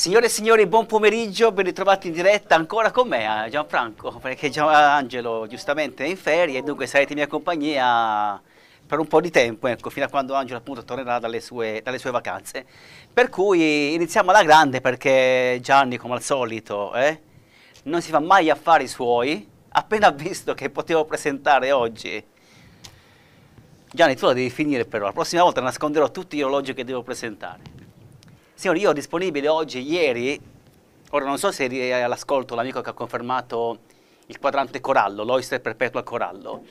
Signore e signori, buon pomeriggio, ben ritrovati in diretta ancora con me, eh, Gianfranco, perché Angelo giustamente è in ferie e dunque sarete in mia compagnia per un po' di tempo, ecco, fino a quando Angelo appunto tornerà dalle sue, dalle sue vacanze. Per cui iniziamo alla grande perché Gianni, come al solito, eh, non si fa mai affari suoi, appena visto che potevo presentare oggi. Gianni, tu la devi finire però, la prossima volta nasconderò tutti gli orologi che devo presentare. Signori, io disponibile oggi, ieri, ora non so se è all'ascolto l'amico che ha confermato il quadrante corallo, l'Oyster Perpetual Corallo,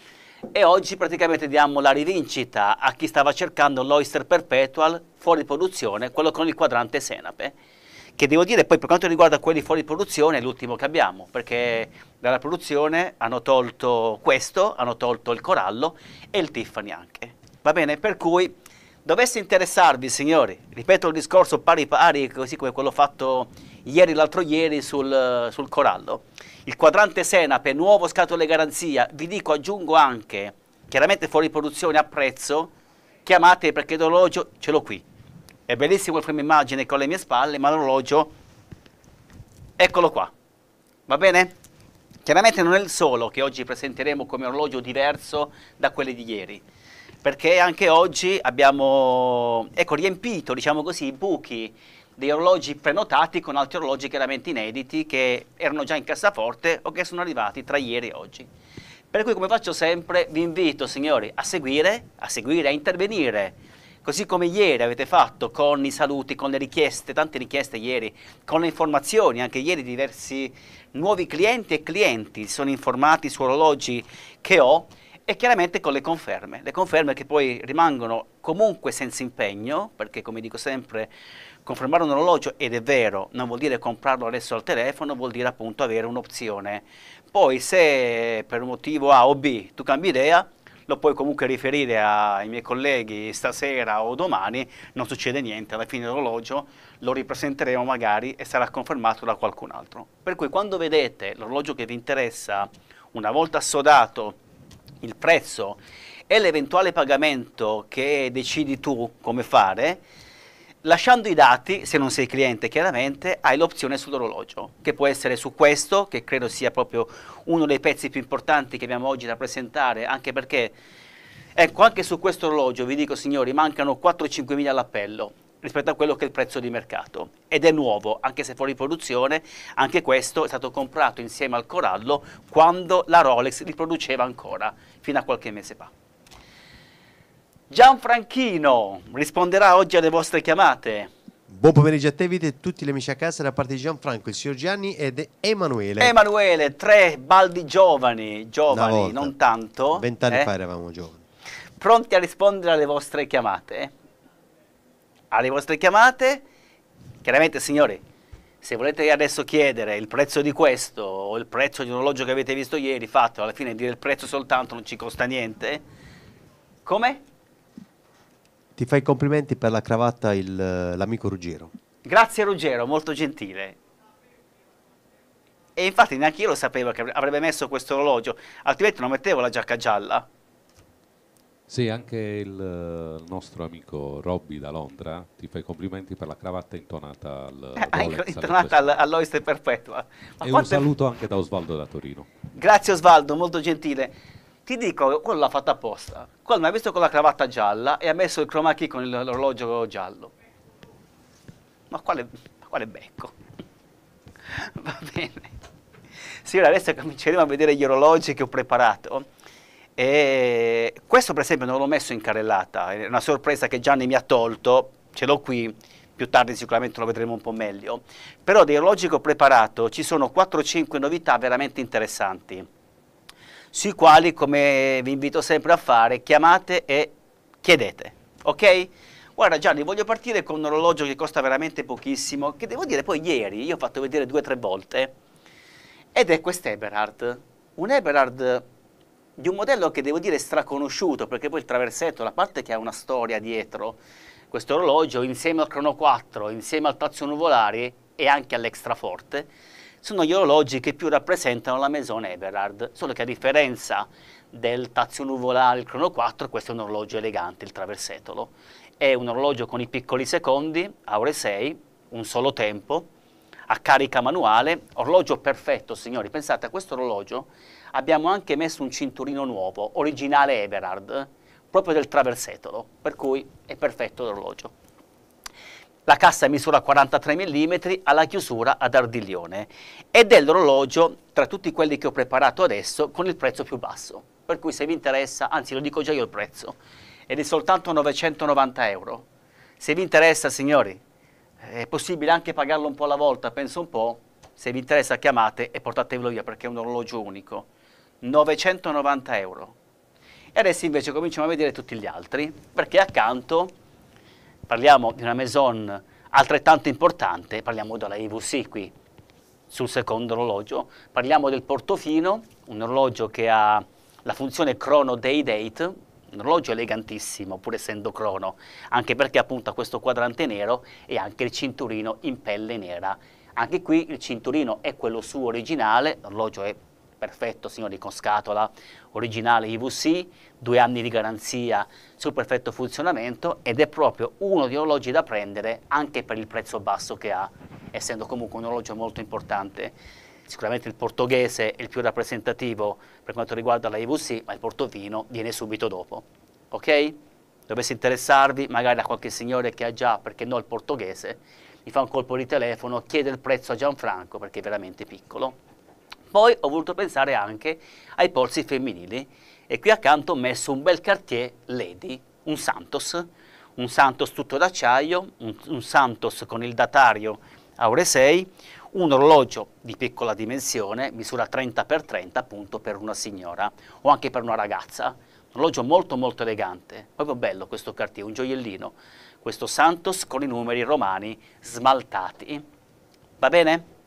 e oggi praticamente diamo la rivincita a chi stava cercando l'Oyster Perpetual fuori produzione, quello con il quadrante senape, che devo dire poi per quanto riguarda quelli fuori produzione è l'ultimo che abbiamo, perché dalla produzione hanno tolto questo, hanno tolto il corallo e il Tiffany anche. Va bene? Per cui Dovesse interessarvi, signori, ripeto il discorso pari pari, così come quello fatto ieri l'altro ieri sul, sul corallo. Il quadrante Senape, nuovo scatole garanzia, vi dico, aggiungo anche, chiaramente fuori produzione a prezzo, chiamate perché l'orologio ce l'ho qui. È bellissimo il frame immagine con le mie spalle, ma l'orologio, eccolo qua. Va bene? Chiaramente non è il solo che oggi presenteremo come orologio diverso da quelli di ieri perché anche oggi abbiamo ecco, riempito diciamo così, i buchi degli orologi prenotati con altri orologi chiaramente inediti che erano già in cassaforte o che sono arrivati tra ieri e oggi. Per cui come faccio sempre vi invito signori a seguire, a seguire, a intervenire, così come ieri avete fatto con i saluti, con le richieste, tante richieste ieri, con le informazioni, anche ieri diversi nuovi clienti e clienti sono informati su orologi che ho e chiaramente con le conferme, le conferme che poi rimangono comunque senza impegno, perché come dico sempre, confermare un orologio, ed è vero, non vuol dire comprarlo adesso al telefono, vuol dire appunto avere un'opzione. Poi se per un motivo A o B tu cambi idea, lo puoi comunque riferire ai miei colleghi stasera o domani, non succede niente, alla fine dell'orologio lo ripresenteremo magari e sarà confermato da qualcun altro. Per cui quando vedete l'orologio che vi interessa, una volta assodato, il prezzo e l'eventuale pagamento che decidi tu come fare, lasciando i dati, se non sei cliente chiaramente, hai l'opzione sull'orologio, che può essere su questo, che credo sia proprio uno dei pezzi più importanti che abbiamo oggi da presentare, anche perché, ecco, anche su questo orologio, vi dico signori, mancano 4-5 mila all'appello, rispetto a quello che è il prezzo di mercato ed è nuovo, anche se fuori produzione, anche questo è stato comprato insieme al corallo quando la Rolex li produceva ancora, fino a qualche mese fa. Gianfranchino risponderà oggi alle vostre chiamate. Buon pomeriggio a te, Vite, e tutti gli amici a casa da parte di Gianfranco, il signor Gianni ed Emanuele. Emanuele, tre baldi giovani, giovani, non tanto. Vent'anni eh? fa eravamo giovani. Pronti a rispondere alle vostre chiamate? Alle vostre chiamate. Chiaramente, signori, se volete adesso chiedere il prezzo di questo o il prezzo di un orologio che avete visto ieri, fatto alla fine dire il prezzo soltanto non ci costa niente. Come? Ti fai i complimenti per la cravatta l'amico Ruggero. Grazie Ruggero, molto gentile. E infatti neanche io lo sapevo che avrebbe messo questo orologio, altrimenti non mettevo la giacca gialla. Sì, anche il nostro amico Robby da Londra ti fa i complimenti per la cravatta intonata al eh, intonata all, all'Oyster Perpetua. Ma e un saluto anche da Osvaldo da Torino. Grazie Osvaldo, molto gentile. Ti dico, quello l'ha fatto apposta. Quello mi ha visto con la cravatta gialla e ha messo il chroma key con l'orologio giallo. Ma quale, ma quale becco? Va bene. Sì, adesso cominceremo a vedere gli orologi che ho preparato e questo per esempio non l'ho messo in carrellata, è una sorpresa che Gianni mi ha tolto, ce l'ho qui, più tardi sicuramente lo vedremo un po' meglio. Però di orologi che ho preparato ci sono 4-5 novità veramente interessanti, sui quali, come vi invito sempre a fare, chiamate e chiedete, ok? Guarda Gianni, voglio partire con un orologio che costa veramente pochissimo, che devo dire poi ieri io ho fatto vedere due o tre volte, ed è questo Eberhard. Un Eberhard di un modello che devo dire straconosciuto, perché poi il traversetto, la parte che ha una storia dietro, questo orologio insieme al Crono 4, insieme al Tazio Nuvolari e anche all'Extraforte, sono gli orologi che più rappresentano la Maison Eberhard, solo che a differenza del Tazio Nuvolari, il Crono 4, questo è un orologio elegante, il traversetolo. È un orologio con i piccoli secondi, Aure 6, un solo tempo, a carica manuale, orologio perfetto signori, pensate a questo orologio abbiamo anche messo un cinturino nuovo, originale Everard, proprio del traversetolo, per cui è perfetto l'orologio. La cassa misura 43 mm alla chiusura ad ardiglione ed è l'orologio tra tutti quelli che ho preparato adesso con il prezzo più basso, per cui se vi interessa, anzi lo dico già io il prezzo, ed è soltanto 990 euro. Se vi interessa signori, è possibile anche pagarlo un po' alla volta, penso un po', se vi interessa chiamate e portatevelo via perché è un orologio unico. 990 euro. E adesso invece cominciamo a vedere tutti gli altri, perché accanto parliamo di una maison altrettanto importante, parliamo della IVC qui, sul secondo orologio, parliamo del Portofino, un orologio che ha la funzione Chrono Day Date, un orologio elegantissimo pur essendo crono, anche perché appunto ha questo quadrante nero e anche il cinturino in pelle nera. Anche qui il cinturino è quello suo originale, l'orologio è perfetto signori con scatola originale IVC, due anni di garanzia sul perfetto funzionamento ed è proprio uno degli orologi da prendere anche per il prezzo basso che ha, essendo comunque un orologio molto importante. Sicuramente il portoghese è il più rappresentativo per quanto riguarda la IVC, ma il portovino viene subito dopo. Ok? Dovesse interessarvi, magari a qualche signore che ha già, perché no il portoghese, mi fa un colpo di telefono, chiede il prezzo a Gianfranco perché è veramente piccolo poi ho voluto pensare anche ai polsi femminili e qui accanto ho messo un bel Cartier Lady, un Santos, un Santos tutto d'acciaio, un, un Santos con il datario Aure 6, un orologio di piccola dimensione, misura 30x30 appunto per una signora o anche per una ragazza, un orologio molto molto elegante, proprio bello questo Cartier, un gioiellino, questo Santos con i numeri romani smaltati. Va bene?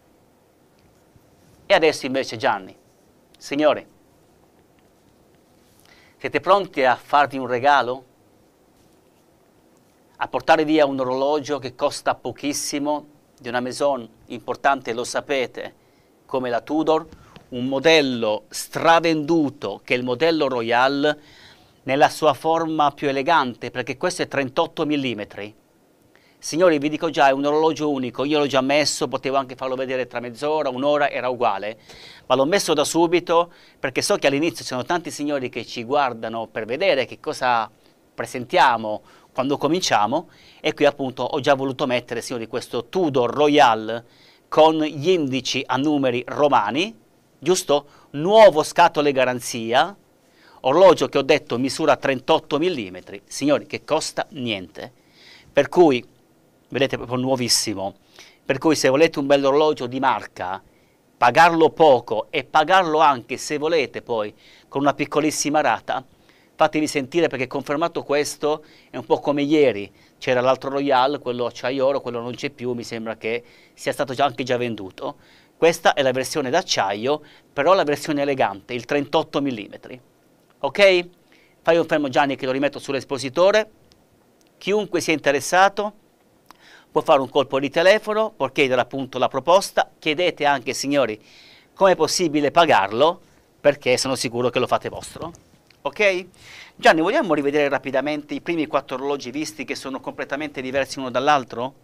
E adesso invece Gianni, signori, siete pronti a farvi un regalo? A portare via un orologio che costa pochissimo, di una maison importante, lo sapete, come la Tudor, un modello stravenduto che è il modello Royal nella sua forma più elegante, perché questo è 38 mm, Signori, vi dico già, è un orologio unico, io l'ho già messo, potevo anche farlo vedere tra mezz'ora, un'ora, era uguale, ma l'ho messo da subito perché so che all'inizio ci sono tanti signori che ci guardano per vedere che cosa presentiamo quando cominciamo e qui appunto ho già voluto mettere, signori, questo Tudor Royal con gli indici a numeri romani, giusto? Nuovo scatole garanzia, orologio che ho detto misura 38 mm, signori, che costa niente. Per cui vedete proprio nuovissimo. Per cui se volete un bel orologio di marca, pagarlo poco e pagarlo anche se volete poi con una piccolissima rata, fatevi sentire perché confermato questo è un po' come ieri, c'era l'altro Royal, quello acciaio oro, quello non c'è più, mi sembra che sia stato già anche già venduto. Questa è la versione d'acciaio, però la versione elegante, il 38 mm. Ok? Fai un fermo Gianni che lo rimetto sull'espositore. Chiunque sia interessato, può fare un colpo di telefono, può chiedere appunto la proposta, chiedete anche signori come è possibile pagarlo, perché sono sicuro che lo fate vostro. Ok? Gianni, vogliamo rivedere rapidamente i primi quattro orologi visti che sono completamente diversi uno dall'altro?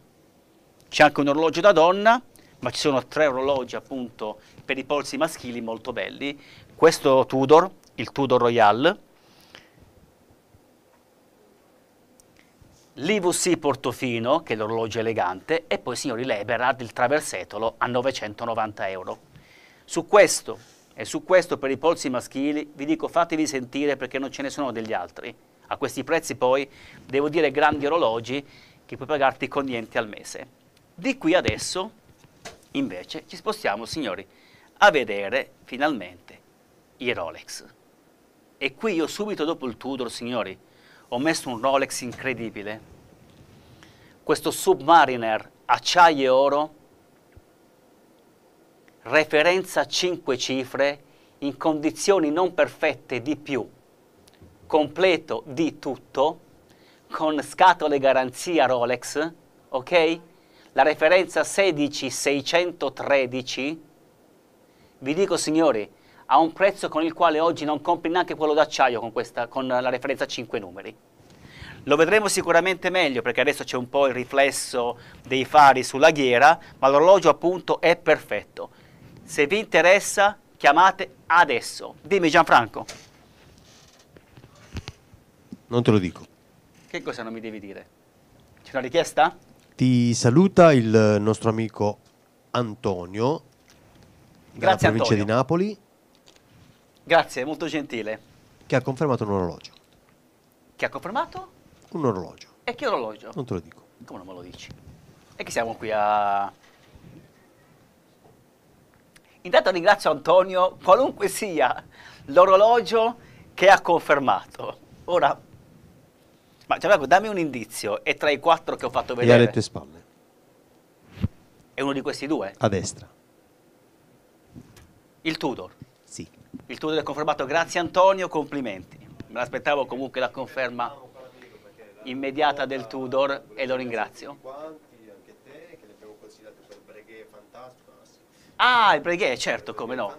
C'è anche un orologio da donna, ma ci sono tre orologi appunto per i polsi maschili molto belli. Questo Tudor, il Tudor Royal, l'IVC Portofino, che è l'orologio elegante, e poi signori l'Eberhard, il traversetolo, a 990 euro. Su questo e su questo per i polsi maschili vi dico fatevi sentire perché non ce ne sono degli altri. A questi prezzi poi devo dire grandi orologi che puoi pagarti con niente al mese. Di qui adesso invece ci spostiamo signori a vedere finalmente i Rolex. E qui io subito dopo il Tudor signori ho messo un Rolex incredibile. Questo Submariner acciaio e oro, referenza 5 cifre in condizioni non perfette di più, completo di tutto, con scatole garanzia Rolex, ok? La referenza 16613, vi dico signori, a un prezzo con il quale oggi non compri neanche quello d'acciaio con, con la referenza 5 numeri. Lo vedremo sicuramente meglio perché adesso c'è un po' il riflesso dei fari sulla ghiera, ma l'orologio appunto è perfetto. Se vi interessa chiamate adesso. Dimmi Gianfranco. Non te lo dico. Che cosa non mi devi dire? C'è una richiesta? Ti saluta il nostro amico Antonio dalla Grazie, provincia Antonio. di Napoli Grazie, molto gentile. che ha confermato un orologio. Chi ha confermato? Un orologio. E che orologio? Non te lo dico. Come non me lo dici? E che siamo qui a... Intanto ringrazio Antonio, qualunque sia l'orologio che ha confermato. Ora, ma Gianmarco, dammi un indizio, è tra i quattro che ho fatto E alle vedere. tue spalle, È uno di questi due? a destra. Il Tudor. Il Tudor è confermato, grazie Antonio, complimenti. Me l'aspettavo comunque la conferma immediata del Tudor e lo ringrazio. Ah, il Breguet, certo, come no.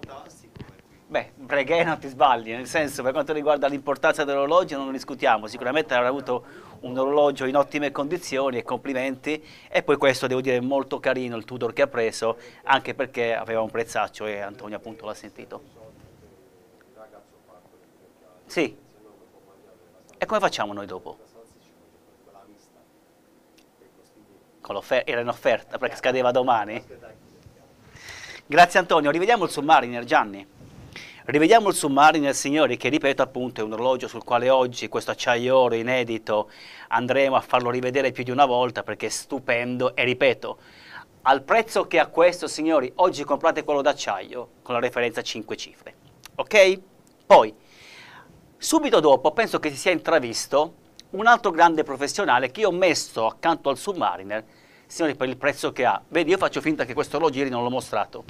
Beh, Breguet non ti sbagli, nel senso per quanto riguarda l'importanza dell'orologio non lo discutiamo, sicuramente avrà avuto un orologio in ottime condizioni e complimenti e poi questo devo dire è molto carino il Tudor che ha preso anche perché aveva un prezzaccio e Antonio appunto l'ha sentito. Sì. E come facciamo noi dopo? Con l'offerta, era in offerta perché scadeva domani? Grazie Antonio, rivediamo il Submariner Gianni. Rivediamo il Submariner, signori, che ripeto appunto è un orologio sul quale oggi questo acciaio oro inedito andremo a farlo rivedere più di una volta perché è stupendo e ripeto, al prezzo che ha questo, signori, oggi comprate quello d'acciaio con la referenza 5 cifre. Ok? Poi, subito dopo, penso che si sia intravisto un altro grande professionale che io ho messo accanto al Submariner, signori, per il prezzo che ha. Vedi, io faccio finta che questo orologio ieri non l'ho mostrato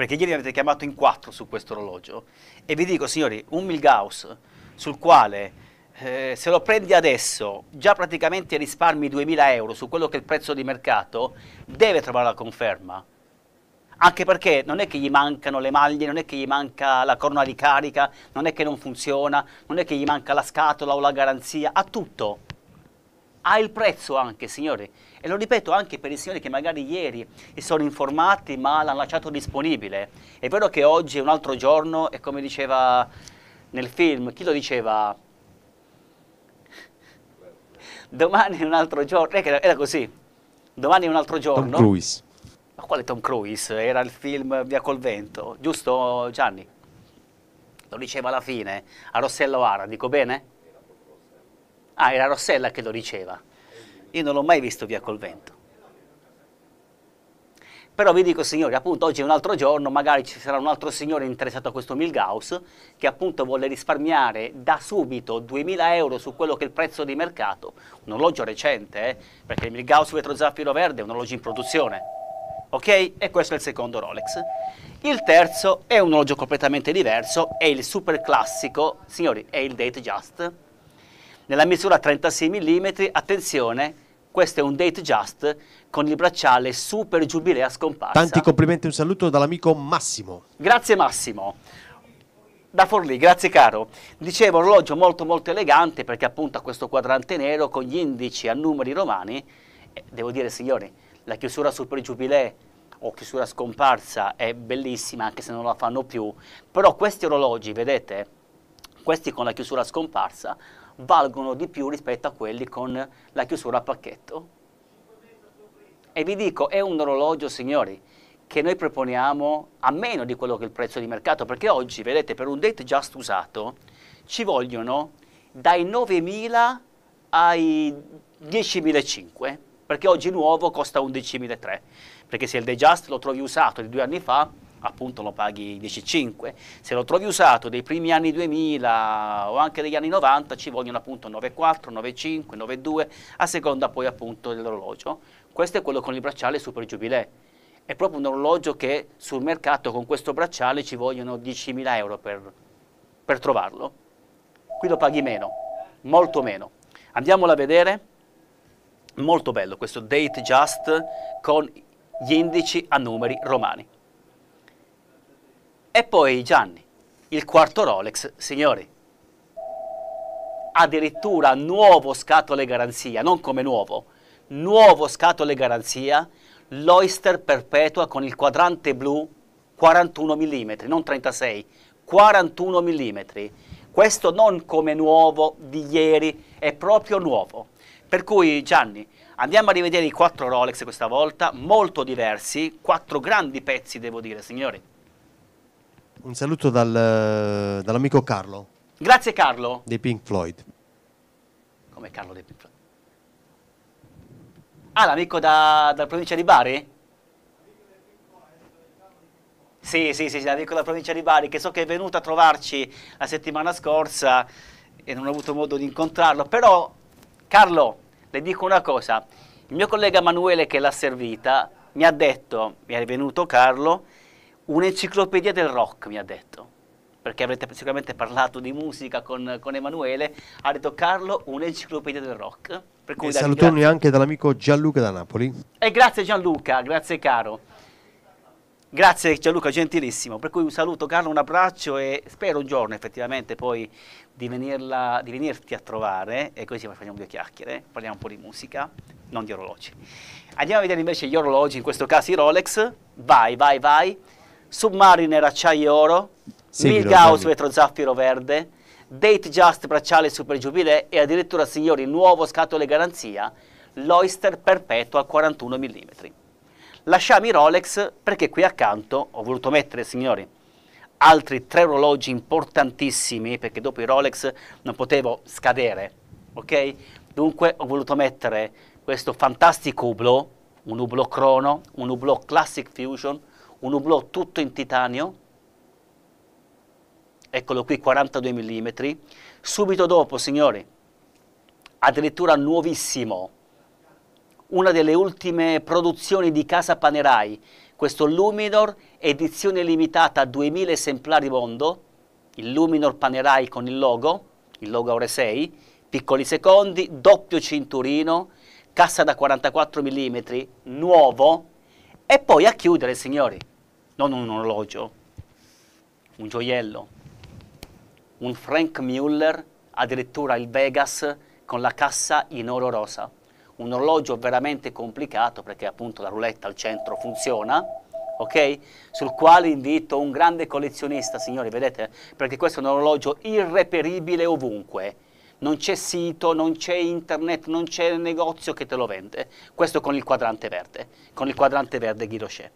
perché ieri mi avete chiamato in quattro su questo orologio e vi dico signori, un Milgauss sul quale eh, se lo prendi adesso già praticamente risparmi 2000 euro su quello che è il prezzo di mercato, deve trovare la conferma. Anche perché non è che gli mancano le maglie, non è che gli manca la corona di carica, non è che non funziona, non è che gli manca la scatola o la garanzia, ha tutto. Ha il prezzo anche, signori. E lo ripeto anche per i signori che magari ieri si sono informati ma l'hanno lasciato disponibile. È vero che oggi è un altro giorno e come diceva nel film, chi lo diceva? Domani è un altro giorno, era così. Domani è un altro Tom giorno. Cruise. Ma quale Tom Cruise? Era il film Via col vento, giusto Gianni? Lo diceva alla fine, a Rossello Ara, dico bene? Ah, era Rossella che lo diceva. Io non l'ho mai visto Via col vento. Però vi dico signori, appunto oggi è un altro giorno, magari ci sarà un altro signore interessato a questo Milgauss che appunto vuole risparmiare da subito 2000 euro su quello che è il prezzo di mercato, un orologio recente, eh, perché il Milgauss vetro zaffiro verde è un orologio in produzione, ok? E questo è il secondo Rolex. Il terzo è un orologio completamente diverso, è il super classico, signori, è il Date Just, nella misura 36 mm, attenzione, questo è un Date Just con il bracciale super giubilea scomparsa. Tanti complimenti e un saluto dall'amico Massimo. Grazie Massimo. Da Forlì, grazie caro. Dicevo, orologio molto molto elegante perché appunto ha questo quadrante nero con gli indici a numeri romani. E devo dire signori, la chiusura super giubilè o chiusura scomparsa è bellissima anche se non la fanno più, però questi orologi, vedete, questi con la chiusura scomparsa valgono di più rispetto a quelli con la chiusura a pacchetto. E vi dico, è un orologio, signori, che noi proponiamo a meno di quello che è il prezzo di mercato, perché oggi, vedete, per un date just usato ci vogliono dai 9.000 ai 10.500, perché oggi nuovo costa 11.300, perché se il date just lo trovi usato di due anni fa, appunto lo paghi 10,5. Se lo trovi usato dei primi anni 2000 o anche degli anni 90 ci vogliono appunto 9,4, 9,5, 9,2 a seconda poi appunto dell'orologio. Questo è quello con il bracciale Super Jubilee. È proprio un orologio che sul mercato con questo bracciale ci vogliono 10.000 euro per, per trovarlo. Qui lo paghi meno, molto meno. Andiamolo a vedere. Molto bello questo Date Just con gli indici a numeri romani. E poi Gianni, il quarto Rolex, signori. addirittura nuovo scatole garanzia, non come nuovo, nuovo scatole garanzia, l'Oyster Perpetua con il quadrante blu 41 mm, non 36, 41 mm. Questo non come nuovo di ieri, è proprio nuovo. Per cui Gianni, andiamo a rivedere i quattro Rolex questa volta, molto diversi, quattro grandi pezzi devo dire, signori. Un saluto dal- dall'amico Carlo Grazie Carlo. dei Pink Floyd. Come Carlo De Pippo? Ah, l'amico da, dalla provincia di Bari? Sì, sì, sì, l'amico della provincia di Bari, che so che è venuto a trovarci la settimana scorsa e non ho avuto modo di incontrarlo, però Carlo, le dico una cosa, il mio collega Emanuele che l'ha servita mi ha detto, mi è venuto Carlo, un'enciclopedia del rock, mi ha detto, perché avrete sicuramente parlato di musica con, con Emanuele, ha detto Carlo, un'enciclopedia del rock. Per cui E salutoni anche dall'amico Gianluca da Napoli. E grazie Gianluca, grazie caro. Grazie Gianluca, gentilissimo. Per cui un saluto Carlo, un abbraccio e spero un giorno effettivamente poi di, venirla, di venirti a trovare e così facciamo due chiacchiere, parliamo un po' di musica, non di orologi. Andiamo a vedere invece gli orologi, in questo caso i Rolex. Vai, vai, vai. Submariner acciaio oro, Milgauss vetro zaffiro verde, Date Just bracciale super giubilè e addirittura signori nuovo scatole garanzia, l'Oyster Perpetua 41 mm. Lasciamo i Rolex perché qui accanto ho voluto mettere, signori, altri tre orologi importantissimi perché dopo i Rolex non potevo scadere, ok? Dunque ho voluto mettere questo fantastico Hublot, un Hublot Chrono, un Hublot Classic Fusion, un Hublot tutto in titanio, eccolo qui 42 mm, subito dopo, signori, addirittura nuovissimo, una delle ultime produzione di Casa Panerai, questo Luminor edizione limitata a 2000 esemplari mondo, il Luminor Panerai con il logo, il logo Aure 6, piccoli secondi, doppio cinturino, cassa da 44 mm, nuovo, e poi a chiudere, signori, non un orologio, un gioiello, un Frank Muller, addirittura il Vegas con la cassa in oro rosa. Un orologio veramente complicato perché appunto la roulette al centro funziona, ok? Sul quale invito un grande collezionista, signori, vedete? Perché questo è un orologio irreperibile ovunque. Non c'è sito, non c'è internet, non c'è negozio che te lo vende. Questo con il quadrante verde, con il quadrante verde Guirochet.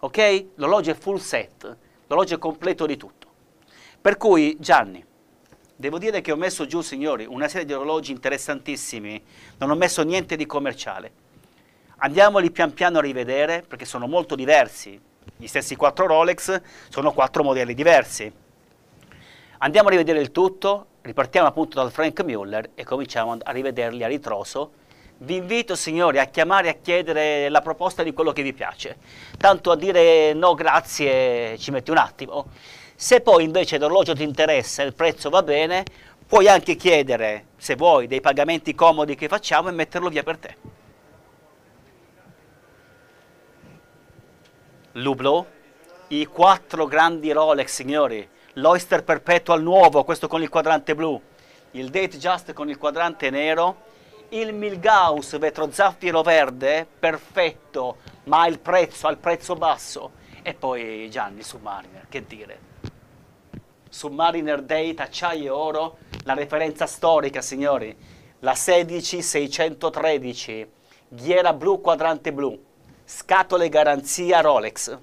Ok? L'orologio è full set, l'orologio è completo di tutto. Per cui, Gianni, devo dire che ho messo giù, signori, una serie di orologi interessantissimi, non ho messo niente di commerciale. Andiamoli pian piano a rivedere, perché sono molto diversi. Gli stessi quattro Rolex sono quattro modelli diversi. Andiamo a rivedere il tutto, ripartiamo appunto dal Frank Muller e cominciamo a rivederli a ritroso. Vi invito, signori, a chiamare e a chiedere la proposta di quello che vi piace. Tanto a dire no grazie ci metti un attimo. Se poi invece l'orologio ti interessa e il prezzo va bene, puoi anche chiedere, se vuoi, dei pagamenti comodi che facciamo e metterlo via per te. L'Hublot, i quattro grandi Rolex, signori, l'Oyster Perpetual nuovo, questo con il quadrante blu, il Date Just con il quadrante nero, il Milgauss vetro zaffiro verde, perfetto, ma il prezzo, al prezzo basso. E poi Gianni Submariner, che dire. Submariner Date, acciaio e oro, la referenza storica, signori, la 16613, ghiera blu, quadrante blu, scatole garanzia Rolex,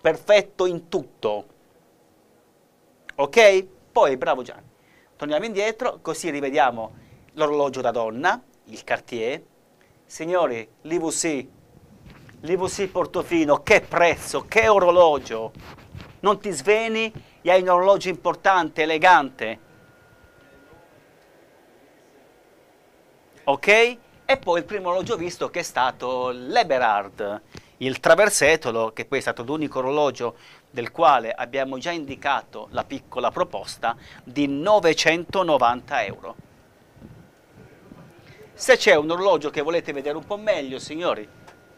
perfetto in tutto. Ok? Poi, bravo Gianni, torniamo indietro, così rivediamo l'orologio da donna, il Cartier. Signori, l'IVC, l'IVC Portofino, che prezzo, che orologio! Non ti sveni e hai un orologio importante, elegante. Ok? E poi il primo orologio visto che è stato l'Eberhard, il traversetolo, che poi è stato l'unico orologio del quale abbiamo già indicato la piccola proposta di 990 euro. Se c'è un orologio che volete vedere un po' meglio, signori,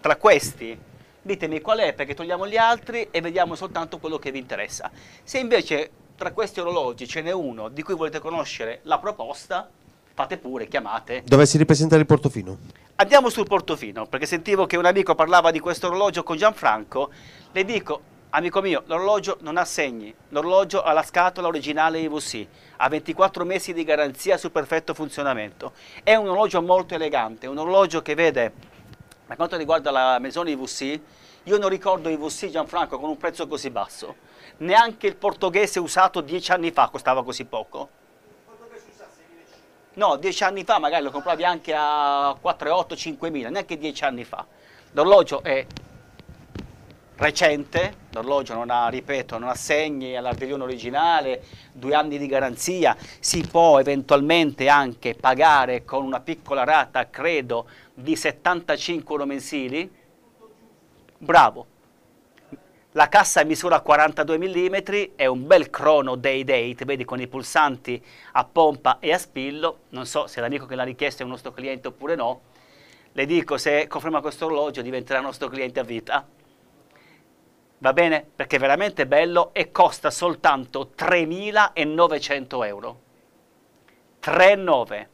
tra questi, ditemi qual è perché togliamo gli altri e vediamo soltanto quello che vi interessa. Se invece tra questi orologi ce n'è uno di cui volete conoscere la proposta, fate pure, chiamate. Dovessi ripresentare il Portofino? Andiamo sul Portofino, perché sentivo che un amico parlava di questo orologio con Gianfranco. Le dico, amico mio, l'orologio non ha segni, l'orologio ha la scatola originale IVC, ha 24 mesi di garanzia su perfetto funzionamento. È un orologio molto elegante, un orologio che vede, per quanto riguarda la Maison IVC, io non ricordo IVC Gianfranco con un prezzo così basso. Neanche il portoghese usato dieci anni fa costava così poco. No, dieci anni fa magari lo compravi anche a 4,8, 5 mila, neanche dieci anni fa. L'orologio è recente, l'orologio non ha, ripeto, non ha segni, ha l'arderione originale, due anni di garanzia, si può eventualmente anche pagare con una piccola rata, credo, di 75 euro mensili. Bravo, la cassa misura 42 mm, è un bel crono day date, vedi con i pulsanti a pompa e a spillo, non so se l'amico che l'ha richiesto è un nostro cliente oppure no, le dico se conferma questo orologio diventerà nostro cliente a vita, va bene? Perché è veramente bello e costa soltanto 3.900 euro, 3,9.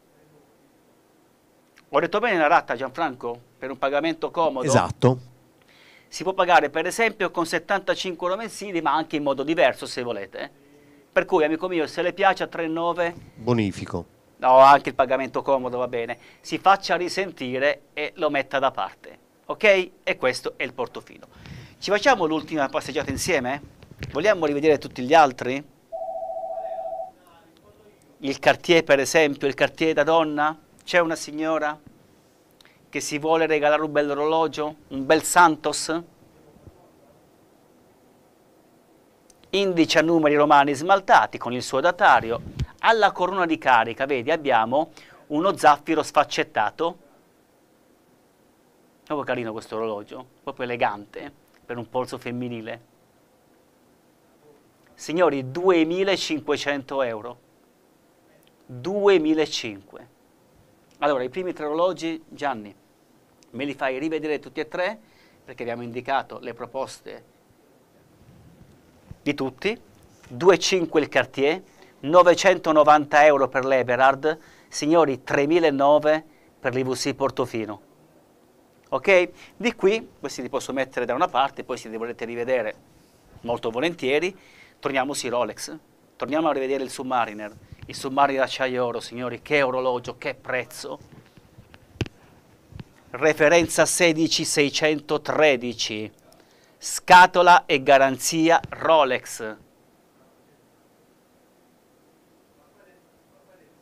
Ho detto bene la ratta Gianfranco? Per un pagamento comodo? Esatto si può pagare per esempio con 75 euro mensili ma anche in modo diverso se volete. Per cui amico mio se le piace a 3,9 bonifico. No, anche il pagamento comodo va bene. Si faccia risentire e lo metta da parte. Ok? E questo è il portofino. Ci facciamo l'ultima passeggiata insieme? Vogliamo rivedere tutti gli altri? Il Cartier per esempio, il Cartier da donna? C'è una signora? che si vuole regalare un bel orologio, un bel Santos, indice a numeri romani smaltati con il suo datario, alla corona di carica, vedi, abbiamo uno zaffiro sfaccettato, proprio carino questo orologio, proprio elegante, per un polso femminile. Signori, 2500 euro. 2500. Allora, i primi tre orologi, Gianni, me li fai rivedere tutti e tre, perché abbiamo indicato le proposte di tutti, 2,5 il Cartier, 990 euro per l'Eberhard, signori 3.009 per l'IVC Portofino. Ok? Di qui, questi li posso mettere da una parte, poi se li volete rivedere molto volentieri, torniamo sui Rolex, torniamo a rivedere il Submariner, il Submariner d'acciaio oro, signori, che orologio, che prezzo. Referenza 16613, scatola e garanzia Rolex.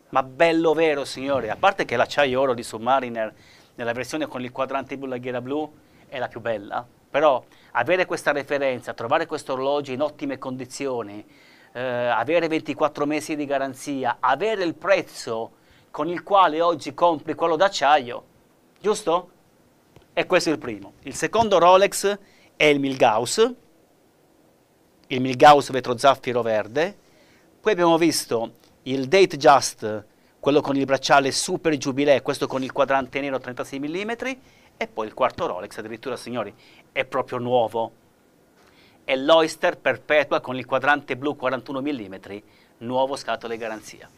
Ma bello vero, signori, a parte che l'acciaio oro di Submariner nella versione con il quadrante blu e la ghiera blu è la più bella, però avere questa referenza, trovare questo orologio in ottime condizioni, eh, avere 24 mesi di garanzia, avere il prezzo con il quale oggi compri quello d'acciaio, giusto? E questo è il primo. Il secondo Rolex è il Milgauss, il Milgauss vetro zaffiro verde, poi abbiamo visto il Date Just, quello con il bracciale Super Jubilee, questo con il quadrante nero 36 mm, e poi il quarto Rolex, addirittura signori, è proprio nuovo, e l'Oyster Perpetua con il quadrante blu 41 mm, nuovo scatole garanzia.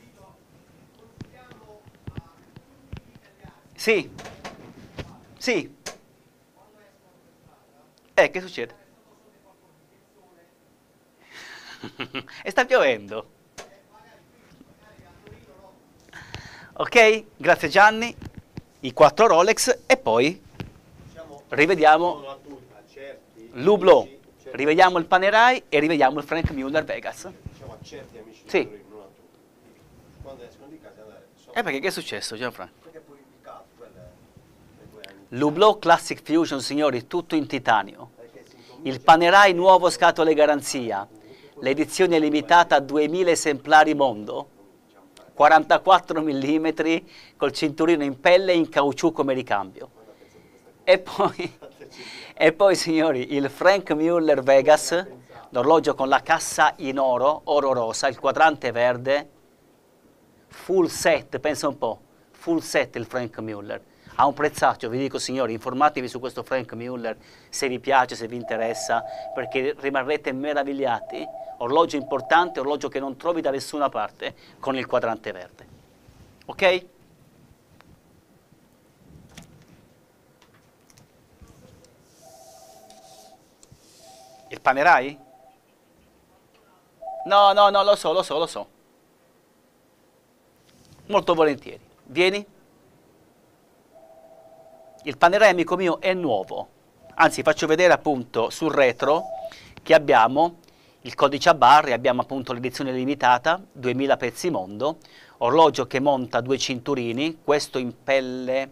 Sì, sì. Eh, che succede? e sta piovendo. Ok, grazie Gianni, i quattro Rolex e poi rivediamo l'Hublot. Rivediamo il Panerai e rivediamo il Frank Muller Vegas. Diciamo a certi amici sì. di non a tutti. Quando escono di casa andare solo. Eh perché che è successo Gianfranco? L'Hublot Classic Fusion, signori, tutto in titanio. Il Panerai nuovo scatole garanzia. L'edizione limitata a 2000 esemplari mondo. 44 mm col cinturino in pelle e in caucciù come ricambio. E poi, e poi signori, il Frank Muller Vegas, l'orologio con la cassa in oro, oro rosa, il quadrante verde, full set, pensa un po', full set il Frank Muller. A un prezzaccio, vi dico signori, informatevi su questo Frank Muller se vi piace, se vi interessa, perché rimarrete meravigliati. Orologio importante, orologio che non trovi da nessuna parte con il quadrante verde. Ok? Il panerai? No, no, no, lo so, lo so, lo so. Molto volentieri. Vieni. Il panerai, amico mio, è nuovo. Anzi, faccio vedere appunto sul retro che abbiamo il codice a barre, abbiamo appunto l'edizione limitata, 2000 pezzi mondo, orologio che monta due cinturini, questo in pelle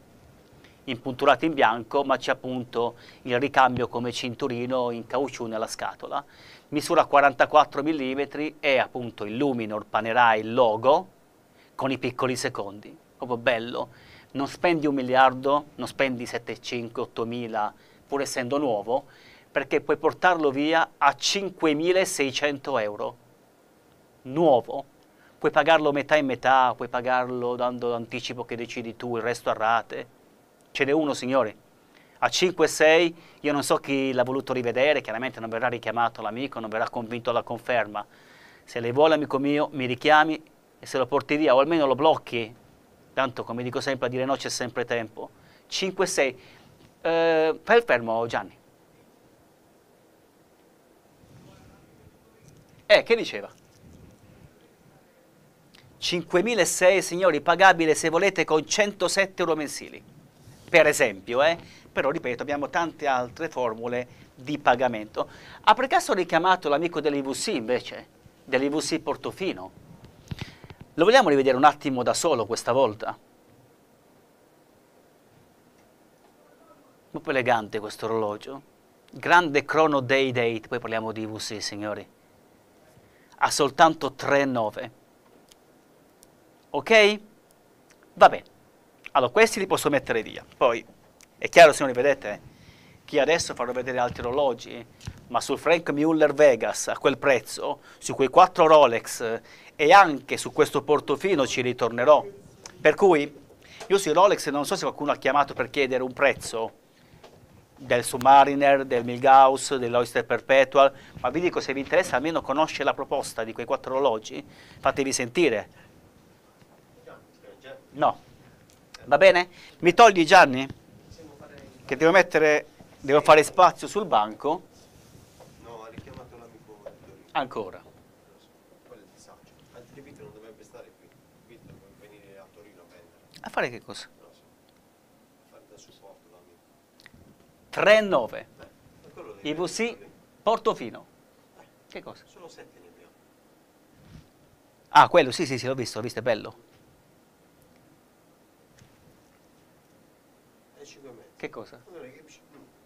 impunturato in bianco, ma c'è appunto il ricambio come cinturino in caucciù nella scatola. Misura 44 mm e appunto il Luminor Panerai logo con i piccoli secondi, proprio bello. Non spendi un miliardo, non spendi 7, 5, 8 mila, pur essendo nuovo, perché puoi portarlo via a 5.600 euro. Nuovo. Puoi pagarlo metà e metà, puoi pagarlo dando l'anticipo che decidi tu, il resto a rate ce n'è uno signori, a 5-6 io non so chi l'ha voluto rivedere, chiaramente non verrà richiamato l'amico, non verrà convinto alla conferma, se lei vuole amico mio mi richiami e se lo porti via o almeno lo blocchi, tanto come dico sempre a dire no c'è sempre tempo, 5-6, eh, fai il fermo Gianni. Eh, che diceva? 5.600 signori, pagabile se volete con 107 euro mensili per esempio, eh? però ripeto abbiamo tante altre formule di pagamento. Ha per caso richiamato l'amico dell'IVC invece, dell'IVC Portofino? Lo vogliamo rivedere un attimo da solo questa volta? Molto elegante questo orologio. Grande Chrono Day Date, poi parliamo di IVC signori. Ha soltanto 3,9. Ok? Va bene. Allora, questi li posso mettere via. Poi, è chiaro, signori, vedete, che adesso farò vedere altri orologi, ma sul Frank Muller Vegas, a quel prezzo, su quei quattro Rolex e anche su questo portofino ci ritornerò. Per cui, io sui Rolex non so se qualcuno ha chiamato per chiedere un prezzo del Submariner, del Milgauss, dell'Oyster Perpetual, ma vi dico se vi interessa almeno conoscere la proposta di quei quattro orologi, fatevi sentire. No. Va bene? Mi togli Gianni? Che devo mettere, devo fare spazio sul banco. No, ha richiamato l'amico Ancora. Quello è il disagio. Altrimenti non dovrebbe stare qui. Qui dovrebbe venire a Torino a vendere. A fare che cosa? Non lo so. A fare da supporto l'amico. 3,9. Eh, ma quello devi IVC. Portofino. Che cosa? Solo sette ne abbiamo. Ah, quello, sì, sì, sì, l'ho visto, l'ho visto, è bello. Che cosa?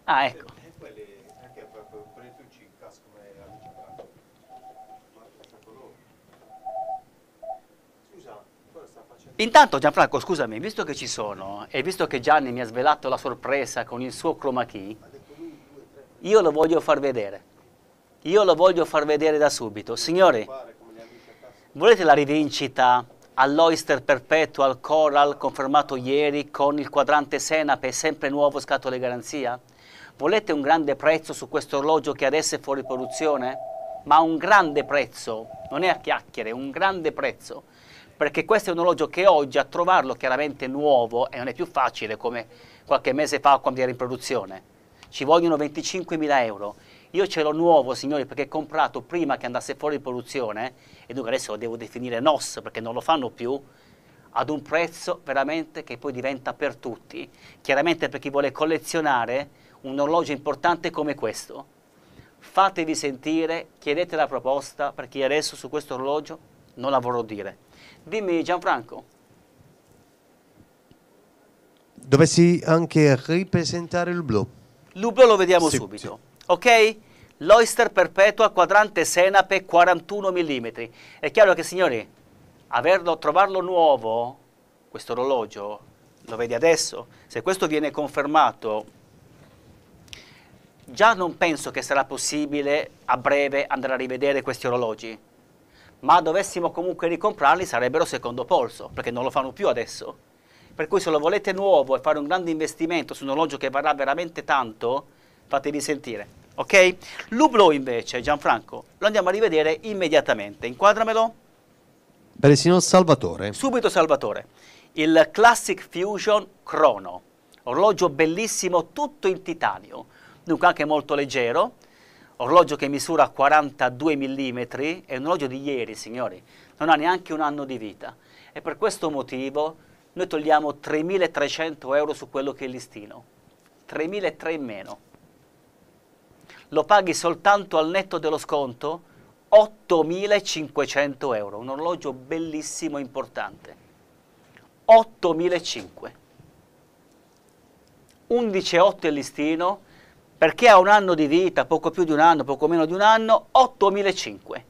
Ah, ecco. E quelli, anche per per- per i tucci, il casco come amici bravo. Ma questo colore. Scusa, cosa sta facendo? Intanto Gianfranco, scusami, visto che ci sono e visto che Gianni mi ha svelato la sorpresa con il suo chroma key, io lo voglio far vedere. Io lo voglio far vedere da subito. Signori, volete la rivincita all'Oyster Perpetual Coral confermato ieri con il quadrante Senape sempre nuovo scatole garanzia? Volete un grande prezzo su questo orologio che adesso è fuori produzione? Ma un grande prezzo, non è a chiacchiere, un grande prezzo. Perché questo è un orologio che oggi a trovarlo chiaramente nuovo e non è più facile come qualche mese fa quando era in produzione. Ci vogliono 25.000 euro. Io ce l'ho nuovo, signori, perché ho comprato prima che andasse fuori produzione e dunque adesso lo devo definire NOS perché non lo fanno più ad un prezzo veramente che poi diventa per tutti. Chiaramente per chi vuole collezionare un orologio importante come questo. Fatevi sentire, chiedete la proposta perché adesso su questo orologio non la vorrò dire. Dimmi Gianfranco. Dovessi anche ripresentare il blu. L'ublo lo vediamo Sì, subito, ok? L'Oyster Perpetua quadrante Senape 41 mm. È chiaro che signori, averlo, trovarlo nuovo, questo orologio, lo vedi adesso, se questo viene confermato, già non penso che sarà possibile a breve andare a rivedere questi orologi, ma dovessimo comunque ricomprarli sarebbero secondo polso, perché non lo fanno più adesso. Per cui se lo volete nuovo e fare un grande investimento su un orologio che varrà veramente tanto, fatevi sentire. Ok? L'Hublot invece, Gianfranco, lo andiamo a rivedere immediatamente. Inquadramelo. Per il signor Salvatore. Subito Salvatore. Il Classic Fusion Chrono. Orologio bellissimo, tutto in titanio. Dunque anche molto leggero. Orologio che misura 42 mm. È un orologio di ieri, signori. Non ha neanche un anno di vita. E per questo motivo noi togliamo 3.300 euro su quello che è il listino. 3.300 in meno. Lo paghi soltanto al netto dello sconto 8.500 euro, un orologio bellissimo e importante. 8.500. 11.8 il listino, perché ha un anno di vita, poco più di un anno, poco meno di un anno, 8.500.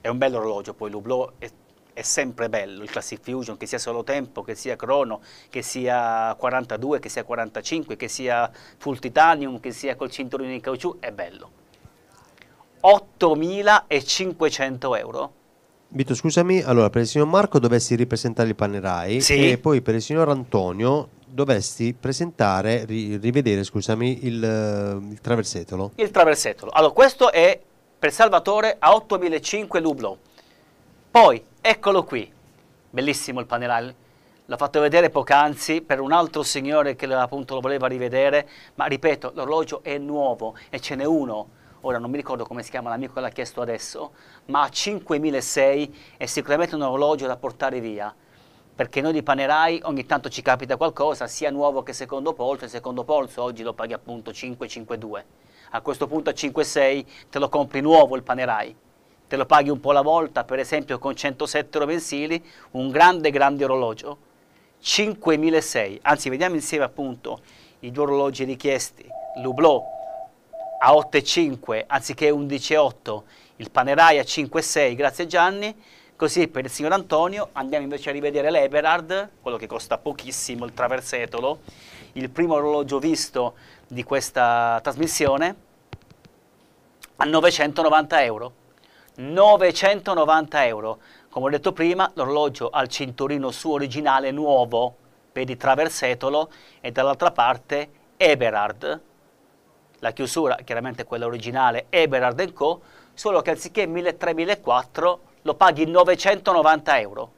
È un bello orologio, poi l'Hublot è, è, sempre bello, il Classic Fusion, che sia solo tempo, che sia crono, che sia 42, che sia 45, che sia full titanium, che sia col cinturino in caucciù, è bello. 8.500 euro. Vito, scusami, allora per il signor Marco dovessi ripresentare il Panerai Sì. e poi per il signor Antonio dovessi presentare, ri- rivedere, scusami, il, il traversetolo. Il traversetolo. Allora, questo è per Salvatore a 8.500 l'Hublot. Poi, eccolo qui. Bellissimo il panerai. L'ho fatto vedere poc'anzi per un altro signore che appunto lo voleva rivedere, ma ripeto, l'orologio è nuovo e ce n'è uno. Ora non mi ricordo come si chiama l'amico che l'ha chiesto adesso, ma a 5.600 è sicuramente un orologio da portare via. Perché noi di Panerai ogni tanto ci capita qualcosa, sia nuovo che secondo polso, e secondo polso oggi lo paghi appunto 5,52. A questo punto a 5,6 te lo compri nuovo il Panerai, te lo paghi un po' alla volta, per esempio con 107 euro mensili, un grande grande orologio, 5.600. Anzi, vediamo insieme appunto i due orologi richiesti, l'Hublot a 8,5 anziché 11,8, il Panerai a 5,6, grazie Gianni. Così per il signor Antonio andiamo invece a rivedere l'Eberhard, quello che costa pochissimo, il traversetolo, il primo orologio visto di questa trasmissione, a 990 euro. 990 euro. Come ho detto prima, l'orologio ha il cinturino suo originale nuovo per il traversetolo e dall'altra parte Eberhard, la chiusura chiaramente quella originale Eberhard Co, solo che anziché 1300-1400 lo paghi 990 euro.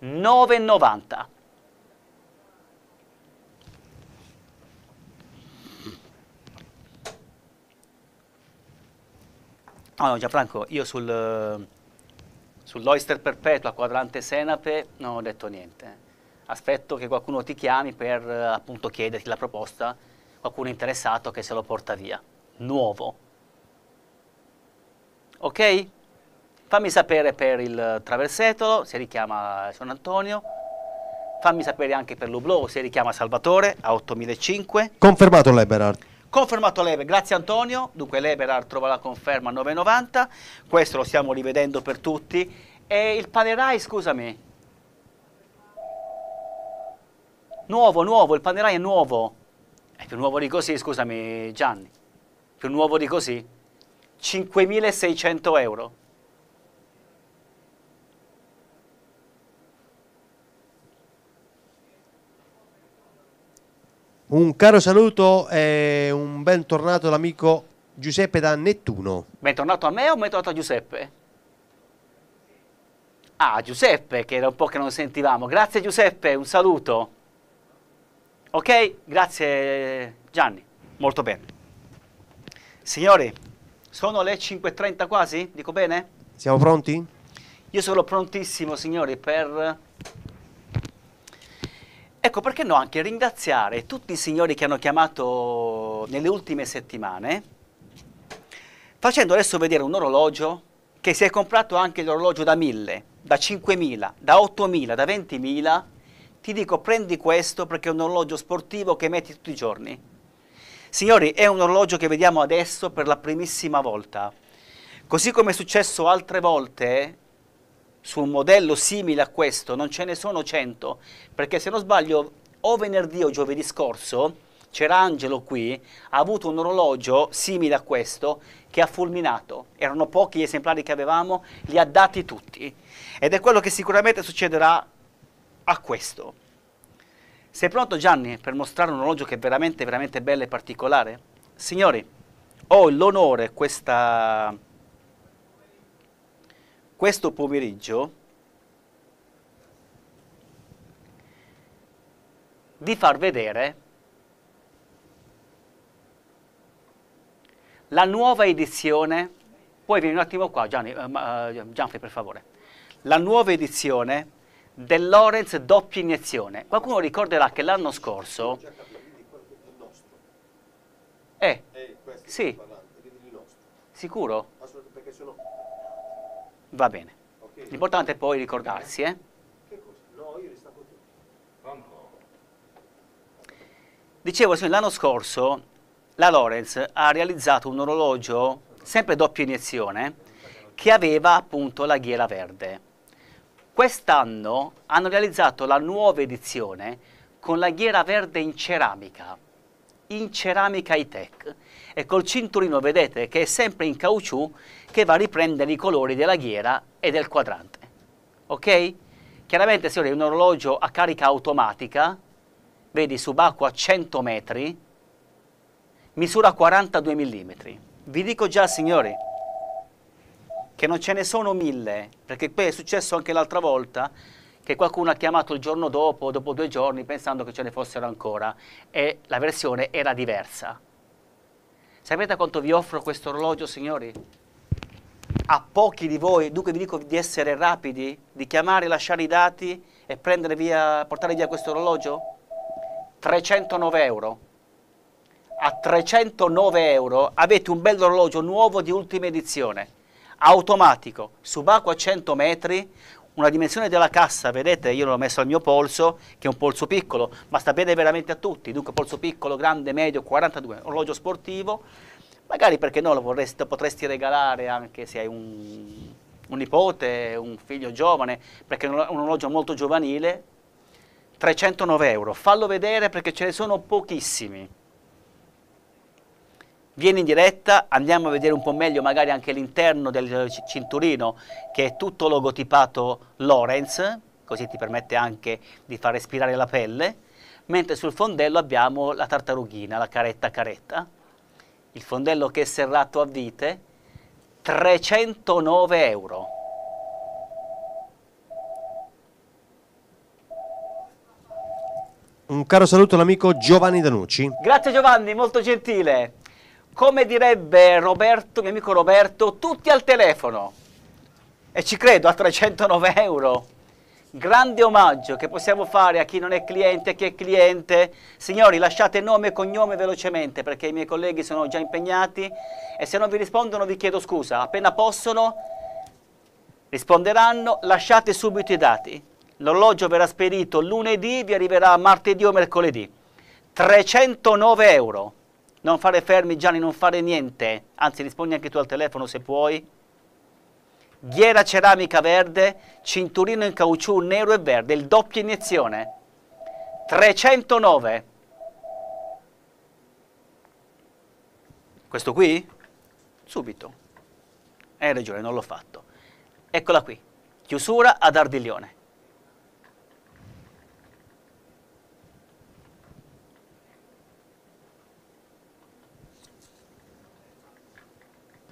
9,90. Ah no, Gianfranco, io sul, sull'Oyster Perpetua quadrante Senape non ho detto niente. Aspetto che qualcuno ti chiami per appunto chiederti la proposta, qualcuno interessato che se lo porta via. Nuovo. Ok? Fammi sapere per il traversetolo, si richiama San Antonio. Fammi sapere anche per l'Hublot, si richiama Salvatore a 8005. Confermato l'Eberhard. Confermato l'Eber, grazie Antonio. Dunque l'Eberhard trova la conferma a 9,90. Questo lo stiamo rivedendo per tutti. E il Panerai, scusami. Nuovo, nuovo, il Panerai è nuovo. È più nuovo di così, scusami Gianni. Più nuovo di così. 5.600 euro. Un caro saluto e un bentornato all'amico Giuseppe da Nettuno. Bentornato a me o bentornato a Giuseppe? Ah, Giuseppe, che era un po' che non sentivamo. Grazie Giuseppe, un saluto. Ok, grazie Gianni, molto bene. Signori, sono le 5.30 quasi? Dico bene? Siamo pronti? Io sono prontissimo, signori, per... Ecco, perché no, anche ringraziare tutti i signori che hanno chiamato nelle ultime settimane, facendo adesso vedere un orologio che si è comprato anche l'orologio da 1000, da 5000, da 8000, da 20000, ti dico prendi questo perché è un orologio sportivo che metti tutti i giorni. Signori, è un orologio che vediamo adesso per la primissima volta. Così come è successo altre volte su un modello simile a questo, non ce ne sono 100, perché se non sbaglio o venerdì o giovedì scorso c'era Angelo qui, ha avuto un orologio simile a questo che ha fulminato. Erano pochi gli esemplari che avevamo, li ha dati tutti. Ed è quello che sicuramente succederà a questo. Sei pronto Gianni per mostrare un orologio che è veramente, veramente bello e particolare? Signori, ho l'onore questa, questo pomeriggio di far vedere la nuova edizione, poi vieni un attimo qua Gianni, uh, Gianfri per favore, la nuova edizione del Lorenz doppia iniezione. Qualcuno ricorderà che l'anno scorso... Eh, Eh, Sì. sicuro? Assolutamente, perché sono... Va bene. Ok? L'importante è poi ricordarsi, eh? Che cosa? No, io li tutti. Dicevo, l'anno scorso la Lorenz ha realizzato un orologio, sempre doppia iniezione, che aveva appunto la ghiera verde. Quest'anno hanno realizzato la nuova edizione con la ghiera verde in ceramica, in ceramica high-tech, e col cinturino, vedete, che è sempre in caucciù, che va a riprendere i colori della ghiera e del quadrante. Ok? Chiaramente, signori, è un orologio a carica automatica, vedi subacquea a 100 metri, misura 42 mm. Vi dico già, signori, che non ce ne sono mille, perché poi è successo anche l'altra volta che qualcuno ha chiamato il giorno dopo, dopo due giorni, pensando che ce ne fossero ancora, e la versione era diversa. Sapete quanto vi offro questo orologio, signori? A pochi di voi, dunque vi dico di essere rapidi, di chiamare, lasciare i dati e prendere via, portare via questo orologio? 309 euro. A 309 euro avete un bel orologio nuovo di ultima edizione, automatico, subacquea a 100 metri, una dimensione della cassa, vedete, io l'ho messo al mio polso, che è un polso piccolo, ma sta bene veramente a tutti, dunque polso piccolo, grande, medio, 42, orologio sportivo, magari perché no lo, vorresti, lo potresti regalare anche se hai un, un nipote, un figlio giovane, perché è un orologio molto giovanile, 309 euro, fallo vedere perché ce ne sono pochissimi. Vieni in diretta, andiamo a vedere un po' meglio magari anche l'interno del cinturino che è tutto logotipato Lorenz, così ti permette anche di far respirare la pelle, mentre sul fondello abbiamo la tartarughina, la caretta caretta, il fondello che è serrato a vite, 309 euro. Un caro saluto all'amico Giovanni Danucci. Grazie Giovanni, molto gentile. Come direbbe Roberto, mio amico Roberto, tutti al telefono. E ci credo, a 309 euro. Grande omaggio che possiamo fare a chi non è cliente, a chi è cliente. Signori, lasciate nome e cognome velocemente perché i miei colleghi sono già impegnati e se non vi rispondono vi chiedo scusa. Appena possono risponderanno, lasciate subito i dati. L'orologio verrà spedito lunedì, vi arriverà martedì o mercoledì. 309 euro. Non fare fermi Gianni, non fare niente. Anzi, rispondi anche tu al telefono se puoi. Ghiera ceramica verde, cinturino in caucciù nero e verde, il doppia iniezione. 309. Questo qui? Subito. Hai ragione, non l'ho fatto. Eccola qui. Chiusura ad Ardiglione.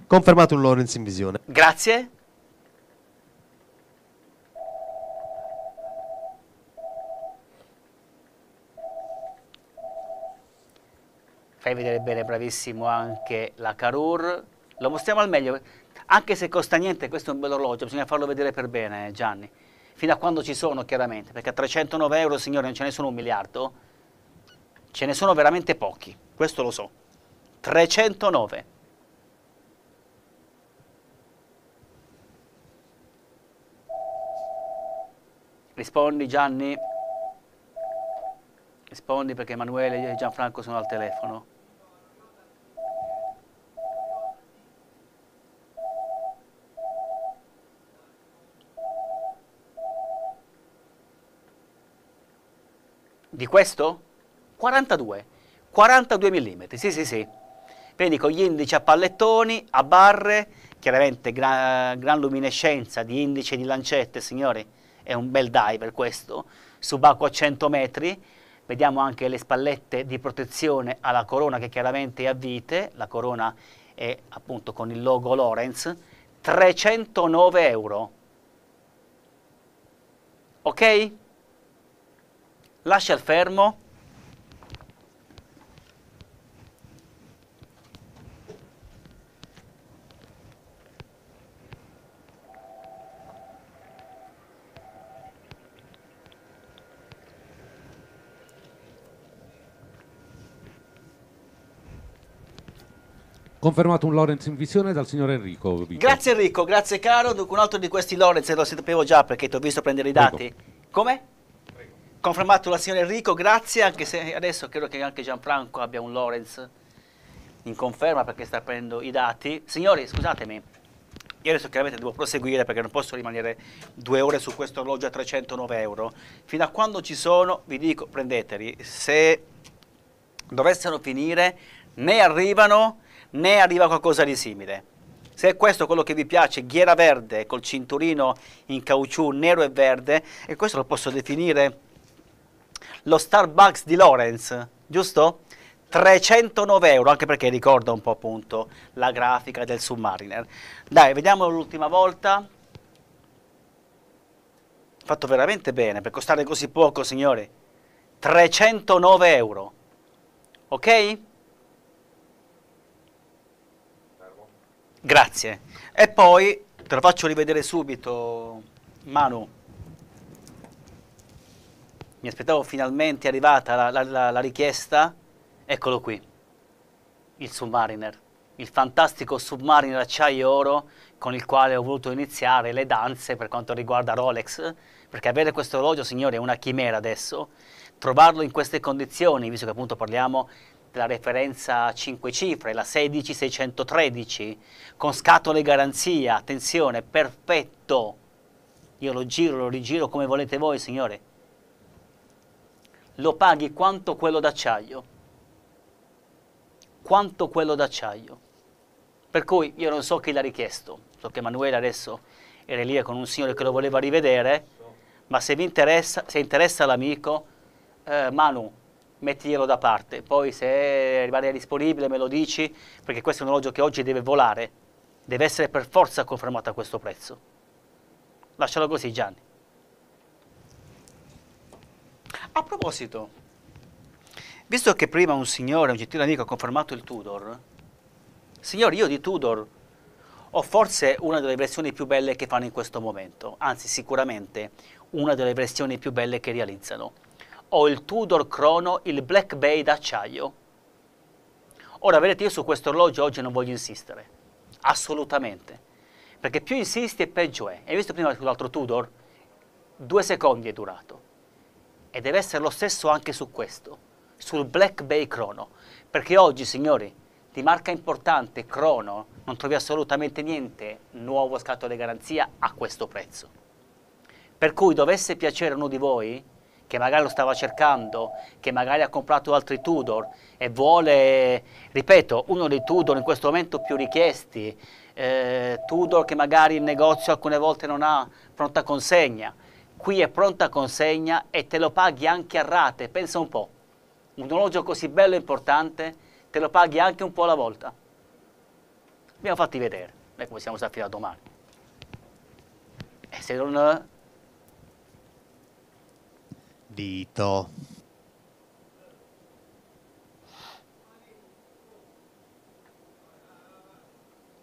Confermato un Lorenz in visione. Grazie. Fai vedere bene, bravissimo, anche la Carur. Lo mostriamo al meglio, anche se costa niente, questo è un bel orologio, bisogna farlo vedere per bene, eh, Gianni. Fino a quando ci sono, chiaramente, perché a 309 euro, signore, non ce ne sono un miliardo. Ce ne sono veramente pochi, questo lo so. 309. Rispondi Gianni. Rispondi perché Emanuele e Gianfranco sono al telefono. Di questo? 42. 42 mm, sì sì sì. Vedi con gli indici a pallettoni, a barre, chiaramente gra- gran luminescenza di indice di lancette, signori è un bel diver questo, subacqueo a 100 metri, vediamo anche le spallette di protezione alla corona che chiaramente è a vite, la corona è appunto con il logo Lorenz, 309 euro. Ok? Lascia il fermo. Confermato un Lorenz in visione dal signor Enrico. Vico. Grazie Enrico, grazie caro. Dunque un altro di questi Lorenz lo sapevo già perché ti ho visto prendere i dati. Come? Confermato la signora Enrico, grazie, anche se adesso credo che anche Gianfranco abbia un Lorenz in conferma perché sta prendendo i dati. Signori, scusatemi, io adesso chiaramente devo proseguire perché non posso rimanere due ore su questo orologio a 309 euro. Fino a quando ci sono, vi dico, prendeteli. Se dovessero finire, ne arrivano né arriva qualcosa di simile. Se è questo quello che vi piace, ghiera verde col cinturino in caucciù nero e verde, e questo lo posso definire lo Starbucks di Lorenz, giusto? 309 euro, anche perché ricorda un po' appunto la grafica del Submariner. Dai, vediamo l'ultima volta. Fatto veramente bene, per costare così poco, signori. 309 euro. Ok? Grazie. E poi te lo faccio rivedere subito, Manu. Mi aspettavo finalmente arrivata la, la, la, la richiesta. Eccolo qui, il Submariner, il fantastico Submariner acciaio oro con il quale ho voluto iniziare le danze per quanto riguarda Rolex, perché avere questo orologio, signore, è una chimera adesso. Trovarlo in queste condizioni, visto che appunto parliamo la referenza a 5 cifre, la 16613, con scatole garanzia, attenzione, perfetto. Io lo giro, lo rigiro come volete voi, signore. Lo paghi quanto quello d'acciaio. Quanto quello d'acciaio. Per cui io non so chi l'ha richiesto, so che Emanuele adesso era lì con un signore che lo voleva rivedere, ma se vi interessa, se interessa l'amico, eh, Manu, mettiglielo da parte, poi se rimane disponibile me lo dici, perché questo è un orologio che oggi deve volare, deve essere per forza confermato a questo prezzo. Lascialo così Gianni. A proposito, visto che prima un signore, un gentile amico ha confermato il Tudor, signori io di Tudor ho forse una delle versioni più belle che fanno in questo momento, anzi sicuramente una delle versioni più belle che realizzano ho il Tudor Chrono, il Black Bay d'acciaio. Ora, vedete, io su questo orologio oggi non voglio insistere, assolutamente, perché più insisti e peggio è. Hai visto prima sull'altro Tudor? Due secondi è durato. E deve essere lo stesso anche su questo, sul Black Bay Chrono, perché oggi, signori, di marca importante, Chrono, non trovi assolutamente niente nuovo scatole garanzia a questo prezzo. Per cui dovesse piacere a uno di voi, che magari lo stava cercando, che magari ha comprato altri Tudor e vuole, ripeto, uno dei Tudor in questo momento più richiesti, eh, Tudor che magari il negozio alcune volte non ha pronta consegna, qui è pronta consegna e te lo paghi anche a rate, pensa un po', un orologio così bello e importante te lo paghi anche un po' alla volta. Abbiamo fatti vedere, noi come siamo stati fino a domani. E se non Dito.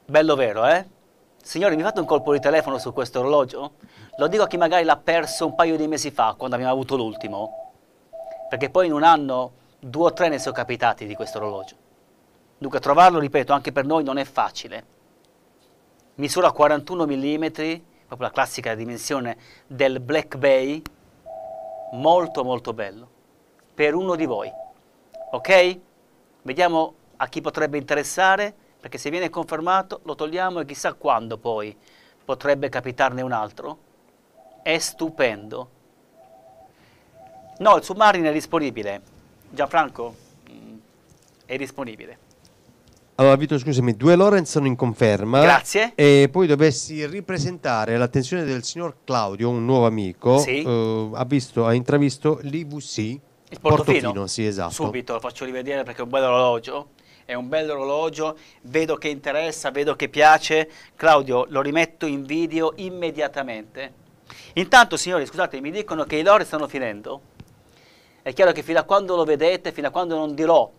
Bello vero, eh? Signori, mi fate un colpo di telefono su questo orologio? Lo dico a chi magari l'ha perso un paio di mesi fa, quando abbiamo avuto l'ultimo. Perché poi in un anno due o tre ne sono capitati di questo orologio. Dunque trovarlo, ripeto, anche per noi non è facile. Misura 41 mm, proprio la classica dimensione del Black Bay, molto molto bello per uno di voi. Ok? Vediamo a chi potrebbe interessare, perché se viene confermato lo togliamo e chissà quando poi potrebbe capitarne un altro. È stupendo. No, il Submarine è disponibile. Gianfranco, mm, è disponibile. Allora, Vito, scusami, due Lorenz sono in conferma. Grazie. E poi dovessi ripresentare l'attenzione del signor Claudio, un nuovo amico. Sì. eh, ha, visto, ha intravisto l'IVC. Il portofino? sì, esatto. Subito lo faccio rivedere perché è un bel orologio. È un bel orologio, vedo che interessa, vedo che piace. Claudio, lo rimetto in video immediatamente. Intanto, signori, scusate, mi dicono che i lore stanno finendo. È chiaro che fino a quando lo vedete, fino a quando non dirò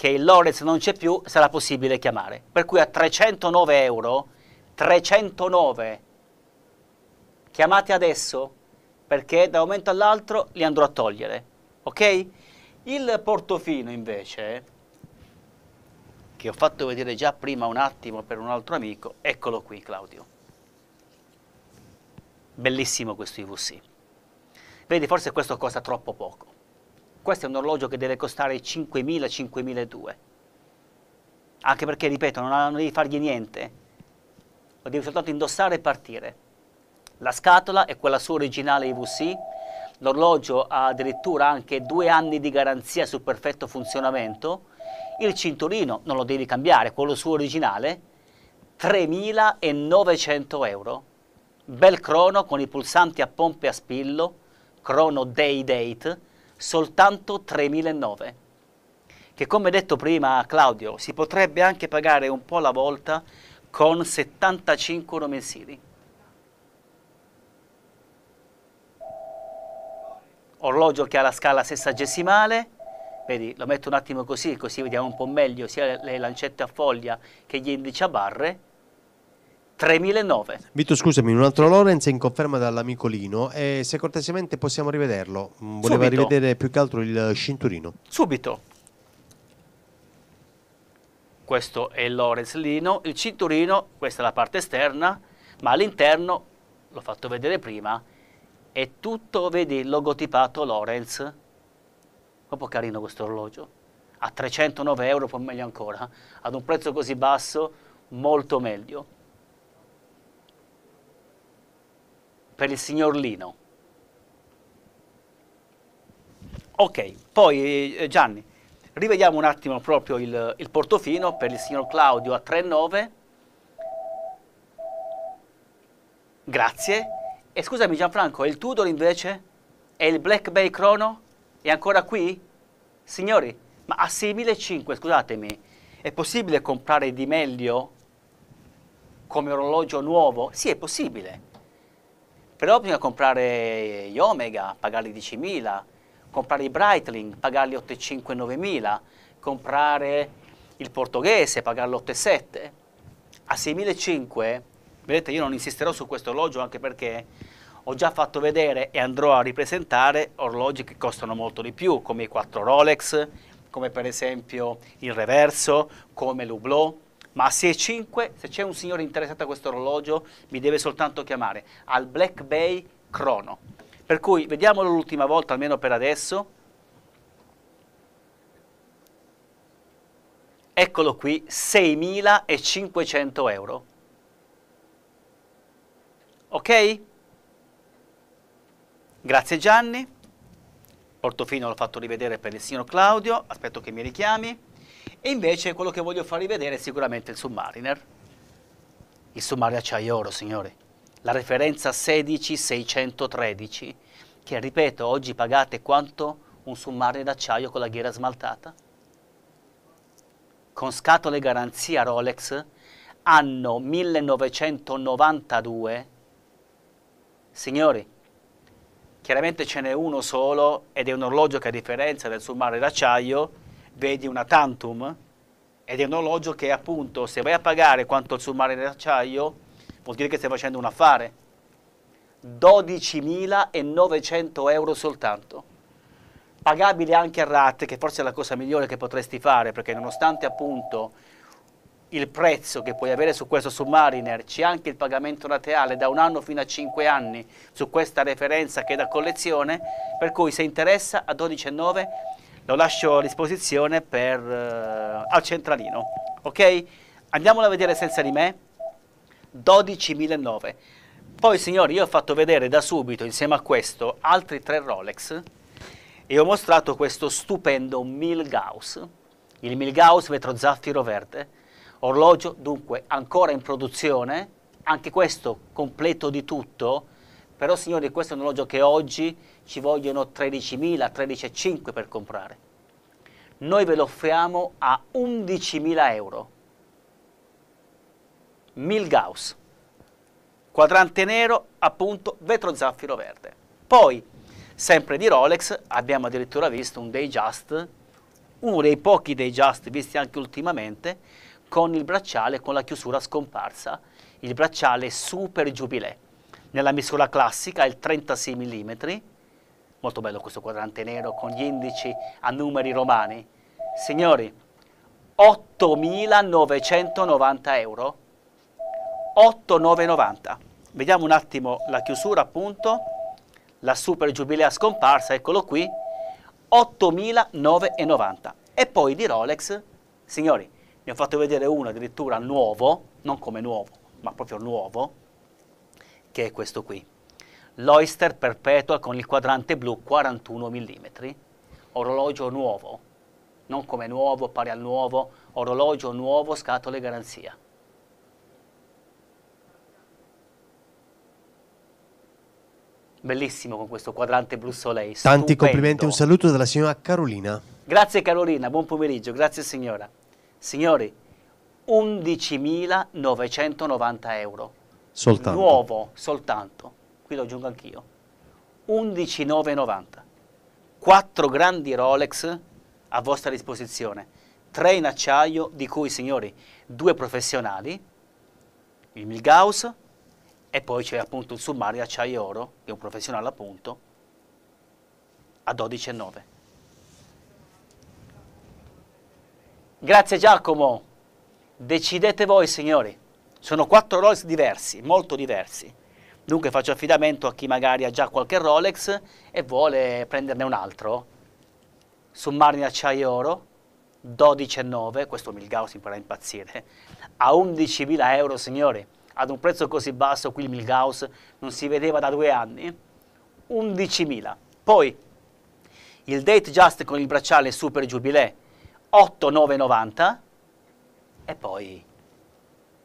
che il Lorenz non c'è più, sarà possibile chiamare. Per cui a 309 euro, 309, chiamate adesso, perché da un momento all'altro li andrò a togliere, ok? Il portofino invece, che ho fatto vedere già prima un attimo per un altro amico, eccolo qui Claudio. Bellissimo questo IVC. Vedi, forse questo costa troppo poco. Questo è un orologio che deve costare 5.000-5.200. Anche perché, ripeto, non, non devi fargli niente. Lo devi soltanto indossare e partire. La scatola è quella sua originale IVC. L'orologio ha addirittura anche due anni di garanzia sul perfetto funzionamento. Il cinturino non lo devi cambiare, quello suo originale. 3.900 euro. Bel crono con i pulsanti a pompe a spillo, crono day date, soltanto 3.009. Che come detto prima Claudio, si potrebbe anche pagare un po' alla volta con 75 euro mensili. Orologio che ha la scala sessagesimale, vedi, lo metto un attimo così, così vediamo un po' meglio sia le lancette a foglia che gli indici a barre, 3009. Vito, scusami, un altro Lorenz in conferma dall'amico Lino e se cortesemente possiamo rivederlo. Mm, Voleva Subito. rivedere più che altro il cinturino. Subito. Questo è il Lorenz Lino, il cinturino, questa è la parte esterna, ma all'interno, l'ho fatto vedere prima, è tutto, vedi, logotipato Lorenz. Proprio carino questo orologio. A 309 euro, poi meglio ancora. Ad un prezzo così basso, molto meglio. Per il signor Lino. Ok, poi eh, Gianni, rivediamo un attimo proprio il, il portofino per il signor Claudio a 3,9. Grazie. E scusami Gianfranco, il Tudor invece? E il Black Bay Chrono? È ancora qui? Signori, ma a 6.500, scusatemi, è possibile comprare di meglio come orologio nuovo? Sì, è possibile. Però bisogna comprare gli Omega, pagarli 10.000, comprare i Breitling, pagarli 8.500-9.000, comprare il portoghese, pagarlo 8.700. A 6.500, vedete, io non insisterò su questo orologio anche perché ho già fatto vedere e andrò a ripresentare orologi che costano molto di più, come i 4 Rolex, come per esempio il Reverso, come l'Hublot, ma a 6.5, se c'è un signore interessato a questo orologio, mi deve soltanto chiamare al Black Bay Chrono. Per cui vediamolo l'ultima volta, almeno per adesso. Eccolo qui, 6.500 euro. Ok? Grazie Gianni. Portofino l'ho fatto rivedere per il signor Claudio, aspetto che mi richiami. E invece quello che voglio far rivedere è sicuramente il Submariner. Il Submariner acciaio oro, signori. La referenza 16613, che ripeto, oggi pagate quanto un Submariner d'acciaio con la ghiera smaltata? Con scatole garanzia Rolex, anno 1992. Signori, chiaramente ce n'è uno solo ed è un orologio che a differenza del Submariner d'acciaio vedi una Tantum ed è un orologio che appunto se vai a pagare quanto il Submariner d'acciaio vuol dire che stai facendo un affare. 12.900 euro soltanto. Pagabile anche a rate che forse è la cosa migliore che potresti fare perché nonostante appunto il prezzo che puoi avere su questo Submariner c'è anche il pagamento rateale da un anno fino a 5 anni su questa referenza che è da collezione per cui se interessa a 12,9 lo lascio a disposizione per, uh, al centralino ok? andiamola a vedere senza di me. 12.009 poi signori io ho fatto vedere da subito insieme a questo altri tre Rolex e ho mostrato questo stupendo Milgauss. Il Milgauss vetro zaffiro verde. Orologio dunque ancora in produzione, anche questo completo di tutto, però signori questo è un orologio che oggi ci vogliono 13.000, 13.500 per comprare. Noi ve lo offriamo a 11.000 euro. Milgauss, quadrante nero, appunto vetro zaffiro verde. Poi, sempre di Rolex, abbiamo addirittura visto un Datejust, uno dei pochi Datejust visti anche ultimamente, con il bracciale con la chiusura scomparsa, il bracciale Super Jubilee. Nella misura classica il 36 mm, molto bello questo quadrante nero con gli indici a numeri romani. Signori, 8.990 euro 8,990. Vediamo un attimo la chiusura appunto, la super giubilea scomparsa, eccolo qui, 8.990. E poi di Rolex, signori, vi ho fatto vedere uno addirittura nuovo, non come nuovo, ma proprio nuovo, che è questo qui. L'Oyster Perpetual con il quadrante blu 41 mm, orologio nuovo, non come nuovo, pari al nuovo, orologio nuovo, scatole garanzia. Bellissimo con questo quadrante blu soleil. Tanti stupendo. complimenti, un saluto dalla signora Carolina. Grazie Carolina, buon pomeriggio, grazie signora. Signori, 11.990 euro. Soltanto. Nuovo, soltanto. Qui lo aggiungo anch'io. 11.990. Quattro grandi Rolex a vostra disposizione. Tre in acciaio, di cui, signori, due professionali, il Milgauss, e poi c'è appunto il Submarino Acciaio Oro, che è un professionale appunto, a 12,9. Grazie Giacomo. Decidete voi, signori. Sono quattro Rolex diversi, molto diversi. Dunque faccio affidamento a chi magari ha già qualche Rolex e vuole prenderne un altro. Submarino Acciaio Oro, 12,9, questo Milgauss mi farà impazzire, a 11.000 euro, signori ad un prezzo così basso, qui il Milgauss non si vedeva da due anni, 11.000. Poi il Date Just con il bracciale Super Jubilee, 8.990 e poi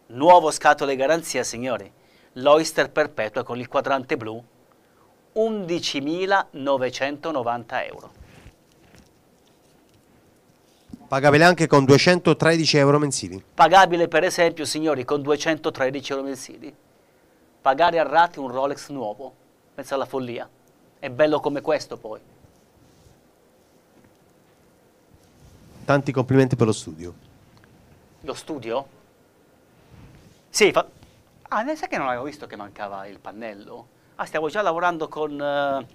nuovo scatole garanzia, signori, l'Oyster Perpetua con il quadrante blu, 11.990 euro. Pagabile anche con 213 euro mensili. Pagabile per esempio, signori, con 213 euro mensili. Pagare a rate un Rolex nuovo, pensa alla follia. È bello come questo poi. Tanti complimenti per lo studio. Lo studio? Sì, fa... Ah, ne sai che non avevo visto che mancava il pannello? Ah, stiamo già lavorando con... eh,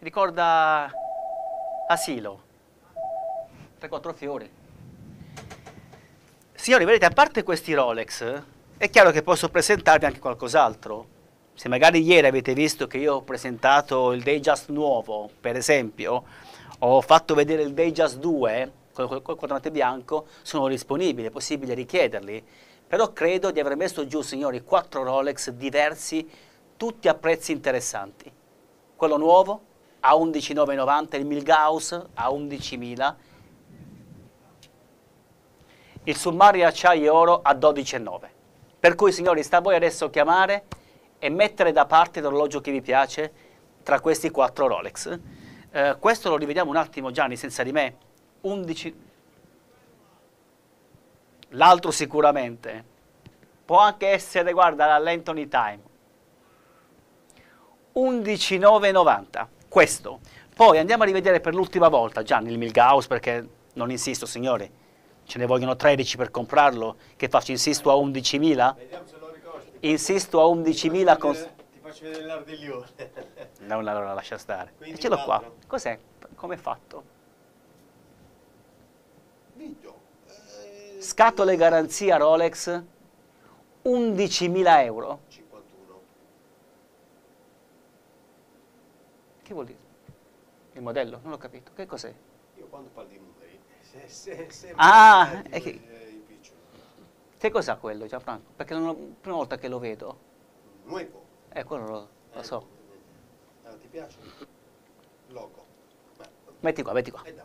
Ricorda Asilo. 3-4 fiori. Signori, vedete, a parte questi Rolex, è chiaro che posso presentarvi anche qualcos'altro. Se magari ieri avete visto che io ho presentato il Datejust nuovo, per esempio, ho fatto vedere il Datejust 2 col, quadrante bianco, sono disponibili, è possibile richiederli. Però credo di aver messo giù, signori, quattro Rolex diversi, tutti a prezzi interessanti. Quello nuovo a 11.990, il Milgauss a 11.000, il Submarino Acciaio Oro a 12.900. Per cui, signori, sta a voi adesso chiamare e mettere da parte l'orologio che vi piace tra questi quattro Rolex. Eh, questo lo rivediamo un attimo, Gianni, senza di me. 11. L'altro sicuramente. Può anche essere, guarda, l'Anthony Time. 11.990. Questo. Poi andiamo a rivedere per l'ultima volta, Gianni, il Milgauss, perché non insisto, signori, ce ne vogliono 13 per comprarlo, che faccio, insisto a 11.000? Vediamo se lo ricordi. Insisto a 11.000 con... Ti faccio vedere l'ardiglione. No, no, no, lascia stare. Quindi e ce l'ho qua. Cos'è? Come è fatto? Eh, Scatole garanzia Rolex, 11.000 euro. 51. Che vuol dire? Il modello? Non ho capito. Che cos'è? Io quando parlo di numeri, se, se, se Ah, eh, è che- eh, in picciolo. Che cos'ha quello, Gianfranco? Perché non ho, prima volta che lo vedo. Nuevo. Eh, quello lo, lo so. Eh, ti piace? Logo. Beh, Metti qua, metti qua. E dai.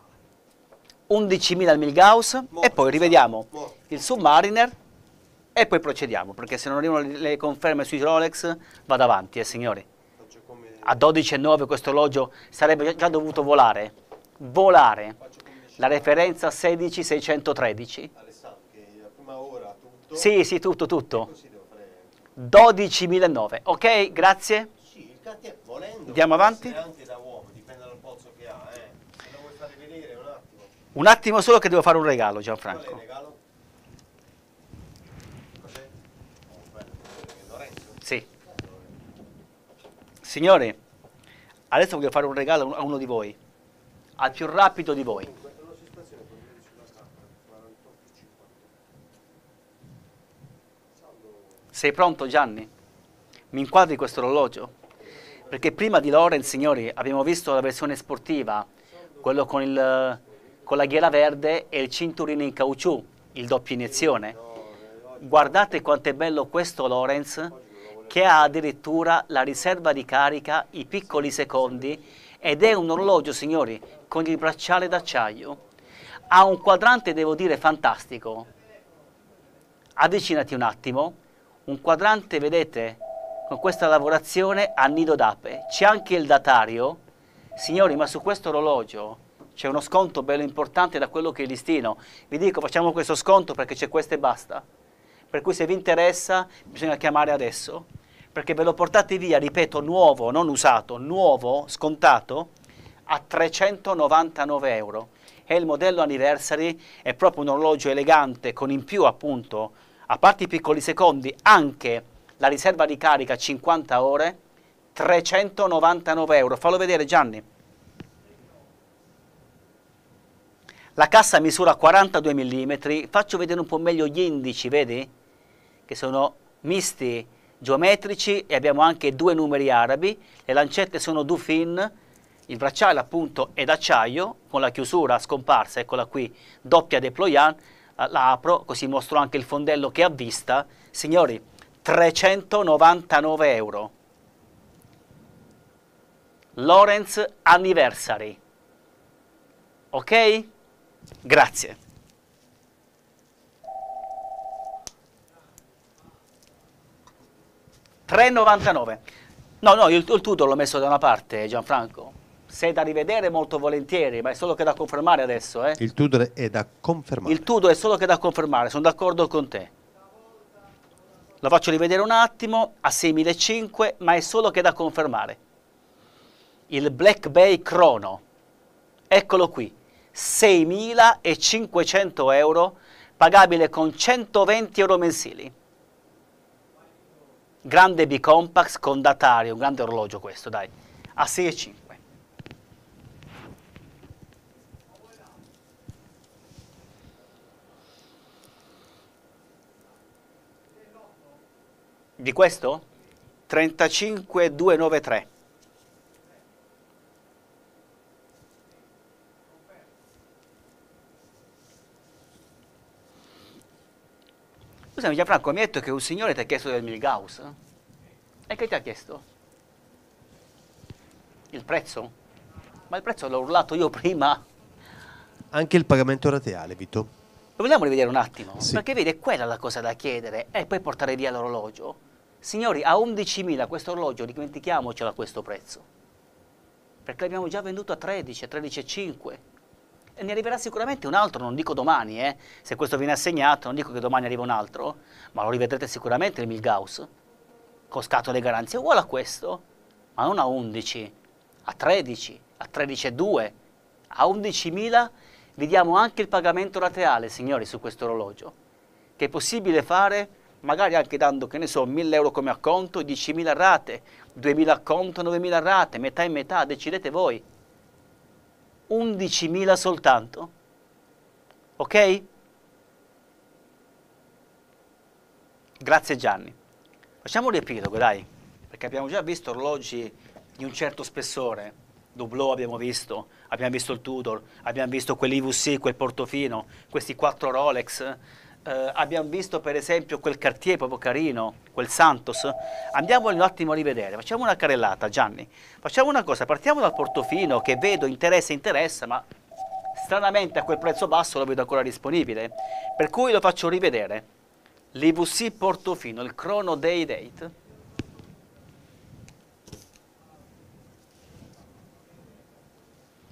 11.000 al Milgauss e poi rivediamo morto. il Submariner e poi procediamo, perché se non arrivano le conferme sui Rolex vado avanti, eh signori. A 12,9 questo orologio sarebbe già- dovuto volare. Volare. La referenza 16613. Alessandro, che prima ora tutto... Sì, sì, tutto, tutto. Così devo fare... 12.009. Ok, grazie. Sì, volendo... Andiamo avanti? essere anche da uomo, dipende dal polso che ha, eh. Se lo vuoi fare vedere un attimo. Un attimo solo che devo fare un regalo, Qual è il Gianfranco. regalo? Cos'è? Lorenzo? Sì. Signori, adesso voglio fare un regalo a uno di voi. Al più rapido di voi. Comunque, è una situazione con lui sulla carta, 48 50. Saldo... Sei pronto Gianni? Mi inquadri questo orologio? Perché prima di Lorenz, signori, abbiamo visto la versione sportiva, quello con, il, con la ghiera verde e il cinturino in caucciù, il doppio iniezione. Guardate quanto è bello questo Lorenz, che ha addirittura la riserva di carica, i piccoli secondi, ed è un orologio, signori, con il bracciale d'acciaio. Ha un quadrante, devo dire, fantastico. Avvicinati un attimo, un quadrante, vedete, con questa lavorazione a nido d'ape. C'è anche il datario. Signori, ma su questo orologio c'è uno sconto bello importante da quello che è il listino. Vi dico, facciamo questo sconto perché c'è questo e basta. Per cui se vi interessa bisogna chiamare adesso, perché ve lo portate via, ripeto, nuovo, non usato, nuovo, scontato, a 399 euro. È il modello anniversary, è proprio un orologio elegante con in più appunto, a parte i piccoli secondi, anche la riserva di carica 50 ore, 399 euro. Fallo vedere Gianni. La cassa misura 42 mm, faccio vedere un po' meglio gli indici, vedi? Che sono misti geometrici e abbiamo anche due numeri arabi, le lancette sono Dufin, il bracciale appunto è d'acciaio con la chiusura scomparsa, eccola qui, doppia deployant, la, apro così mostro anche il fondello che ha vista, signori 399 euro. Lorenz Anniversary. Ok? Grazie. $3,99. No, no, il, il tutto l'ho messo da una parte, Gianfranco. Se è da rivedere molto volentieri, ma è solo che da confermare adesso, eh. Il Tudor è da confermare. Il tutto è solo che da confermare, sono d'accordo con te. Lo faccio rivedere un attimo, a 6.500, ma è solo che da confermare. Il Black Bay Chrono, eccolo qui, 6.500 euro, pagabile con 120 euro mensili. Grande B-Compax con datario, un grande orologio questo, dai, a 6.500. Di questo? 35293. Scusami Gianfranco, mi hai detto che un signore ti ha chiesto del Milgauss? E che ti ha chiesto? Il prezzo? Ma il prezzo l'ho urlato io prima. Anche il pagamento rateale, Vito. Lo vogliamo rivedere un attimo? Sì. Perché vedi, è quella la cosa da chiedere e poi portare via l'orologio. Signori, a 11.000 questo orologio, dimentichiamocelo a questo prezzo. Perché l'abbiamo già venduto a 13, a 13,5. Ne arriverà sicuramente un altro, non dico domani, eh. Se questo viene assegnato, non dico che domani arriva un altro, ma lo rivedrete sicuramente il Milgauss. Con scatole garanzie uguale a questo, ma non a 11, a 13, a 13,2. A 11.000 vi diamo anche il pagamento rateale, signori, su questo orologio, che è possibile fare magari anche dando, che ne so, 1.000 euro come acconto, 10.000 rate, 2.000 acconto, 9.000 rate, metà e metà, decidete voi. 11.000 soltanto. Ok? Grazie Gianni. Facciamo un riepilogo, dai, perché abbiamo già visto orologi di un certo spessore. Doblò abbiamo visto, abbiamo visto il Tudor, abbiamo visto quell'IVC, quel Portofino, questi quattro Rolex, eh, abbiamo visto per esempio quel Cartier proprio carino, quel Santos, andiamoli un attimo a rivedere, facciamo una carrellata Gianni, facciamo una cosa, partiamo dal Portofino che vedo interessa, interessa, ma stranamente a quel prezzo basso lo vedo ancora disponibile, per cui lo faccio rivedere. L'IVC Portofino, il Chrono Day Date,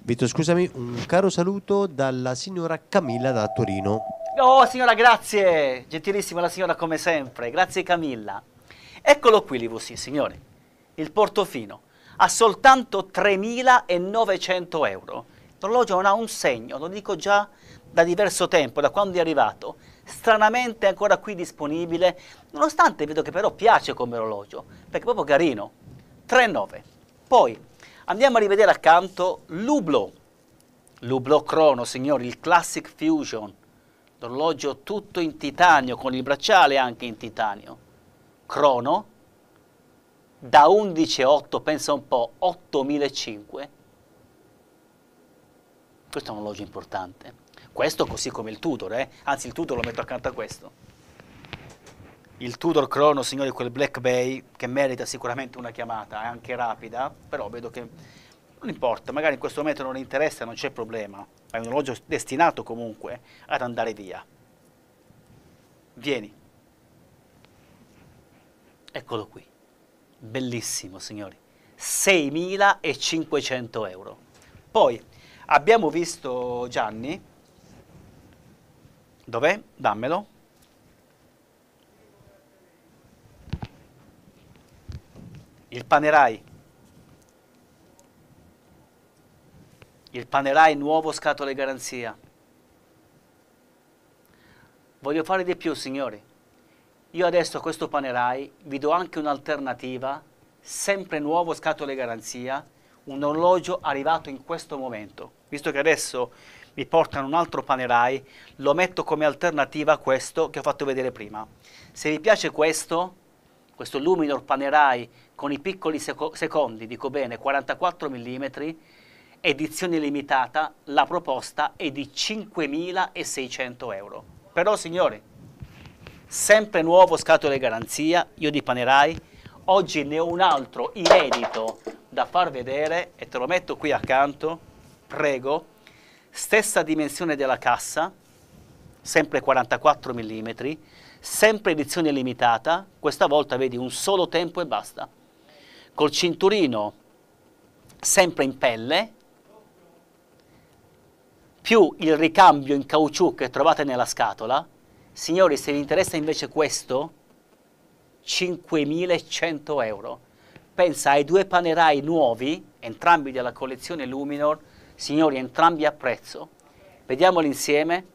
Vito, scusami, un caro saluto dalla signora Camilla da Torino. Oh signora, grazie! Gentilissima la signora come sempre, grazie Camilla. Eccolo qui l'IVC, signori, il Portofino, ha soltanto 3.900 euro. L'orologio non ha un segno, lo dico già da diverso tempo, da quando è arrivato. Stranamente è ancora qui disponibile, nonostante vedo che però piace come orologio, perché è proprio carino. 3,9. Poi andiamo a rivedere accanto l'Ublo, l'Ublo Chrono, signori, il Classic Fusion, l'orologio tutto in titanio, con il bracciale anche in titanio. Crono, da 11,8, pensa un po', 8.500. Questo è un orologio importante. Questo così come il Tudor, eh? anzi il Tudor lo metto accanto a questo. Il Tudor Chrono, signori, quel Black Bay, che merita sicuramente una chiamata, è anche rapida, però vedo che non importa, magari in questo momento non interessa, non c'è problema, è un orologio destinato comunque ad andare via. Vieni. Eccolo qui. Bellissimo, signori. 6.500 euro. Poi abbiamo visto Gianni. Dov'è? Dammelo. Il Panerai. Il Panerai nuovo scatole garanzia. Voglio fare di più, signori. Io adesso a questo Panerai vi do anche un'alternativa, sempre nuovo scatole garanzia, un orologio arrivato in questo momento. Visto che adesso mi portano un altro Panerai, lo metto come alternativa a questo che ho fatto vedere prima. Se vi piace questo, questo Luminor Panerai con i piccoli seco secondi, dico bene, 44 mm, edizione limitata, la proposta è di 5.600 euro. Però signori, sempre nuovo scatole garanzia, io di Panerai, oggi ne ho un altro inedito da far vedere e te lo metto qui accanto, prego, stessa dimensione della cassa, sempre 44 mm, sempre edizione limitata, questa volta vedi un solo tempo e basta, col cinturino sempre in pelle, più il ricambio in caucciù che trovate nella scatola, signori se vi interessa invece questo, 5.100 euro. Pensa ai due panerai nuovi, entrambi della collezione Luminor, signori entrambi a prezzo. Vediamoli insieme.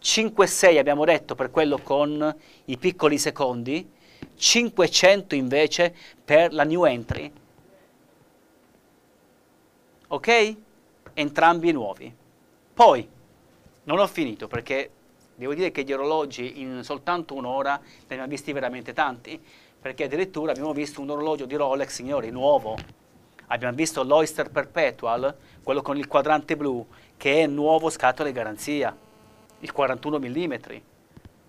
5,6 abbiamo detto per quello con i piccoli secondi, 500 invece per la new entry. Ok? Entrambi nuovi. Poi, non ho finito perché devo dire che gli orologi in soltanto un'ora ne abbiamo visti veramente tanti, perché addirittura abbiamo visto un orologio di Rolex, signori, nuovo. Abbiamo visto l'Oyster Perpetual, quello con il quadrante blu, che è nuovo scatole garanzia, il 41 mm.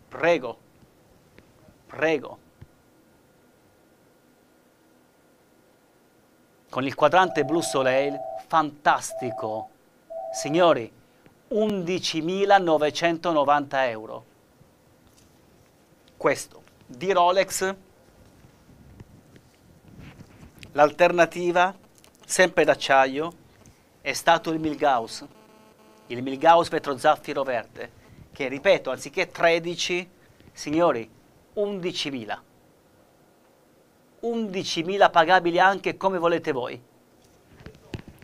Prego, prego. Con il quadrante blu Soleil, fantastico. Signori, 11.990 euro. Questo di Rolex, l'alternativa, sempre d'acciaio, è stato il Milgauss, il Milgauss vetro zaffiro verde, che ripeto, anziché 13, signori, 11.000. 11.000 pagabili anche come volete voi.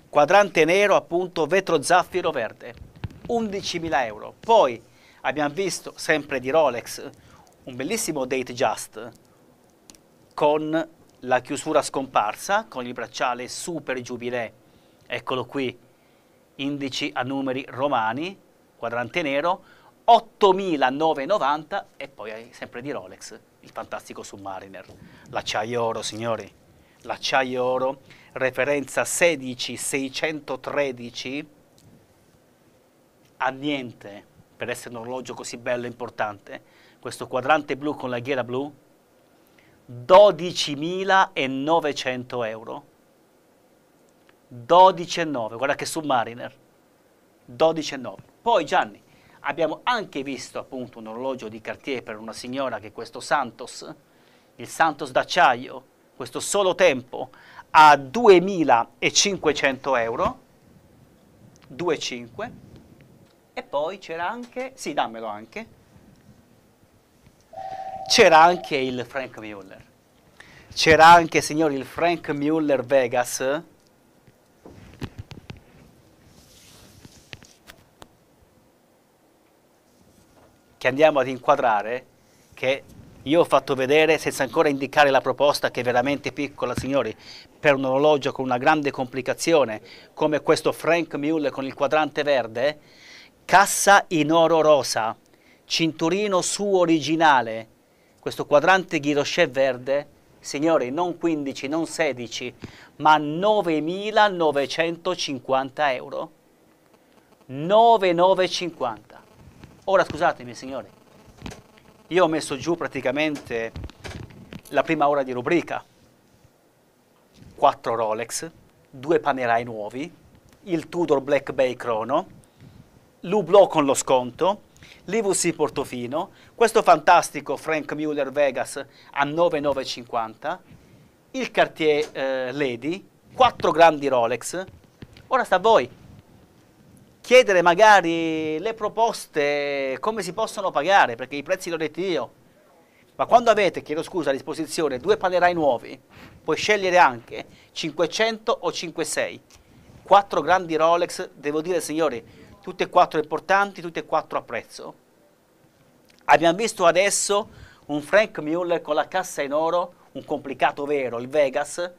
Quadrante nero, appunto, vetro zaffiro verde. 11.000 euro. Poi abbiamo visto sempre di Rolex un bellissimo Date Just con la chiusura scomparsa, con il bracciale Super Jubilee, eccolo qui, indici a numeri romani, quadrante nero, 8.990 e poi sempre di Rolex il fantastico Submariner, l'acciaio oro signori, l'acciaio oro, referenza 16613 a niente per essere un orologio così bello e importante, questo quadrante blu con la ghiera blu, 12.900 euro. 12,9, guarda che Submariner, 12,9. Poi Gianni, abbiamo anche visto appunto un orologio di Cartier per una signora che è questo Santos, il Santos d'acciaio, questo solo tempo, a 2.500 euro, 2,5. E poi c'era anche, sì dammelo anche, c'era anche il Frank Mueller. C'era anche, signori, il Frank Mueller Vegas, che andiamo ad inquadrare, che io ho fatto vedere senza ancora indicare la proposta che è veramente piccola, signori, per un orologio con una grande complicazione, come questo Frank Mule con il quadrante verde, cassa in oro rosa, cinturino suo originale, questo quadrante Ghirochet verde, signori, non 15, non 16, ma 9.950 euro. 9.950. Ora scusatemi signori, io ho messo giù praticamente la prima ora di rubrica, 4 Rolex, due Panerai nuovi, il Tudor Black Bay Chrono, l'Hublot con lo sconto, l'IVC Portofino, questo fantastico Frank Mueller Vegas a 9,950, il Cartier eh, Lady, 4 grandi Rolex, ora sta a voi chiedere magari le proposte, come si possono pagare, perché i prezzi li ho detti io. Ma quando avete, chiedo scusa, a disposizione due panerai nuovi, puoi scegliere anche 500 o 56. Quattro grandi Rolex, devo dire signori, tutte e quattro importanti, tutte e quattro a prezzo. Abbiamo visto adesso un Frank Mueller con la cassa in oro, un complicato vero, il Vegas,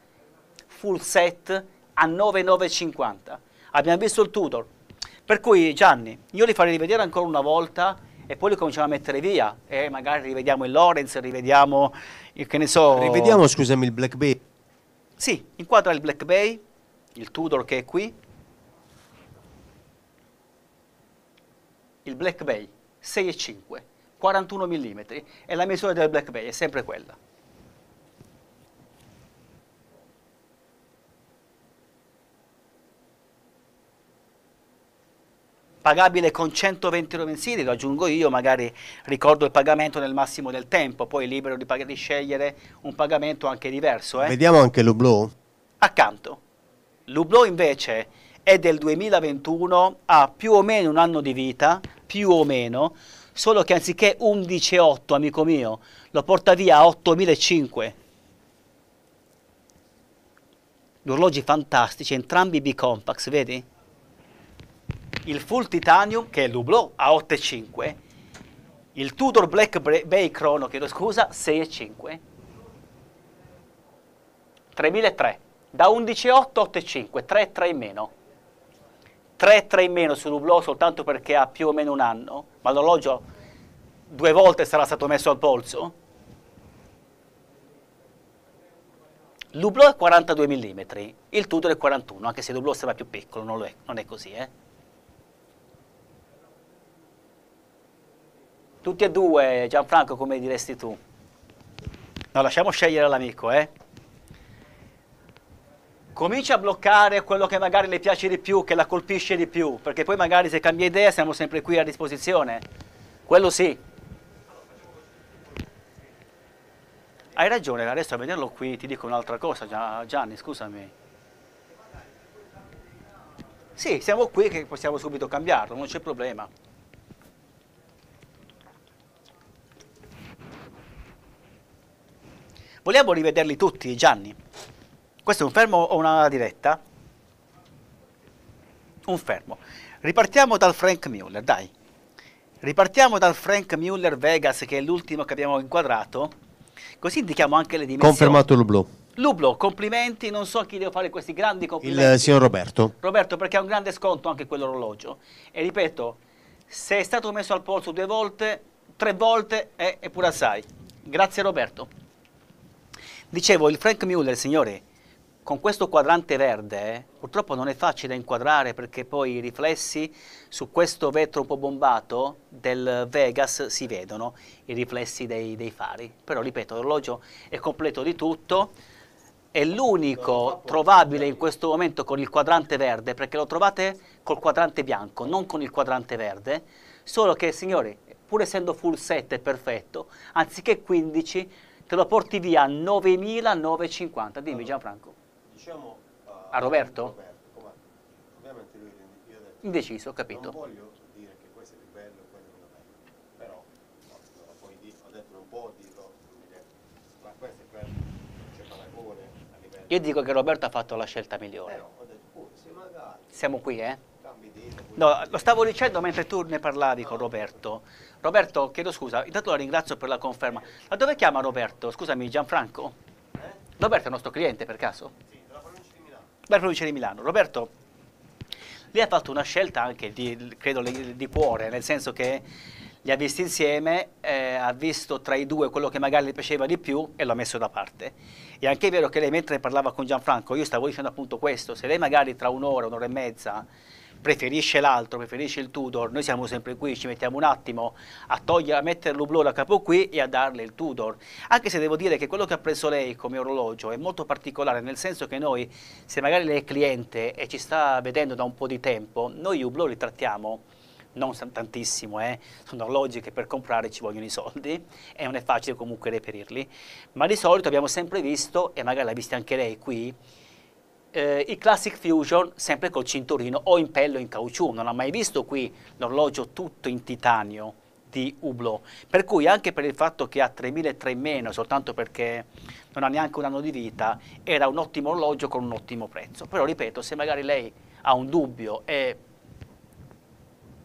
full set a 9,950. Abbiamo visto il Tudor, per cui Gianni, io li farei rivedere ancora una volta e poi li cominciamo a mettere via e magari rivediamo il Lorenz, rivediamo il che ne so... Rivediamo, scusami, il Black Bay. Sì, inquadra il Black Bay, il Tudor che è qui, il Black Bay 6,5, 41 mm e la misura del Black Bay è sempre quella. pagabile con 120 euro mensili, lo aggiungo io, magari ricordo il pagamento nel massimo del tempo, poi libero di, di scegliere un pagamento anche diverso. Eh? Vediamo anche l'Hublot. Accanto. L'Hublot invece è del 2021, ha più o meno un anno di vita, più o meno, solo che anziché 11,8 amico mio, lo porta via a 8.500. Gli orologi fantastici, entrambi B-Compax, vedi? il full titanium che è l'Hublot a 8,5 il Tudor Black Bay Chrono chiedo scusa 6,5 3.300 da 11,8 8,5 3,3 in meno 3,3 in meno sull'Hublot soltanto perché ha più o meno un anno ma l'orologio due volte sarà stato messo al polso L'Hublot è 42 mm, il Tudor è 41, anche se l'Hublot sembra più piccolo, non, è, non è così, eh? Tutti e due, Gianfranco, come diresti tu? No, lasciamo scegliere l'amico, eh? Comincia a bloccare quello che magari le piace di più, che la colpisce di più, perché poi magari se cambia idea siamo sempre qui a disposizione. Quello sì. Hai ragione, adesso a vederlo qui ti dico un'altra cosa, Gianni, scusami. Sì, siamo qui che possiamo subito cambiarlo, non c'è problema. Vogliamo rivederli tutti, Gianni? Questo è un fermo o una diretta? Un fermo. Ripartiamo dal Frank Mueller, dai. Ripartiamo dal Frank Mueller Vegas, che è l'ultimo che abbiamo inquadrato. Così indichiamo anche le dimensioni. Confermato l'Hublot. Lublo, complimenti, non so chi devo fare questi grandi complimenti. Il signor Roberto. Roberto, perché ha un grande sconto anche quell'orologio. E ripeto, se è stato messo al polso due volte, tre volte, è, è pure assai. Grazie Roberto. Dicevo, il Frank Mueller, signore, con questo quadrante verde purtroppo non è facile inquadrare perché poi i riflessi su questo vetro un po' bombato del Vegas si vedono, i riflessi dei, dei fari. Però ripeto, l'orologio è completo di tutto, è l'unico trovabile in questo momento con il quadrante verde perché lo trovate col quadrante bianco, non con il quadrante verde, solo che signori, pur essendo full set è perfetto, anziché 15 te lo porti via a 9.950. Dimmi Gianfranco. Diciamo A Roberto? Roberto com'è? ovviamente lui io ho detto, Indeciso, ho non capito. voglio dire che questo è più bello quello è meno bello, però no, non dire, ho detto non può dirlo, non ma questo è quello, non c'è paragone a livello. Io dico che Roberto ha fatto la scelta migliore. Però ho detto, oh, se magari Siamo qui, eh? poi- No, lo stavo dicendo mentre tu ne parlavi con Roberto. Roberto, chiedo scusa, intanto lo ringrazio per la conferma. Ma dove chiama Roberto? Scusami, Gianfranco? Eh? Roberto è il nostro cliente per caso? Sì, Bella provincia di Milano. Roberto, lei ha fatto una scelta anche di, credo, di cuore, nel senso che li ha visti insieme, eh, ha visto tra i due quello che magari le piaceva di più e l'ha messo da parte. E anche è vero che lei mentre parlava con Gianfranco, io stavo dicendo appunto questo, se lei magari tra un'ora, un'ora e mezza preferisce l'altro, preferisce il Tudor, noi siamo sempre qui, ci mettiamo un attimo a togliere, a mettere l'Hublot da capo qui e a darle il Tudor. Anche se devo dire che quello che ha preso lei come orologio è molto particolare, nel senso che noi, se magari lei è cliente e ci sta vedendo da un po' di tempo, noi Hublot li trattiamo non tantissimo, eh. sono orologi che per comprare ci vogliono i soldi e non è facile comunque reperirli, ma di solito abbiamo sempre visto, e magari l'ha vista anche lei qui, eh, i Classic Fusion sempre col cinturino o in pelle o in caucciù, non ha mai visto qui l'orologio tutto in titanio di Hublot, per cui anche per il fatto che ha 3003 in meno, soltanto perché non ha neanche un anno di vita, era un ottimo orologio con un ottimo prezzo, però ripeto, se magari lei ha un dubbio e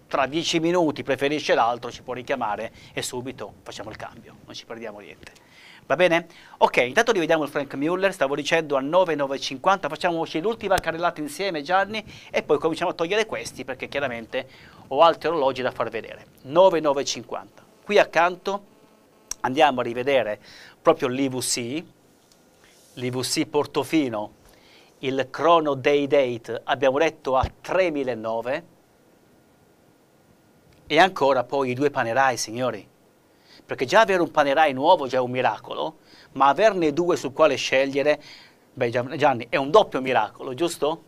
tra dieci minuti preferisce l'altro, ci può richiamare e subito facciamo il cambio, non ci perdiamo niente. Va bene? Ok, intanto rivediamo il Frank Muller, stavo dicendo a 9,950, facciamoci l'ultima carrellata insieme Gianni e poi cominciamo a togliere questi perché chiaramente ho altri orologi da far vedere. 9,950. Qui accanto andiamo a rivedere proprio l'IVC, l'IVC Portofino, il Chrono Day Date, abbiamo detto a 3.900 e ancora poi i due panerai, signori. Perché già avere un panerai nuovo già è un miracolo, ma averne due sul quale scegliere, beh Gian- Gianni, è un doppio miracolo, giusto?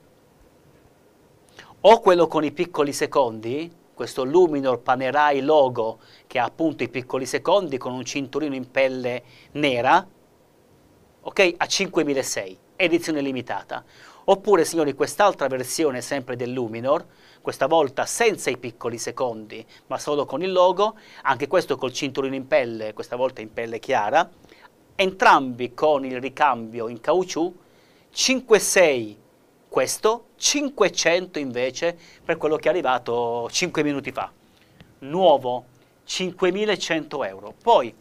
O quello con i piccoli secondi, questo Luminor Panerai logo che ha appunto i piccoli secondi con un cinturino in pelle nera, ok? A 5.600, edizione limitata. Oppure, signori, quest'altra versione sempre del Luminor, questa volta senza i piccoli secondi, ma solo con il logo, anche questo col cinturino in pelle, questa volta in pelle chiara, entrambi con il ricambio in caucciù, 5,6 questo, 500 invece per quello che è arrivato 5 minuti fa. Nuovo, 5.100 euro. Poi,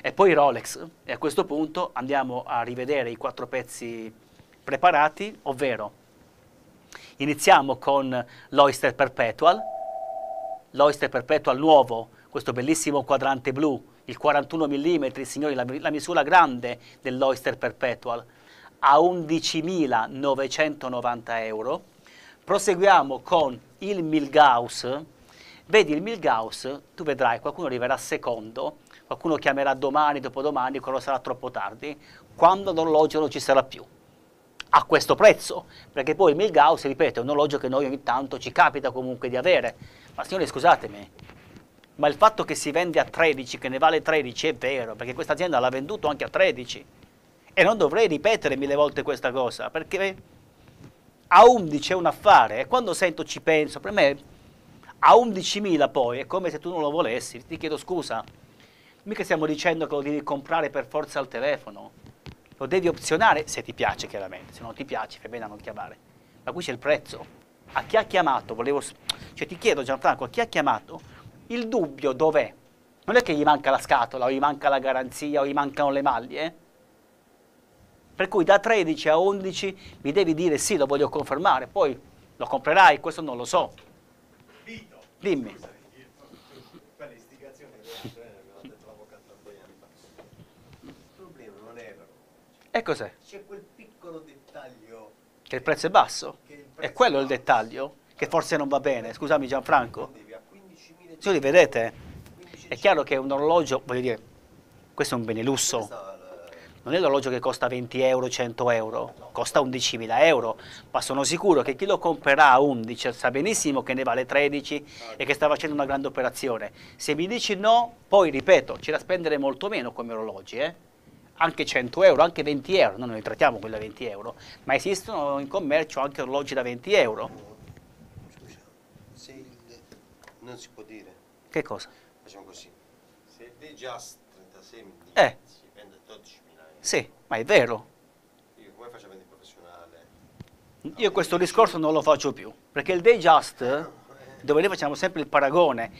e poi Rolex, e a questo punto andiamo a rivedere i quattro pezzi preparati, ovvero iniziamo con l'Oyster Perpetual, l'Oyster Perpetual nuovo, questo bellissimo quadrante blu, il 41 mm, signori, la, la misura grande dell'Oyster Perpetual, a 11.990 euro. Proseguiamo con il Milgauss. Vedi il Milgauss, tu vedrai, qualcuno arriverà secondo, qualcuno chiamerà domani, dopodomani, quando sarà troppo tardi, quando l'orologio non ci sarà più a questo prezzo, perché poi il Milgauss, ripeto, è un orologio che noi ogni tanto ci capita comunque di avere. Ma signori, scusatemi, ma il fatto che si vende a 13, che ne vale 13, è vero, perché questa azienda l'ha venduto anche a 13. E non dovrei ripetere mille volte questa cosa, perché a 11 è un affare, e quando sento ci penso, per me a 11.000 poi è come se tu non lo volessi, ti chiedo scusa. Mica stiamo dicendo che lo devi comprare per forza al telefono lo devi opzionare se ti piace chiaramente, se non ti piace fai bene a non chiamare. Ma qui c'è il prezzo. A chi ha chiamato, volevo, cioè ti chiedo Gianfranco, a chi ha chiamato, il dubbio dov'è? Non è che gli manca la scatola, o gli manca la garanzia, o gli mancano le maglie. eh? Per cui da 13 a 11 mi devi dire sì, lo voglio confermare, poi lo comprerai, questo non lo so. Dimmi. scusami, io- per l'istigazione che abbiamo detto l'avvocato tanti anni fa. Il problema non era È E cos'è? C'è quel piccolo dettaglio Che il prezzo è basso? che il È prezzo quello il basso. dettaglio? Che forse non va bene. Scusami Gianfranco. Vendevi a 15.000 Signori, vedete? È chiaro che un orologio, voglio dire, questo è un bene lusso. Non è l'orologio che costa 20 euro, 100 euro, costa 11.000 euro, ma sono sicuro che chi lo comprerà a 11 sa benissimo che ne vale 13 e che sta facendo una grande operazione. Se mi dici no, poi ripeto, c'è da spendere molto meno come orologi, eh? Anche 100 euro, anche 20 euro, noi non li trattiamo quelli da 20 euro, ma esistono in commercio anche orologi da 20 euro. Scusa, se il, non si può dire, Che cosa? facciamo così. Se il The Just 36 mm Eh. si vende a 12.000 euro, Sì, ma è vero. io come faccio a vendere professionale? Io questo discorso non lo faccio più, perché il day just, dove noi facciamo sempre il paragone,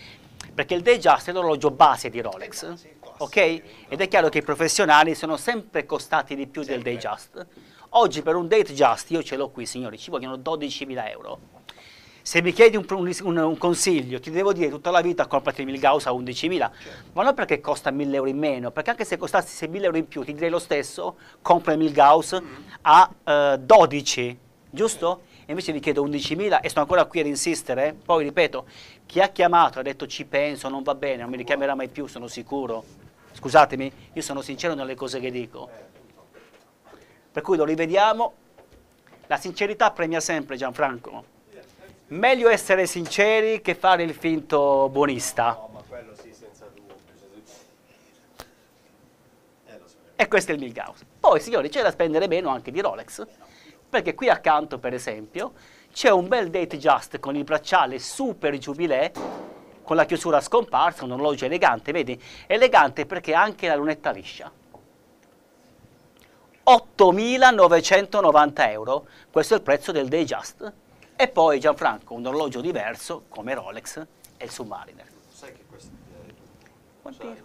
perché il day just è l'orologio base di Rolex, ok? Ed è chiaro che i professionali sono sempre costati di più del day just. Oggi per un date just, io ce l'ho qui signori, ci vogliono 12.000 euro. Se mi chiedi un, un- un consiglio, ti devo dire tutta la vita comprati il Milgauss a 11.000, ma non perché costa 1.000 euro in meno, perché anche se costasse 6.000 euro in più, ti direi lo stesso, compra il Milgauss a eh, 12, giusto? E invece vi chiedo 11.000 e sto ancora qui ad insistere. Poi ripeto, chi ha chiamato ha detto ci penso, non va bene, non mi richiamerà mai più, sono sicuro. Scusatemi, io sono sincero nelle cose che dico. Per cui lo rivediamo. La sincerità premia sempre Gianfranco. Meglio essere sinceri che fare il finto buonista. No, ma quello sì, senza dubbio. E questo è il Milgauss. Poi, signori, c'è da spendere meno anche di Rolex, perché qui accanto, per esempio, c'è un bel date just con il bracciale super jubilé, con la chiusura scomparsa, un orologio elegante, vedi? Elegante perché ha anche la lunetta liscia. 8.990 euro, questo è il prezzo del day just. E poi Gianfranco, un orologio diverso, come Rolex, è il Submariner. Sai che questo eh, Oddio.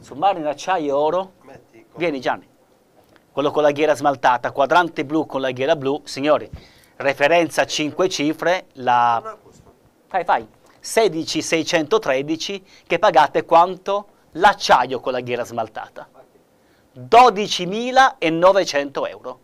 Submariner acciaio oro, metti Vieni Gianni, quello con la ghiera smaltata, quadrante blu con la ghiera blu, signori, referenza 5 cifre, la... Fai, fai, 16613 che pagate quanto? L'acciaio con la ghiera smaltata. 12.900 euro.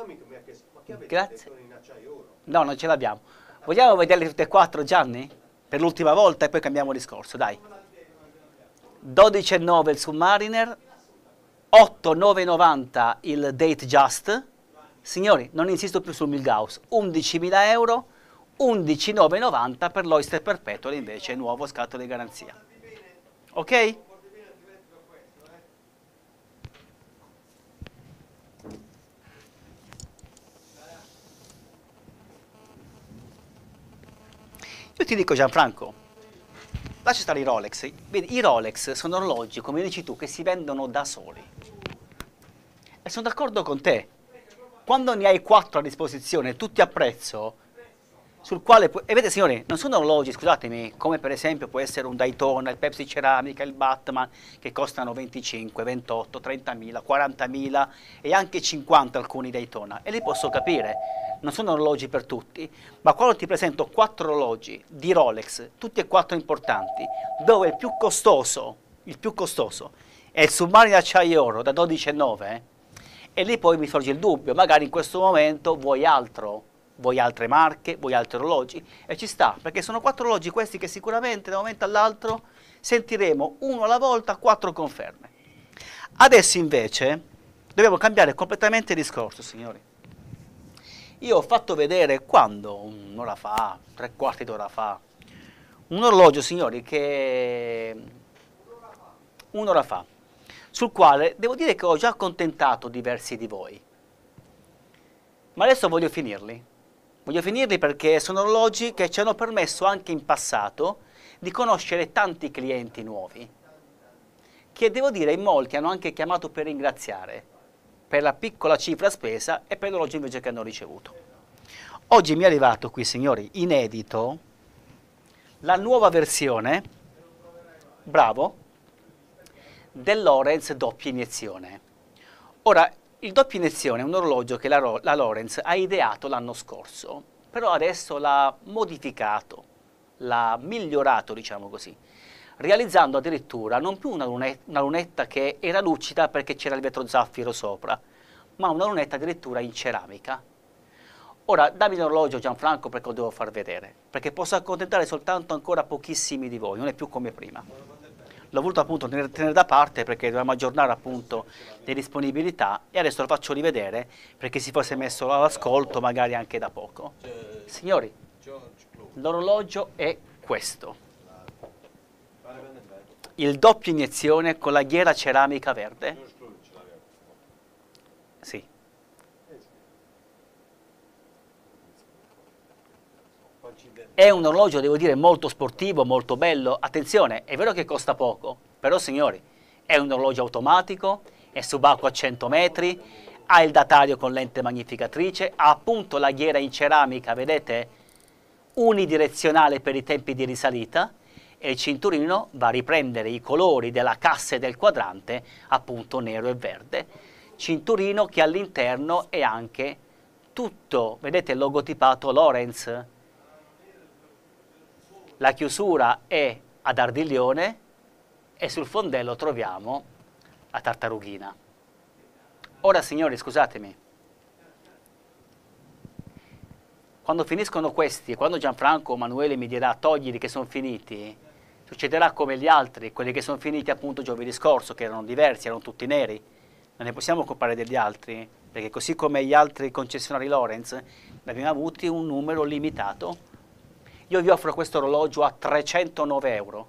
Amico mi ha chiesto, ma che avete Grazie. detto in acciaio oro? No, non ce l'abbiamo. Vogliamo vederle tutte e quattro, Gianni? Per l'ultima volta e poi cambiamo discorso, dai. 12,9 il Submariner, 8,990 il Date Just. Signori, non insisto più sul Milgauss, 11.000 euro, 11,990 per l'Oyster Perpetual invece, nuovo scatto di garanzia. Ok? Io ti dico Gianfranco, lascia stare i Rolex. Vedi, i Rolex sono orologi, come dici tu, che si vendono da soli. E sono d'accordo con te. Quando ne hai quattro a disposizione, tutti a prezzo, sul quale... E vedete signori, non sono orologi, scusatemi, come per esempio può essere un Daytona, il Pepsi Ceramica, il Batman, che costano 25, 28, 30.000, 40.000 e anche 50 alcuni Daytona. E li posso capire, non sono orologi per tutti, ma quando ti presento quattro orologi di Rolex, tutti e quattro importanti, dove il più costoso, il più costoso, è il Submarine Acciaio Oro da 12,9, eh, e lì poi mi sorge il dubbio, magari in questo momento vuoi altro, vuoi altre marche, vuoi altri orologi, e ci sta, perché sono quattro orologi questi che sicuramente da un momento all'altro sentiremo uno alla volta quattro conferme. Adesso invece dobbiamo cambiare completamente il discorso, signori. Io ho fatto vedere quando, un'ora fa, tre quarti d'ora fa, un orologio, signori, che un'ora fa, sul quale devo dire che ho già accontentato diversi di voi. Ma adesso voglio finirli. Voglio finirli perché sono orologi che ci hanno permesso anche in passato di conoscere tanti clienti nuovi, che devo dire in molti hanno anche chiamato per ringraziare per la piccola cifra spesa e per l'orologio invece che hanno ricevuto. Oggi mi è arrivato qui, signori, inedito, la nuova versione, bravo, del Lorenz doppia iniezione. Ora, il doppia iniezione è un orologio che la, la Lorenz ha ideato l'anno scorso, però adesso l'ha modificato, l'ha migliorato, diciamo così, realizzando addirittura non più una lunetta, una lunetta che era lucida perché c'era il vetro zaffiro sopra, ma una lunetta addirittura in ceramica. Ora, dammi l'orologio Gianfranco perché lo devo far vedere, perché posso accontentare soltanto ancora pochissimi di voi, non è più come prima l'ho voluto appunto tenere, tenere, da parte perché dovevamo aggiornare appunto le disponibilità e adesso lo faccio rivedere perché si fosse messo all'ascolto magari anche da poco. Signori, l'orologio è questo. Il doppio iniezione con la ghiera ceramica verde. Sì. È un orologio, devo dire, molto sportivo, molto bello. Attenzione, è vero che costa poco, però signori, è un orologio automatico, è subacqueo a 100 metri, ha il datario con lente magnificatrice, ha appunto la ghiera in ceramica, vedete, unidirezionale per i tempi di risalita e il cinturino va a riprendere i colori della cassa e del quadrante, appunto nero e verde. Cinturino che all'interno è anche tutto, vedete, logotipato Lorenz, la chiusura è ad ardiglione e sul fondello troviamo la tartarughina. Ora signori, scusatemi, quando finiscono questi, quando Gianfranco o Manuele mi dirà toglili che sono finiti, succederà come gli altri, quelli che sono finiti appunto giovedì scorso, che erano diversi, erano tutti neri. Non ne possiamo occupare degli altri, perché così come gli altri concessionari Lorenz, ne abbiamo avuti un numero limitato io vi offro questo orologio a 309 euro,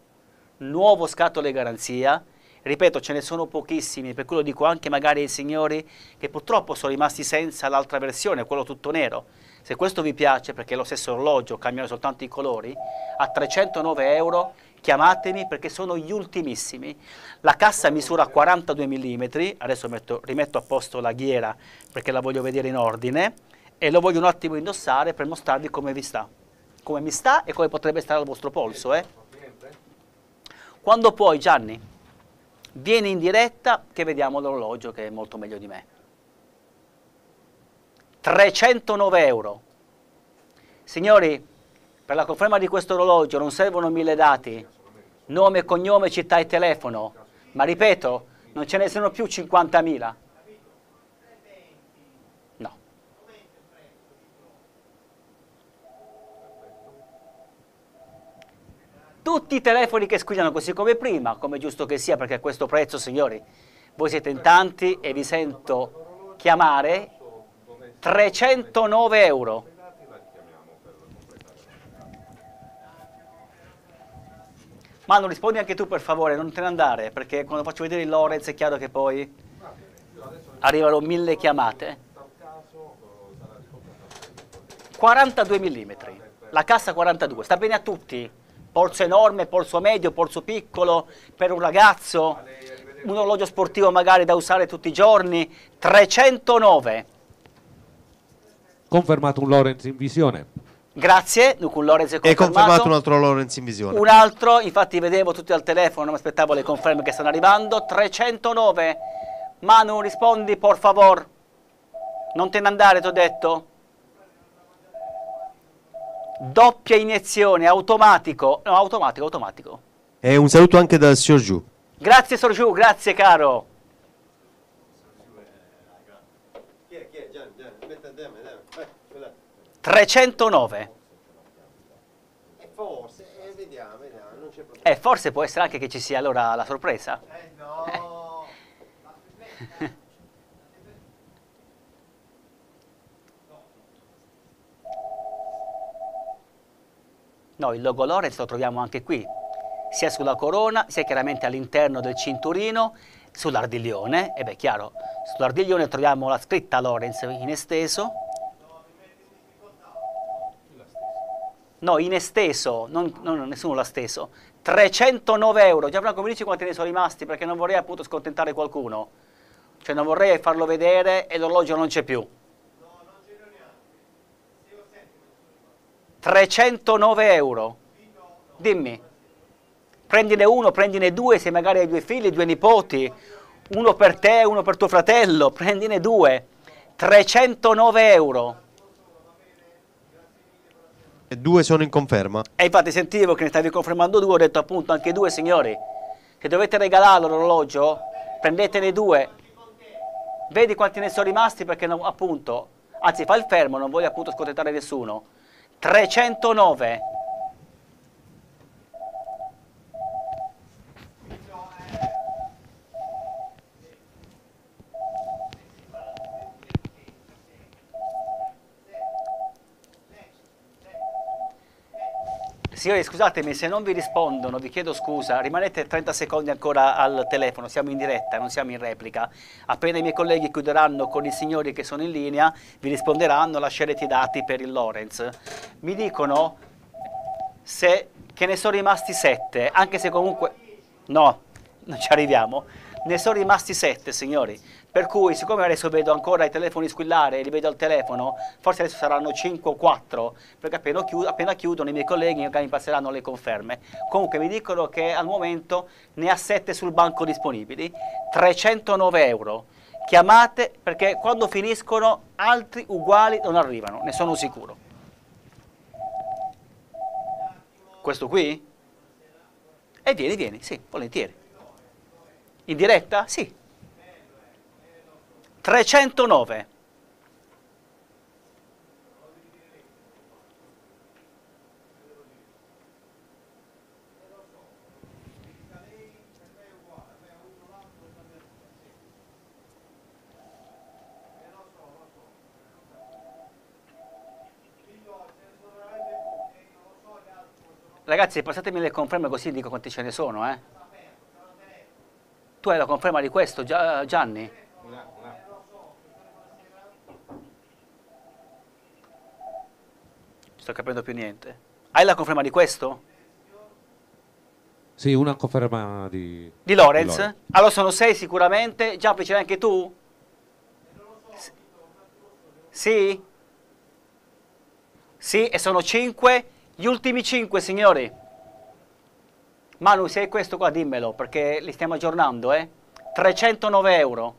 nuovo scatole garanzia, ripeto ce ne sono pochissimi, per cui lo dico anche magari ai signori che purtroppo sono rimasti senza l'altra versione, quello tutto nero. Se questo vi piace, perché è lo stesso orologio, cambiano soltanto i colori, a 309 euro chiamatemi perché sono gli ultimissimi. La cassa misura 42 mm, adesso metto, rimetto a posto la ghiera perché la voglio vedere in ordine e lo voglio un attimo indossare per mostrarvi come vi sta come mi sta e come potrebbe stare al vostro polso. Eh? Quando puoi, Gianni, vieni in diretta che vediamo l'orologio che è molto meglio di me. 309 euro. Signori, per la conferma di questo orologio non servono mille dati, nome, cognome, città e telefono, ma ripeto, non ce ne sono più 50.000. tutti i telefoni che squillano così come prima, come giusto che sia, perché a questo prezzo, signori, voi siete in tanti e vi sento chiamare 309 euro. Manu, rispondi anche tu per favore, non te ne andare, perché quando faccio vedere il Lorenz è chiaro che poi arrivano mille chiamate. 42 mm, la cassa 42, sta bene a tutti? Polso enorme, polso medio, polso piccolo, per un ragazzo, un orologio sportivo magari da usare tutti i giorni, 309. Confermato un Lorenz in visione. Grazie, un Lorenz è confermato. E confermato un altro Lorenz in visione. Un altro, infatti vedevo tutti al telefono, non mi aspettavo le conferme che stanno arrivando, 309. Manu, rispondi, por favor. Non te ne andare, ti ho detto doppia iniezione, automatico, no, automatico, automatico. E un saluto anche dal signor Giù. Grazie Sorgiù, grazie caro. 309. Forse, eh, vediamo, vediamo, non c'è problema. Eh, forse può essere anche che ci sia allora la sorpresa. Eh no. No, il logo Lorenz lo troviamo anche qui, sia sulla corona, sia chiaramente all'interno del cinturino, sull'ardiglione, e beh, chiaro, sull'ardiglione troviamo la scritta Lorenz in esteso. No, in esteso, non, non, nessuno l'ha steso. 309 euro, Gianfranco mi dici quanti ne sono rimasti perché non vorrei appunto scontentare qualcuno. Cioè non vorrei farlo vedere e l'orologio non c'è più. 309 euro. Dimmi. Prendine uno, prendine due, se magari hai due figli, due nipoti, uno per te, uno per tuo fratello, prendine due. 309 euro. E due sono in conferma. E infatti sentivo che ne stavi confermando due, ho detto appunto anche due signori. Se dovete regalarlo l'orologio, prendetene due. Vedi quanti ne sono rimasti perché appunto, anzi fa il fermo, non voglio appunto scontentare nessuno. 309. Signori, scusatemi, se non vi rispondono, vi chiedo scusa, rimanete 30 secondi ancora al telefono, siamo in diretta, non siamo in replica. Appena i miei colleghi chiuderanno con i signori che sono in linea, vi risponderanno, lascerete i dati per il Lorenz. Mi dicono se, che ne sono rimasti 7, anche se comunque... No, non ci arriviamo. Ne sono rimasti 7, signori. Per cui, siccome adesso vedo ancora i telefoni squillare li vedo al telefono, forse adesso saranno 5 o 4, perché appena, chiud appena chiudono i miei colleghi mi passeranno le conferme. Comunque mi dicono che al momento ne ha 7 sul banco disponibili, 309 euro. Chiamate perché quando finiscono altri uguali non arrivano, ne sono sicuro. Questo qui? E vieni, vieni, sì, volentieri. In diretta? Sì. 309. Ragazzi, passatemi le conferme così dico quanti ce ne sono, eh. Tu hai la conferma di questo, Gianni? Sto capendo più niente. Hai la conferma di questo? Sì, una conferma di... Di Lorenz? Di Lorenz. Allora sono sei sicuramente. Giappi ce l'hai anche tu? Sì? Sì, e sono cinque. Gli ultimi cinque, signori. Manu, se hai questo qua dimmelo, perché li stiamo aggiornando, eh? 309 euro.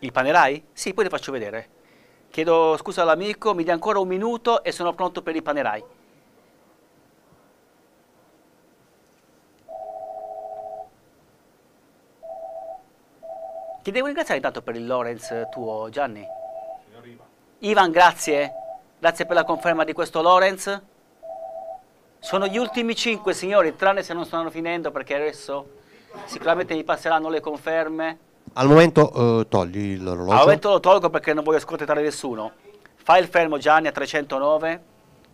Il panerai? Sì, poi le faccio vedere. Chiedo scusa all'amico, mi dia ancora un minuto e sono pronto per i panerai. Ti devo ringraziare intanto per il Lorenz tuo, Gianni. Signor Ivan. Ivan, grazie. Grazie per la conferma di questo Lorenz. Sono gli ultimi cinque, signori, tranne se non stanno finendo perché adesso sicuramente mi passeranno le conferme. Al momento uh, togli l'orologio. Al momento lo tolgo perché non voglio scontentare nessuno. Fai il fermo Gianni a 309.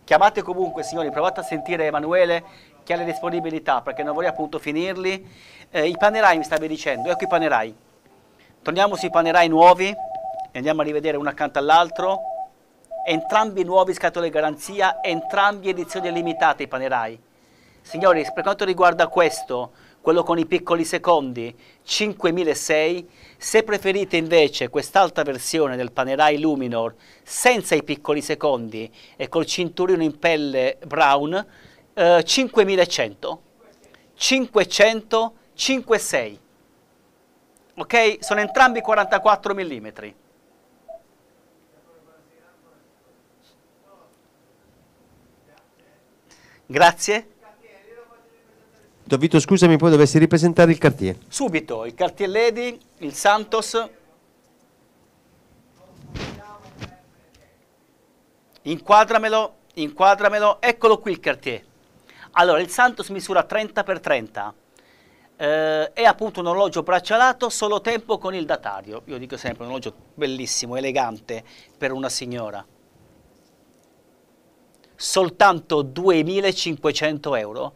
Chiamate comunque signori, provate a sentire Emanuele che ha le disponibilità perché non vorrei appunto finirli. Eh, I panerai mi stavi dicendo, ecco i panerai. Torniamo sui panerai nuovi e andiamo a rivedere uno accanto all'altro. Entrambi nuovi scatole garanzia, entrambi edizioni limitate i panerai. Signori, per quanto riguarda questo, quello con i piccoli secondi 5006, se preferite invece quest'altra versione del Panerai Luminor senza i piccoli secondi e col cinturino in pelle brown, eh, 5100, 500, 56. Ok? Sono entrambi 44 mm. Grazie. Vito, scusami, poi dovessi ripresentare il Cartier. Subito, il Cartier Lady, il Santos. Inquadramelo, inquadramelo, eccolo qui il Cartier. Allora, il Santos misura 30 x 30. Eh, è appunto un orologio braccialato solo tempo con il datario. Io dico sempre un orologio bellissimo, elegante per una signora. Soltanto 2500 euro.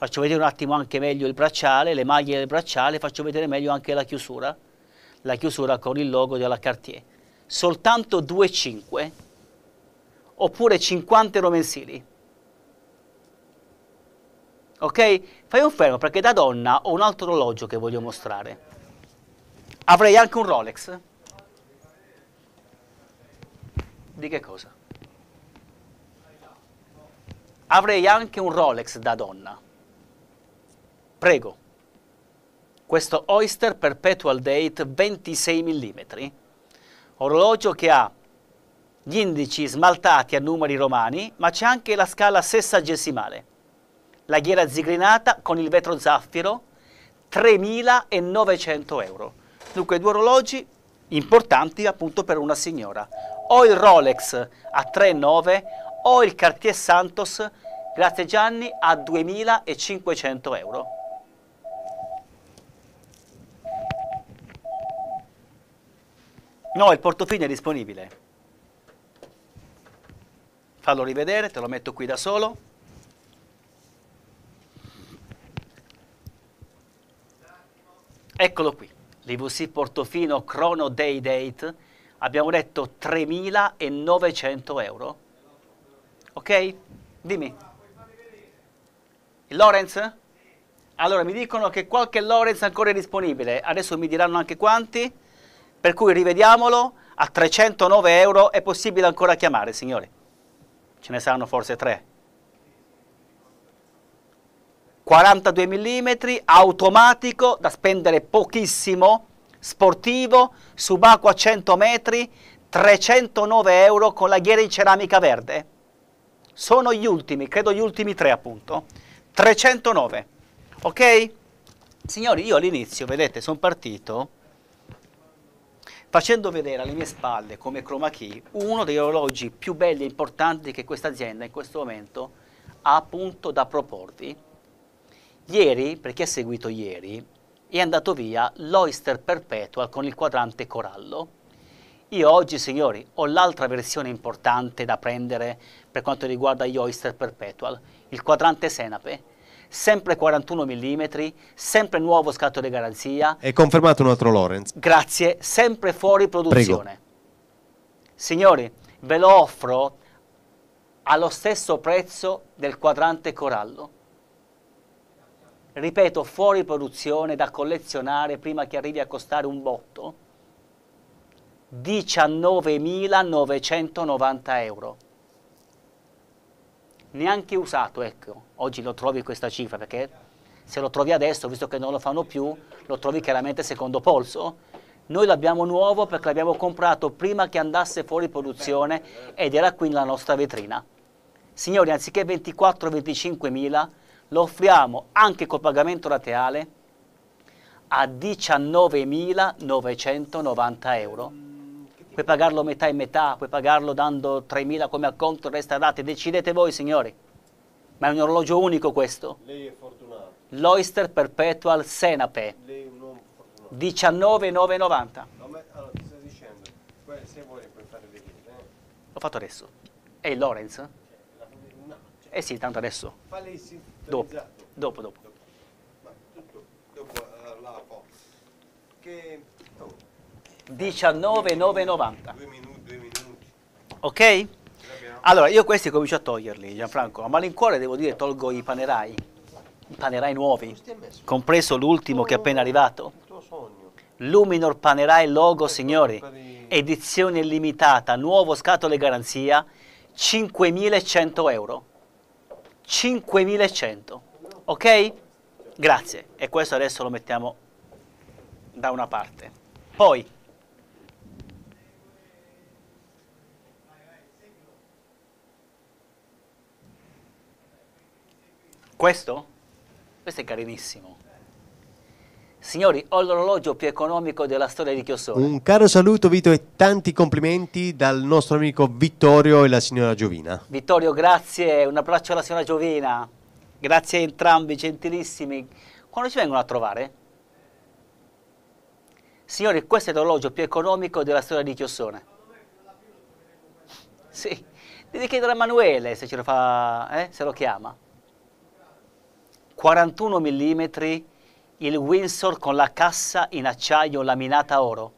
Faccio vedere un attimo anche meglio il bracciale, le maglie del bracciale, faccio vedere meglio anche la chiusura. La chiusura con il logo della Cartier. Soltanto 2,5 oppure 50 euro mensili. Ok? Fai un fermo perché da donna ho un altro orologio che voglio mostrare. Avrei anche un Rolex. Di che cosa? Avrei anche un Rolex da donna. Prego. Questo Oyster Perpetual Date 26 mm. Orologio che ha gli indici smaltati a numeri romani, ma c'è anche la scala sessagesimale la ghiera zigrinata con il vetro zaffiro, 3.900 euro. Dunque due orologi importanti appunto per una signora. O il Rolex a 3.9 o il Cartier Santos, grazie Gianni, a 2.500 euro. No, il portofino è disponibile. Fallo rivedere, te lo metto qui da solo. Eccolo qui, l'IVC Portofino Chrono Day Date, abbiamo detto 3.900 euro. Ok? Dimmi. Il Lorenz? Allora, mi dicono che qualche Lorenz ancora è disponibile, adesso mi diranno anche quanti, per cui rivediamolo, a 309 euro è possibile ancora chiamare, signori. Ce ne saranno forse tre. 42 mm, automatico, da spendere pochissimo, sportivo, subacquea 100 metri, 309 euro con la ghiera in ceramica verde. Sono gli ultimi, credo gli ultimi tre appunto. 309, ok? Signori, io all'inizio, vedete, sono partito facendo vedere alle mie spalle come chroma key uno degli orologi più belli e importanti che questa azienda in questo momento ha appunto da proporvi Ieri, per chi ha seguito ieri, è andato via l'Oyster Perpetual con il quadrante corallo. Io oggi, signori, ho l'altra versione importante da prendere per quanto riguarda gli Oyster Perpetual, il quadrante senape, sempre 41 mm, sempre nuovo scatto di garanzia. È confermato un altro Lorenz. Grazie, sempre fuori produzione. Prego. Signori, ve lo offro allo stesso prezzo del quadrante corallo ripeto, fuori produzione da collezionare prima che arrivi a costare un botto, 19.990 euro. Neanche usato, ecco, oggi lo trovi questa cifra perché se lo trovi adesso, visto che non lo fanno più, lo trovi chiaramente secondo polso. Noi l'abbiamo nuovo perché l'abbiamo comprato prima che andasse fuori produzione ed era qui nella nostra vetrina. Signori, anziché 24-25 mila, lo offriamo anche col pagamento rateale a 19.990 euro. Puoi pagarlo metà e metà, puoi pagarlo dando 3.000 come acconto, resta date, decidete voi signori. Ma è un orologio unico questo. Lei è fortunato. L'Oyster Perpetual Senape. Lei è un uomo fortunato. 19,990. No, ma, allora, ti sto dicendo, se vuoi puoi fare le vite. Eh? L'ho fatto adesso. È il Lorenz? Cioè, no, cioè, eh sì, tanto adesso. Fa lei. Dopo, dopo, dopo. Ma tutto dopo uh, la foto. Che... Oh. 19,990. Due minuti, due minuti. Ok? Allora, io questi comincio a toglierli, Gianfranco. A malincuore devo dire tolgo i panerai, i panerai nuovi, compreso l'ultimo che è appena arrivato. Luminor Panerai Logo, signori, edizione limitata, nuovo scatole garanzia, 5100 euro. 5100, ok? Grazie, e questo adesso lo mettiamo da una parte. Poi, questo? Questo è carinissimo. Signori, ho l'orologio più economico della storia di Chiossone. Un caro saluto Vito e tanti complimenti dal nostro amico Vittorio e la signora Giovina. Vittorio, grazie, un abbraccio alla signora Giovina. Grazie a entrambi, gentilissimi. Quando ci vengono a trovare? Signori, questo è l'orologio più economico della storia di Chiossone. Sì, devi chiedere a Manuele se ce lo fa, eh? se lo chiama. 41 mm il Windsor con la cassa in acciaio laminata oro.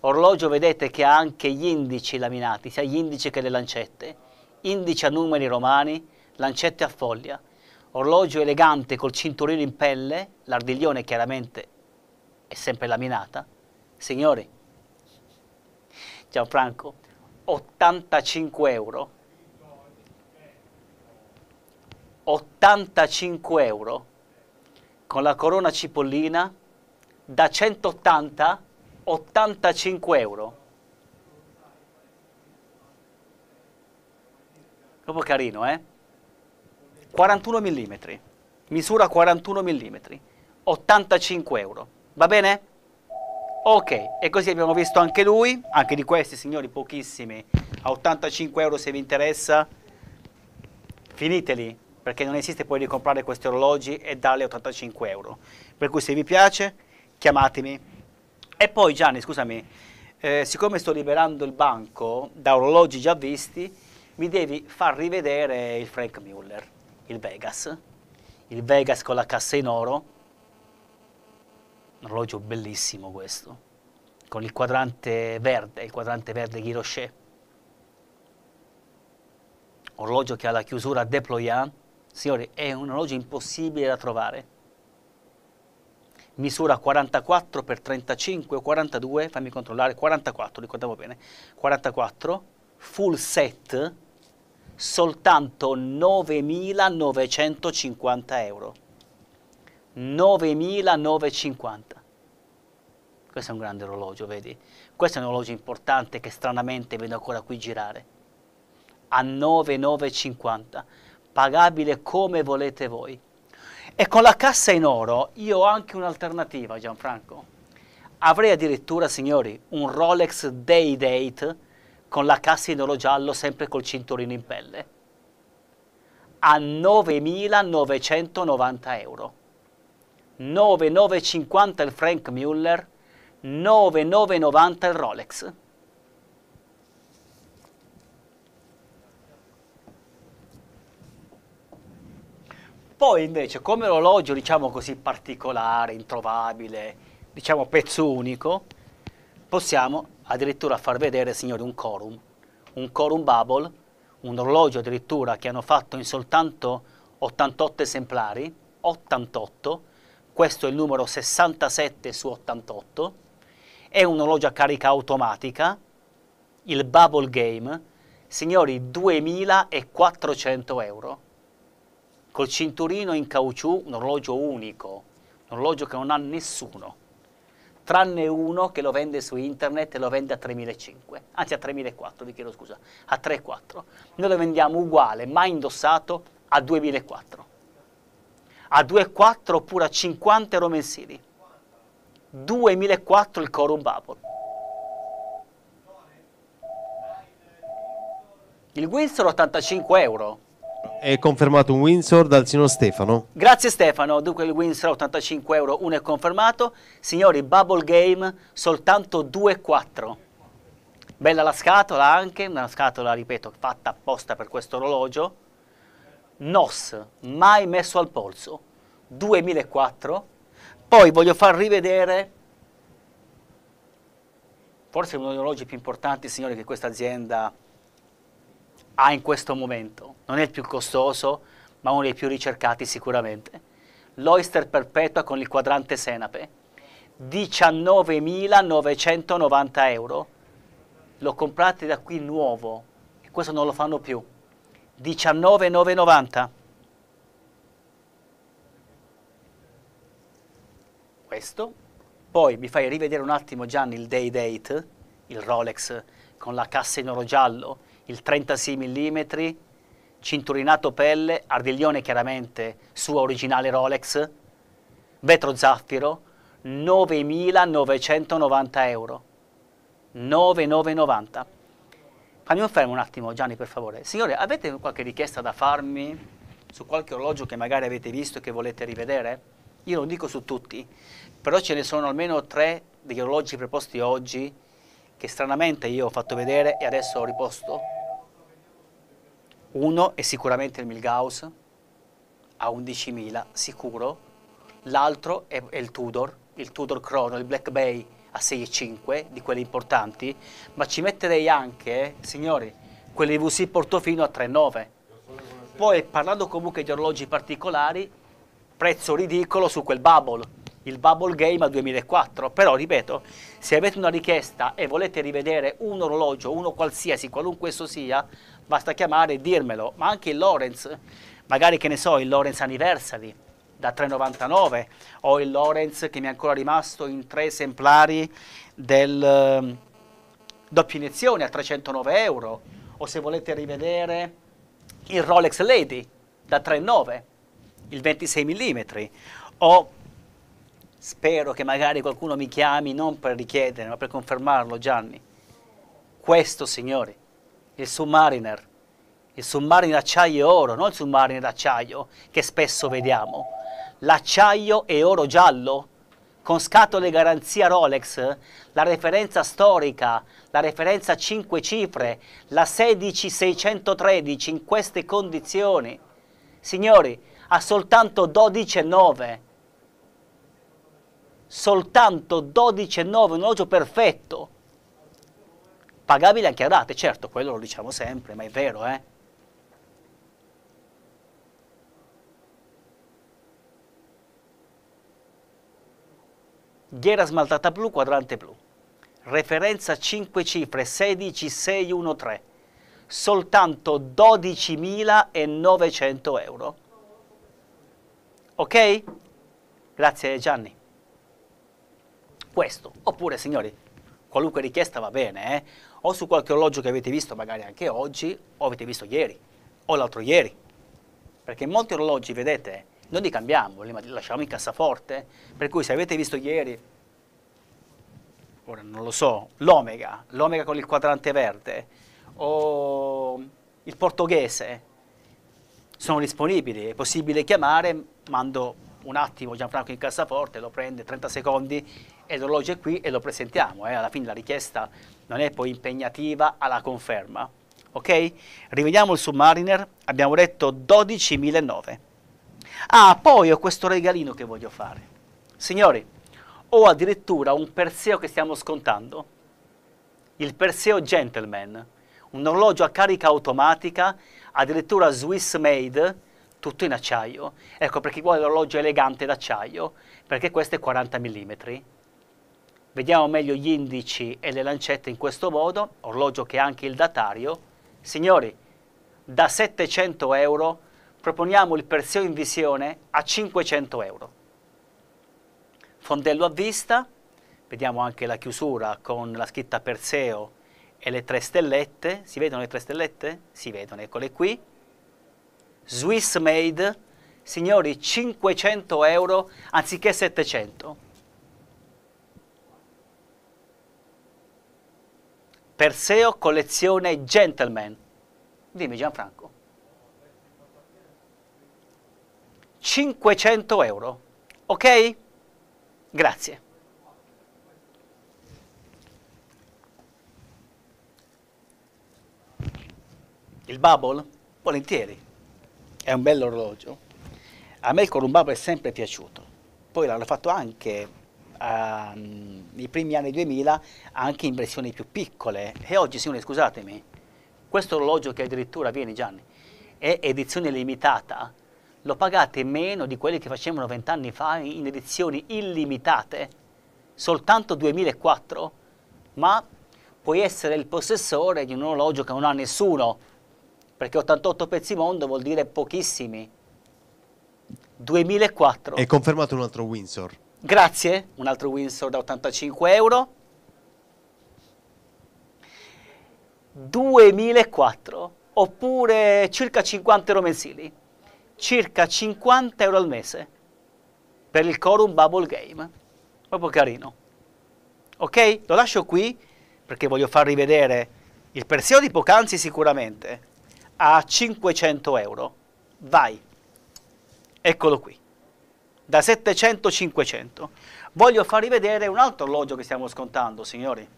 Orologio vedete che ha anche gli indici laminati, sia gli indici che le lancette. Indici a numeri romani, lancette a foglia. Orologio elegante col cinturino in pelle, l'ardiglione chiaramente è sempre laminata. Signori, Gianfranco, 85 euro. 85 euro con la corona cipollina da 180 a 85 euro. Proprio carino, eh? 41 mm, misura 41 mm, 85 euro. Va bene? Ok, e così abbiamo visto anche lui, anche di questi signori pochissimi, a 85 euro se vi interessa, finiteli, perché non esiste poi di comprare questi orologi e darli a 85 euro. Per cui se vi piace, chiamatemi. E poi Gianni, scusami, eh, siccome sto liberando il banco da orologi già visti, mi devi far rivedere il Frank Muller, il Vegas, il Vegas con la cassa in oro, un orologio bellissimo questo, con il quadrante verde, il quadrante verde Girochet. Orologio che ha la chiusura deployant. Signori, è un orologio impossibile da trovare. Misura 44 x 35 o 42, fammi controllare, 44, ricordavo bene, 44, full set, soltanto 9.950 euro. 9.950. Questo è un grande orologio, vedi? Questo è un orologio importante che stranamente vedo ancora qui girare. A 9.950, pagabile come volete voi. E con la cassa in oro io ho anche un'alternativa, Gianfranco. Avrei addirittura, signori, un Rolex Day Date con la cassa in oro giallo sempre col cinturino in pelle. A 9.990 euro. 9,950 il Frank Muller, 9,990 il Rolex. Poi invece come orologio diciamo così particolare, introvabile, diciamo pezzo unico, possiamo addirittura far vedere signori un Corum, un Corum Bubble, un orologio addirittura che hanno fatto in soltanto 88 esemplari, 88, questo è il numero 67 su 88, è un orologio a carica automatica, il Bubble Game, signori 2400 euro, col cinturino in caucciù, un orologio unico, un orologio che non ha nessuno, tranne uno che lo vende su internet e lo vende a 3.500, anzi a 3.400, vi chiedo scusa, a 3.400. Noi lo vendiamo uguale, mai indossato, a 2.400 a 2,4 oppure a 50 euro mensili. 2.400 il Corum Bubble. Il Windsor 85 euro. È confermato un Windsor dal signor Stefano. Grazie Stefano, dunque il Windsor 85 euro, uno è confermato. Signori, Bubble Game soltanto 2,4. Bella la scatola anche, una scatola, ripeto, fatta apposta per questo orologio. NOS, mai messo al polso, 2004. Poi voglio far rivedere, forse uno degli orologi più importanti, signori, che questa azienda ha in questo momento. Non è il più costoso, ma uno dei più ricercati sicuramente. L'Oyster Perpetua con il quadrante senape, 19.990 euro. Lo comprate da qui nuovo, e questo non lo fanno più. 19,990. Questo. Poi mi fai rivedere un attimo Gianni il day date, il Rolex con la cassa in oro giallo, il 36 mm, cinturinato pelle, ardiglione chiaramente sua originale Rolex, vetro zaffiro, 9.990 euro. 9.990. Fammi un fermo un attimo, Gianni, per favore. Signore, avete qualche richiesta da farmi su qualche orologio che magari avete visto e che volete rivedere? Io non dico su tutti, però ce ne sono almeno tre degli orologi preposti oggi che stranamente io ho fatto vedere e adesso ho riposto. Uno è sicuramente il Milgauss a 11.000 sicuro, l'altro è, è, il Tudor, il Tudor Chrono, il Black Bay a 6,5 di quelli importanti, ma ci metterei anche, signori, quelli VC Portofino a 3,9. Poi parlando comunque di orologi particolari, prezzo ridicolo su quel Bubble, il Bubble Game a 2004, però ripeto, se avete una richiesta e volete rivedere un orologio, uno qualsiasi, qualunque esso sia, basta chiamare e dirmelo, ma anche il Lorenz, magari che ne so, il Lorenz Anniversary da 3,99 o il Lorenz che mi è ancora rimasto in tre esemplari del um, doppia iniezione a 309 euro o se volete rivedere il Rolex Lady da 3,9 il 26 mm o spero che magari qualcuno mi chiami non per richiedere ma per confermarlo Gianni. Questo signori il Submariner il Submariner acciaio e oro non il Submariner acciaio che spesso vediamo l'acciaio e oro giallo con scatole garanzia Rolex, la referenza storica, la referenza 5 cifre, la 16613 in queste condizioni. Signori, ha soltanto 12,9. Soltanto 12,9, un orologio perfetto. Pagabile anche a rate, certo, quello lo diciamo sempre, ma è vero, eh? Ghiera smaltata blu, quadrante blu. Referenza 5 cifre 16613. Soltanto 12.900 euro. Ok? Grazie Gianni. Questo. Oppure signori, qualunque richiesta va bene, eh? O su qualche orologio che avete visto magari anche oggi, o avete visto ieri, o l'altro ieri. Perché molti orologi, vedete, noi li cambiamo, li lasciamo in cassaforte, per cui se avete visto ieri, ora non lo so, l'Omega, l'Omega con il quadrante verde, o il portoghese, sono disponibili, è possibile chiamare, mando un attimo Gianfranco in cassaforte, lo prende 30 secondi e l'orologio è qui e lo presentiamo, eh? alla fine la richiesta non è poi impegnativa alla conferma. Ok? Rivediamo il Submariner, abbiamo detto 12.009. Ah, poi ho questo regalino che voglio fare. Signori, ho addirittura un Perseo che stiamo scontando. Il Perseo Gentleman, un orologio a carica automatica, addirittura Swiss made, tutto in acciaio. Ecco, per chi vuole l'orologio elegante d'acciaio, perché questo è 40 mm. Vediamo meglio gli indici e le lancette in questo modo, orologio che ha anche il datario. Signori, da 700 euro proponiamo il Perseo in visione a 500 euro. Fondello a vista, vediamo anche la chiusura con la scritta Perseo e le tre stellette, si vedono le tre stellette? Si vedono, eccole qui. Swiss made, signori 500 euro anziché 700. Perseo collezione Gentleman. Dimmi Gianfranco. 500 euro. Ok? Grazie. Il Bubble? Volentieri. È un bello orologio. A me il Corum Bubble è sempre piaciuto. Poi l'hanno fatto anche uh, nei primi anni 2000 anche in versioni più piccole. E oggi, signore, scusatemi, questo orologio che addirittura viene, Gianni, è edizione limitata, lo pagate meno di quelli che facevano vent'anni fa in edizioni illimitate, soltanto 2004, ma puoi essere il possessore di un orologio che non ha nessuno, perché 88 pezzi mondo vuol dire pochissimi. 2004. È confermato un altro Windsor. Grazie, un altro Windsor da 85 euro. 2004, oppure circa 50 euro mensili circa 50 euro al mese per il Corum Bubble Game. Proprio carino. Ok? Lo lascio qui perché voglio far rivedere il Perseo di poc'anzi sicuramente a 500 euro. Vai! Eccolo qui, da 700-500. Voglio farvi vedere un altro orologio che stiamo scontando, signori.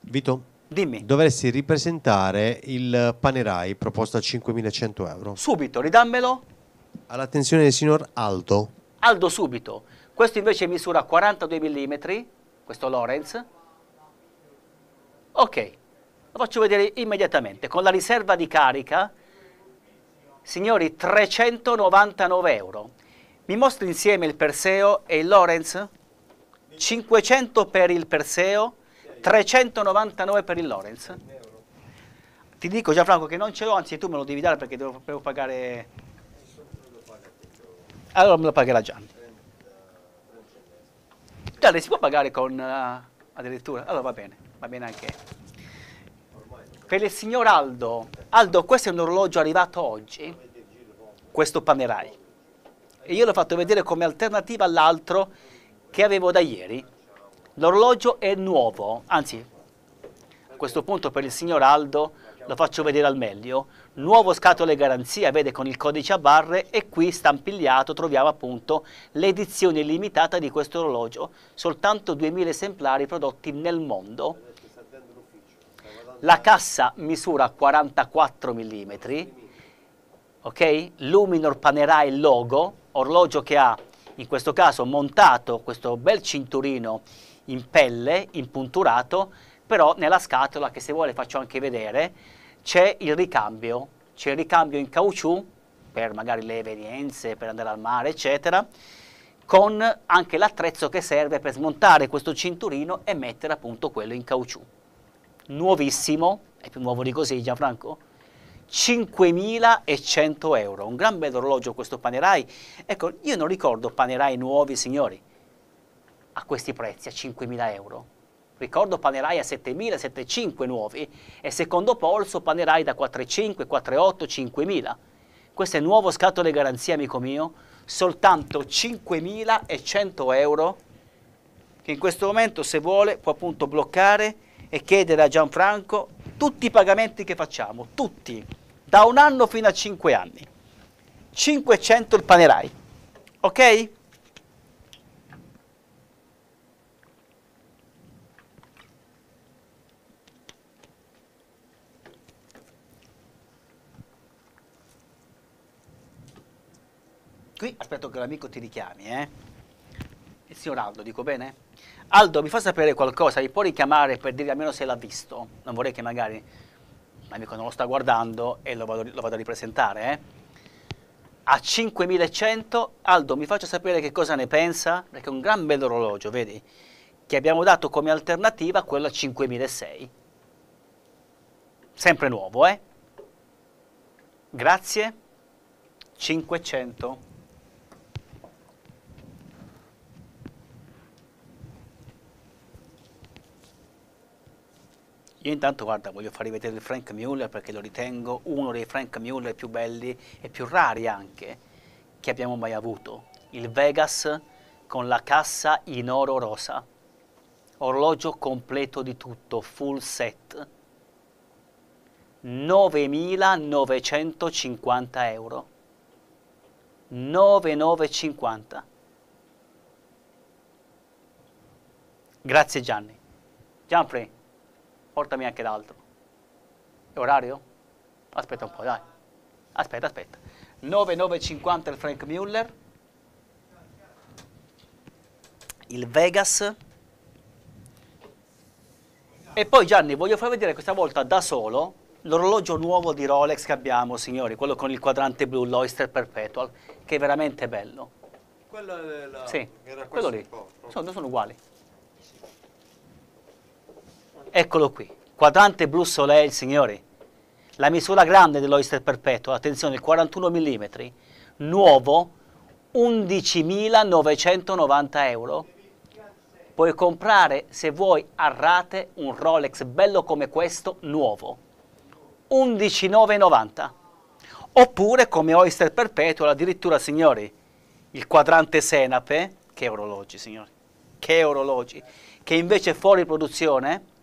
Vito, Dimmi, dovresti ripresentare il Panerai proposto a 5.100 euro. subito, ridammelo. All'attenzione del signor Aldo. Aldo subito. Questo invece misura 42 mm, questo Lorenz. Ok, lo faccio vedere immediatamente. Con la riserva di carica, signori, 399 euro. Mi mostri insieme il Perseo e il Lorenz? 500 per il Perseo, 399 per il Lorenz. Ti dico Gianfranco che non ce l'ho, anzi tu me lo devi dare perché devo, devo pagare... Allora me lo pagherà Gianni. Gianni si può pagare con... eh, addirittura? Allora va bene, va bene anche... Per il signor Aldo, Aldo questo è un orologio arrivato oggi, questo Panerai. E io l'ho fatto vedere come alternativa all'altro che avevo da ieri. L'orologio è nuovo, anzi, a questo punto per il signor Aldo lo faccio vedere al meglio. Nuovo scatole garanzia, vede con il codice a barre e qui stampigliato troviamo appunto l'edizione limitata di questo orologio, soltanto 2000 esemplari prodotti nel mondo. La cassa misura 44 mm, ok? Luminor Panerai logo, orologio che ha in questo caso montato questo bel cinturino in pelle, impunturato, però nella scatola che se vuole faccio anche vedere c'è il ricambio, c'è il ricambio in caucciù per magari le evenienze, per andare al mare, eccetera, con anche l'attrezzo che serve per smontare questo cinturino e mettere appunto quello in caucciù. Nuovissimo, è più nuovo di così Gianfranco? 5.100 euro, un gran bel orologio questo Panerai. Ecco, io non ricordo Panerai nuovi, signori, a questi prezzi, a 5.000 euro. Ricordo Panerai a 7.000, 7.500 nuovi e secondo polso Panerai da 4.500, 4.800, 5.000. Questo è nuovo scatole garanzia, amico mio, soltanto 5.100 euro che in questo momento se vuole può appunto bloccare e chiedere a Gianfranco tutti i pagamenti che facciamo, tutti, da un anno fino a 5 anni. 500 il Panerai, ok? Qui aspetto che l'amico ti richiami, eh? Il signor Aldo, dico bene? Aldo, mi fa sapere qualcosa, mi può richiamare per dire almeno se l'ha visto? Non vorrei che magari l'amico non lo sta guardando e lo vado, lo vado a ripresentare, eh? A 5100, Aldo, mi faccia sapere che cosa ne pensa, perché è un gran bel orologio, vedi? Che abbiamo dato come alternativa a quello a 5006. Sempre nuovo, eh? Grazie. 500. Io intanto, guarda, voglio farvi vedere il Frank Mueller perché lo ritengo uno dei Frank Mueller più belli e più rari anche che abbiamo mai avuto. Il Vegas con la cassa in oro rosa. Orologio completo di tutto, full set. 9.950 euro. 9.950. Grazie Gianni. Gianfrey, portami anche l'altro. È orario? Aspetta un po', dai. Aspetta, aspetta. 9.950 il Frank Mueller. Il Vegas. E poi Gianni, voglio far vedere questa volta da solo l'orologio nuovo di Rolex che abbiamo, signori, quello con il quadrante blu, l'Oyster Perpetual, che è veramente bello. Quello la... Sì, quello lì. Sono, sono uguali. Eccolo qui, quadrante blu Soleil, signori. La misura grande dell'Oyster Perpetual, attenzione, il 41 mm, nuovo, 11.990 euro. Puoi comprare, se vuoi, a rate un Rolex bello come questo, nuovo. 11.990. Oppure, come Oyster Perpetual, addirittura, signori, il quadrante Senape, che orologi, signori, che orologi, che invece fuori produzione,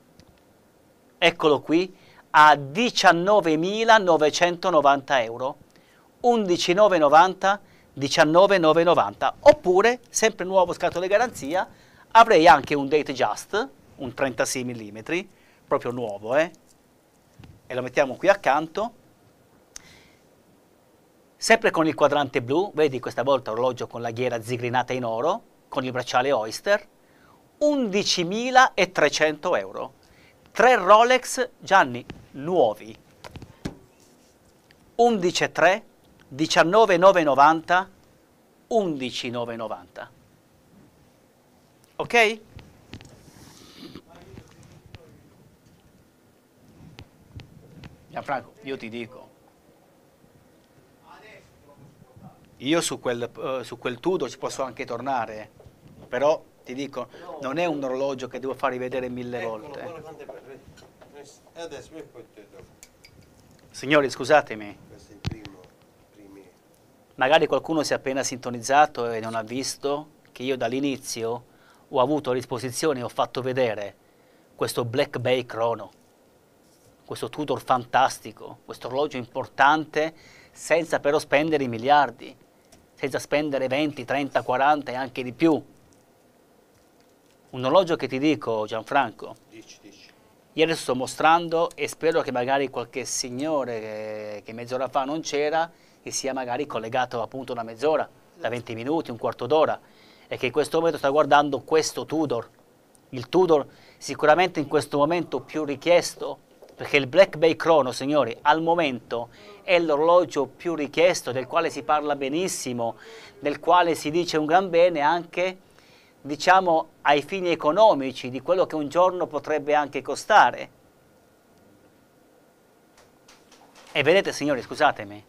eccolo qui, a 19.990 euro. 11.990, 19.990. Oppure, sempre nuovo scatole garanzia, avrei anche un date just, un 36 mm, proprio nuovo, eh? E lo mettiamo qui accanto. Sempre con il quadrante blu, vedi questa volta orologio con la ghiera zigrinata in oro, con il bracciale Oyster, 11.300 euro. Tre Rolex Gianni nuovi. 11.3, 19.990, 11.990. Ok? Gianfranco, io ti dico, io su quel, uh, su quel Tudor ci posso anche tornare, però ti dico, non è un orologio che devo far rivedere mille volte. E adesso mi poi te dopo. Signori, scusatemi, primo, magari qualcuno si è appena sintonizzato e non ha visto che io dall'inizio ho avuto a disposizione e ho fatto vedere questo Black Bay Chrono, questo Tudor fantastico, questo orologio importante senza però spendere i miliardi, senza spendere 20, 30, 40 e anche di più. Un orologio che ti dico, Gianfranco, Dici, dici. Ieri sto mostrando e spero che magari qualche signore che, che mezz'ora fa non c'era e sia magari collegato appunto una mezz'ora, da 20 minuti, un quarto d'ora e che in questo momento sta guardando questo Tudor. Il Tudor sicuramente in questo momento più richiesto perché il Black Bay Chrono, signori, al momento è l'orologio più richiesto, del quale si parla benissimo, del quale si dice un gran bene anche diciamo ai fini economici di quello che un giorno potrebbe anche costare. E vedete signori, scusatemi,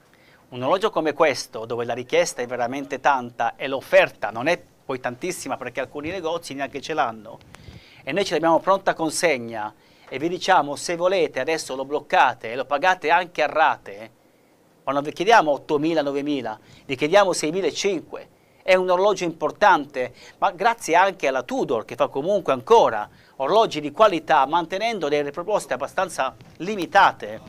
un orologio come questo, dove la richiesta è veramente tanta e l'offerta non è poi tantissima perché alcuni negozi neanche ce l'hanno, e noi ce l'abbiamo pronta consegna e vi diciamo se volete adesso lo bloccate e lo pagate anche a rate, ma non vi chiediamo 8.000, 9.000, vi chiediamo 6.500 è un orologio importante, ma grazie anche alla Tudor che fa comunque ancora orologi di qualità mantenendo delle proposte abbastanza limitate,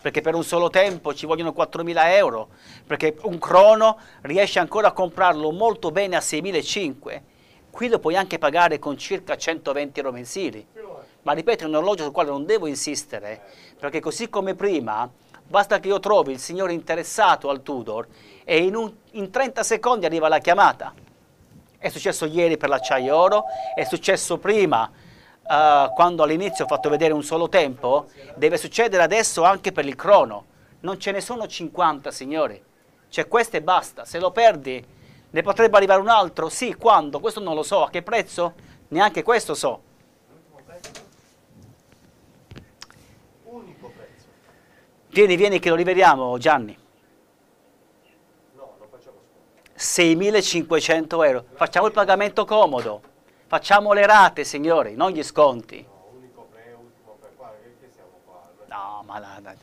perché per un solo tempo ci vogliono 4.000 euro, perché un crono riesce ancora a comprarlo molto bene a 6.500, qui lo puoi anche pagare con circa 120 euro mensili, ma ripeto è un orologio sul quale non devo insistere, perché così come prima basta che io trovi il signore interessato al Tudor e in, un, in 30 secondi arriva la chiamata. È successo ieri per l'acciaio oro, è successo prima uh, quando all'inizio ho fatto vedere un solo tempo, deve succedere adesso anche per il crono. Non ce ne sono 50, signori. C'è questo e basta. Se lo perdi, ne potrebbe arrivare un altro? Sì, quando? Questo non lo so. A che prezzo? Neanche questo so. Vieni, vieni che lo rivediamo, Gianni. No, non facciamo sconto. 6.500 euro. Facciamo il pagamento comodo. Facciamo le rate, signori, non gli sconti. No, ma dai. Non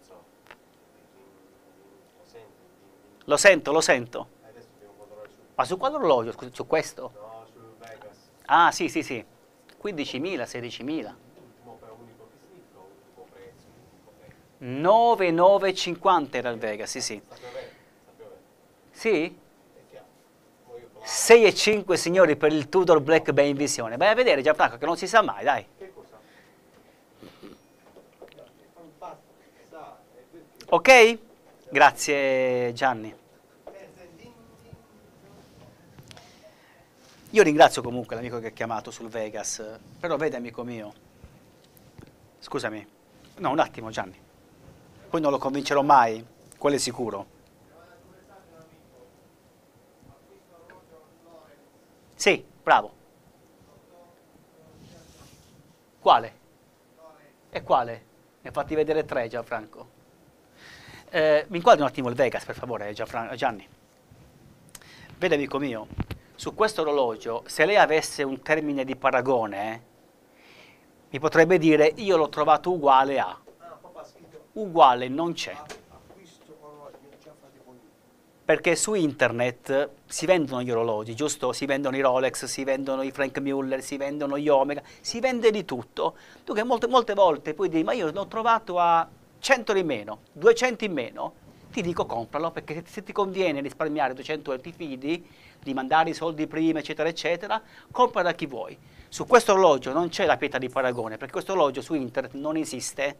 so. Lo sento, lo sento. Ma su quale orologio? Su questo? No, su Vegas. Ah, sì, sì, sì. 15.000, 16.000. Ultimo pre, unico che significa unico prezzo, unico prezzo. 9.950 era il Vega, sì, sì. Sì? È chiaro. Poi io 6,5 signori per il Tudor Black Bay in visione. Vai a vedere Gianfranco che non si sa mai, dai. Ok? Grazie Gianni. Io ringrazio comunque l'amico che ha chiamato sul Vegas, però vede amico mio, scusami, no un attimo Gianni, poi non lo convincerò mai, quello è sicuro. Sì, bravo. Quale? E quale? Ne fatti vedere tre Gianfranco. Eh, mi inquadri un attimo il Vegas, per favore, Gianfran- Gianni. Vede, amico mio, su questo orologio, se lei avesse un termine di paragone, mi potrebbe dire io l'ho trovato uguale a. Ah, papà ha scritto Uguale non c'è. con Perché su internet si vendono gli orologi, giusto? Si vendono i Rolex, si vendono i Frank Muller, si vendono gli Omega, si vende di tutto. Tu che molte, molte volte poi dici, ma io l'ho trovato a 100 in meno, 200 in meno, ti dico compralo perché se ti conviene risparmiare 200 euro ti fidi di mandare i soldi prima, eccetera, eccetera, compra da chi vuoi. Su questo orologio non c'è la pietra di paragone, perché questo orologio su internet non esiste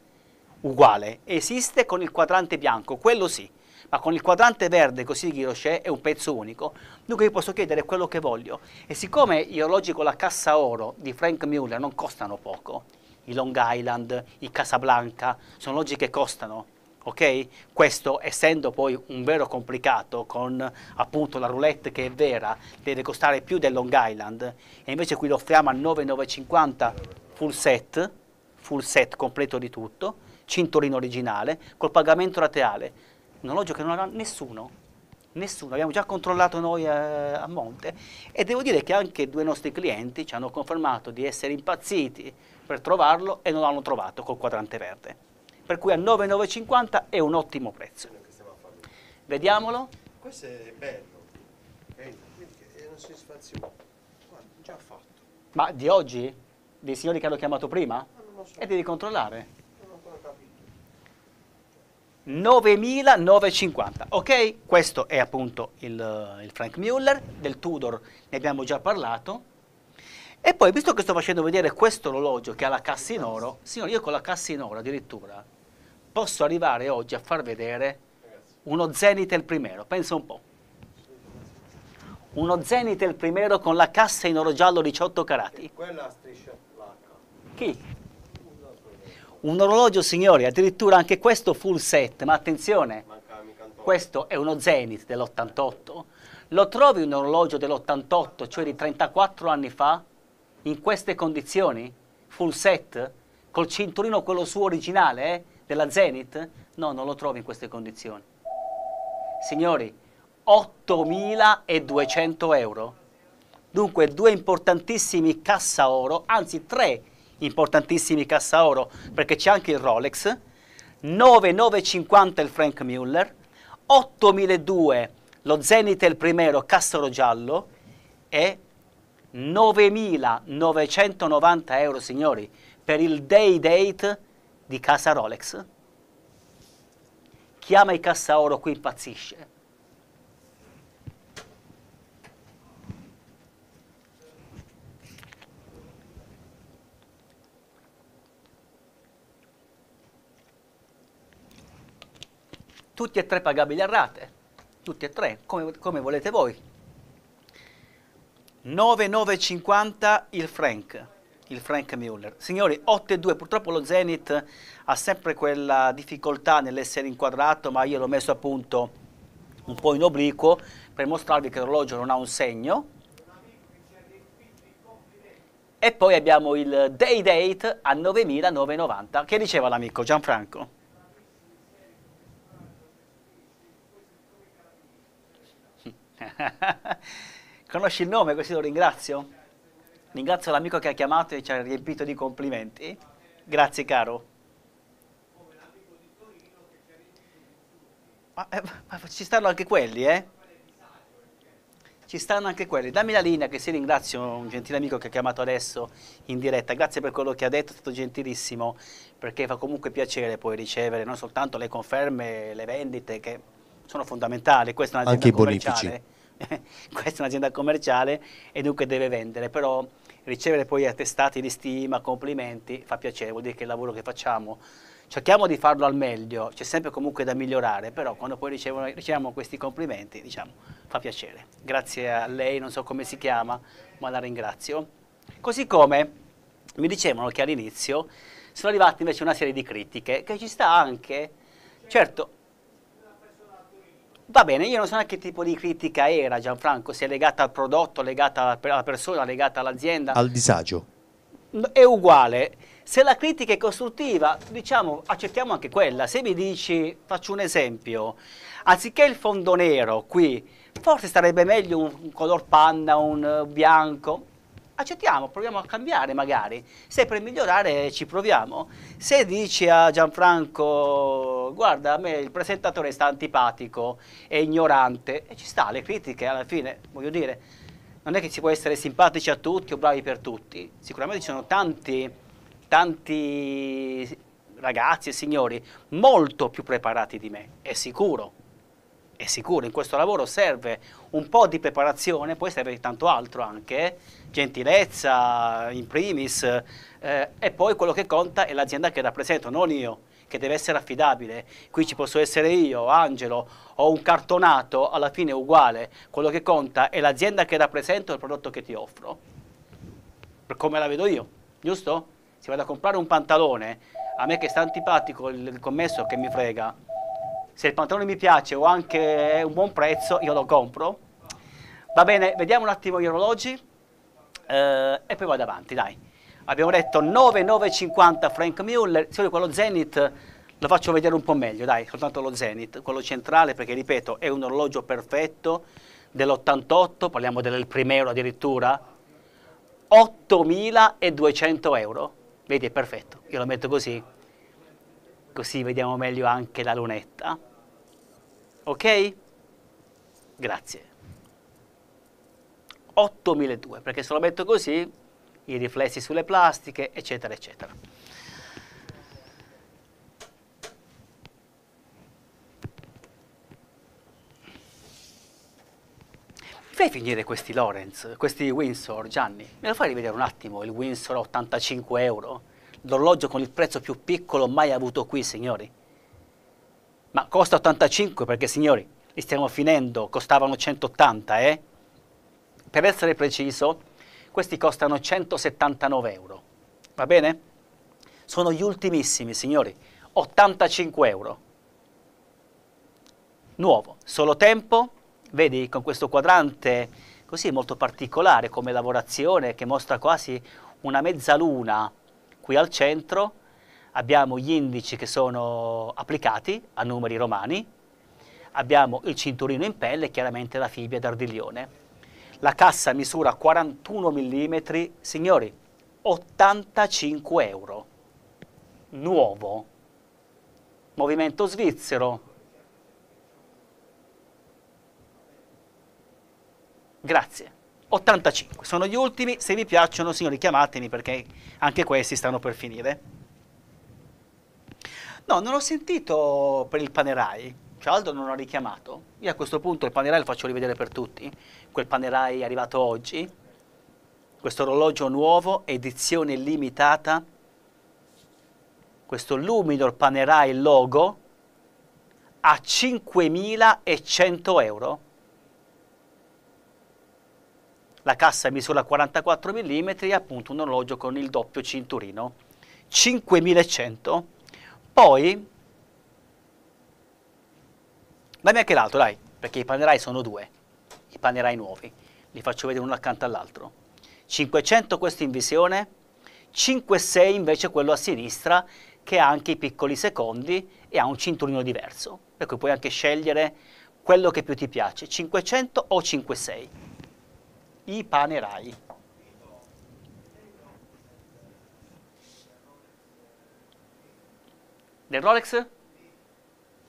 uguale, esiste con il quadrante bianco, quello sì, ma con il quadrante verde così Girochet è un pezzo unico, dunque io posso chiedere quello che voglio. E siccome gli orologi con la cassa oro di Frank Muller non costano poco, i Long Island, i Casablanca, sono orologi che costano, ok? Questo essendo poi un vero complicato con appunto la roulette che è vera, deve costare più del Long Island e invece qui lo offriamo a 9,950 full set, full set completo di tutto, cinturino originale, col pagamento rateale. Un orologio che non avrà nessuno, nessuno, abbiamo già controllato noi eh, a monte e devo dire che anche due nostri clienti ci hanno confermato di essere impazziti per trovarlo e non l'hanno trovato col quadrante verde. Per cui a 9,950 è un ottimo prezzo. Vediamolo. Questo è bello. È una soddisfazione. Guarda, già fatto. Ma di oggi? Dei signori che hanno chiamato prima? Lo so, E devi controllare. non ho ancora capito. 9.950, ok? Questo è appunto il, il Frank Muller, del Tudor ne abbiamo già parlato. E poi, visto che sto facendo vedere questo orologio che ha la cassa in oro, signori, io con la cassa in oro addirittura posso arrivare oggi a far vedere uno Zenitel primero, pensa un po'. Uno Zenitel primero con la cassa in oro giallo 18 carati. Quella striscia. Chi? Un orologio, signori, addirittura anche questo full set, ma attenzione, questo è uno Zenith dell'88. Lo trovi un orologio dell'88, cioè di 34 anni fa, in queste condizioni? Full set? Col cinturino quello suo originale, eh? Della Zenith? No, non lo trovi in queste condizioni. Signori, 8.200 euro. Dunque due importantissimi cassa oro, anzi tre importantissimi cassa oro, perché c'è anche il Rolex, 9.950 il Frank Muller, 8.200 lo Zenitel Primero cassa oro giallo e 9.990 euro, signori, per il day date di casa Rolex. Chi ama i cassa oro qui impazzisce. Tutti e tre pagabili a rate, tutti e tre, come, come volete voi. 9,950 il Frank, il Frank Muller. Signori, 8,2, purtroppo lo Zenith ha sempre quella difficoltà nell'essere inquadrato, ma io l'ho messo a punto un po' in obliquo per mostrarvi che l'orologio non ha un segno. E poi abbiamo il Day Date a 9.990. Che diceva l'amico Gianfranco? Conosci il nome, così lo ringrazio? Ringrazio l'amico che ha chiamato e ci ha riempito di complimenti. Grazie caro. Ma, eh, ma ci stanno anche quelli, eh? Ci stanno anche quelli. Dammi la linea che si ringrazio un gentile amico che ha chiamato adesso in diretta. Grazie per quello che ha detto, è stato gentilissimo, perché fa comunque piacere poi ricevere non soltanto le conferme, le vendite che sono fondamentali. Questa è un'azienda Anche i bonifici. Questa è un'azienda commerciale e dunque deve vendere, però ricevere poi attestati di stima, complimenti, fa piacere, vuol dire che il lavoro che facciamo cerchiamo di farlo al meglio, c'è sempre comunque da migliorare, però quando poi ricevono- riceviamo questi complimenti, diciamo, fa piacere. Grazie a lei, non so come si chiama, ma la ringrazio. Così come mi dicevano che all'inizio sono arrivate invece una serie di critiche che ci sta anche, certo, Va bene, io non so neanche che tipo di critica era Gianfranco, se è legata al prodotto, legata alla persona, legata all'azienda. Al disagio. È uguale. Se la critica è costruttiva, diciamo, accettiamo anche quella. Se mi dici, faccio un esempio, anziché il fondo nero qui, forse sarebbe meglio un, un color panna, un eh, bianco. Accettiamo, proviamo a cambiare magari. Se per migliorare ci proviamo. Se dici a Gianfranco, guarda, a me il presentatore sta antipatico, è ignorante, e ci sta, le critiche alla fine, voglio dire, non è che si può essere simpatici a tutti o bravi per tutti. Sicuramente ci sono tanti, tanti ragazzi e signori molto più preparati di me, è sicuro. È sicuro, in questo lavoro serve un po' di preparazione, poi serve tanto altro anche, gentilezza in primis, eh, e poi quello che conta è l'azienda che rappresento, non io, che deve essere affidabile. Qui ci posso essere io, Angelo, o un cartonato, alla fine è uguale. Quello che conta è l'azienda che rappresento e il prodotto che ti offro. Per come la vedo io, giusto? Se vado a comprare un pantalone, a me che sta antipatico il commesso che mi frega, se il pantalone mi piace o anche un buon prezzo, io lo compro. Va bene, vediamo un attimo gli orologi eh, e poi vado avanti, dai. Abbiamo detto 9,950 Frank Muller, se quello Zenith lo faccio vedere un po' meglio, dai, soltanto lo Zenith, quello centrale, perché ripeto, è un orologio perfetto dell'88, parliamo del primero addirittura, 8.200 euro, vedi è perfetto, io lo metto così, così vediamo meglio anche la lunetta. Ok? Grazie. 8.200, perché se lo metto così, i riflessi sulle plastiche, eccetera, eccetera. Fai finire questi Lorenz, questi Windsor, Gianni? Me lo fai rivedere un attimo, il Windsor 85 euro? L'orologio con il prezzo più piccolo mai avuto qui, signori? Ma costa 85 perché, signori, li stiamo finendo, costavano 180, eh? Per essere preciso, questi costano 179 euro, va bene? Sono gli ultimissimi, signori, 85 euro. Nuovo, solo tempo, vedi, con questo quadrante così molto particolare come lavorazione che mostra quasi una mezzaluna qui al centro, abbiamo gli indici che sono applicati a numeri romani, abbiamo il cinturino in pelle e chiaramente la fibbia d'ardiglione. La cassa misura 41 mm, signori, 85 euro. Nuovo. Movimento svizzero. Grazie. 85. Sono gli ultimi, se vi piacciono, signori, chiamatemi perché anche questi stanno per finire. No, non ho sentito per il Panerai, Aldo non ho richiamato. Io a questo punto il Panerai lo faccio rivedere per tutti. Quel Panerai arrivato oggi, questo orologio nuovo, edizione limitata, questo Luminor Panerai logo a 5.100 euro. La cassa misura 44 mm appunto un orologio con il doppio cinturino. 5.100 poi, dammi anche l'altro, dai, perché i panerai sono due, i panerai nuovi, li faccio vedere uno accanto all'altro. 500 questo in visione, 5-6 invece quello a sinistra, che ha anche i piccoli secondi e ha un cinturino diverso, per cui puoi anche scegliere quello che più ti piace, 500 o 5-6. I panerai. Del Rolex?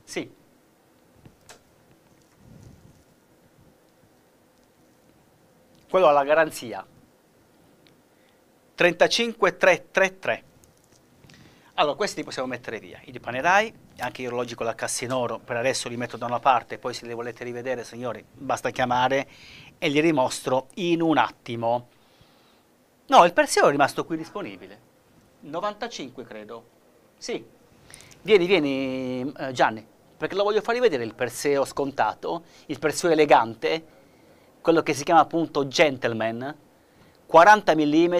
Sì. Quello ha la garanzia. 35333. Allora, questi li possiamo mettere via. I panerai, anche gli orologi con la cassa in oro, per adesso li metto da una parte, poi se li volete rivedere, signori, basta chiamare e li rimostro in un attimo. No, il Perseo è rimasto qui disponibile. 95 credo. Sì, Vieni, vieni eh, Gianni, perché lo voglio far vedere il Perseo scontato, il Perseo elegante, quello che si chiama appunto Gentleman, 40 mm,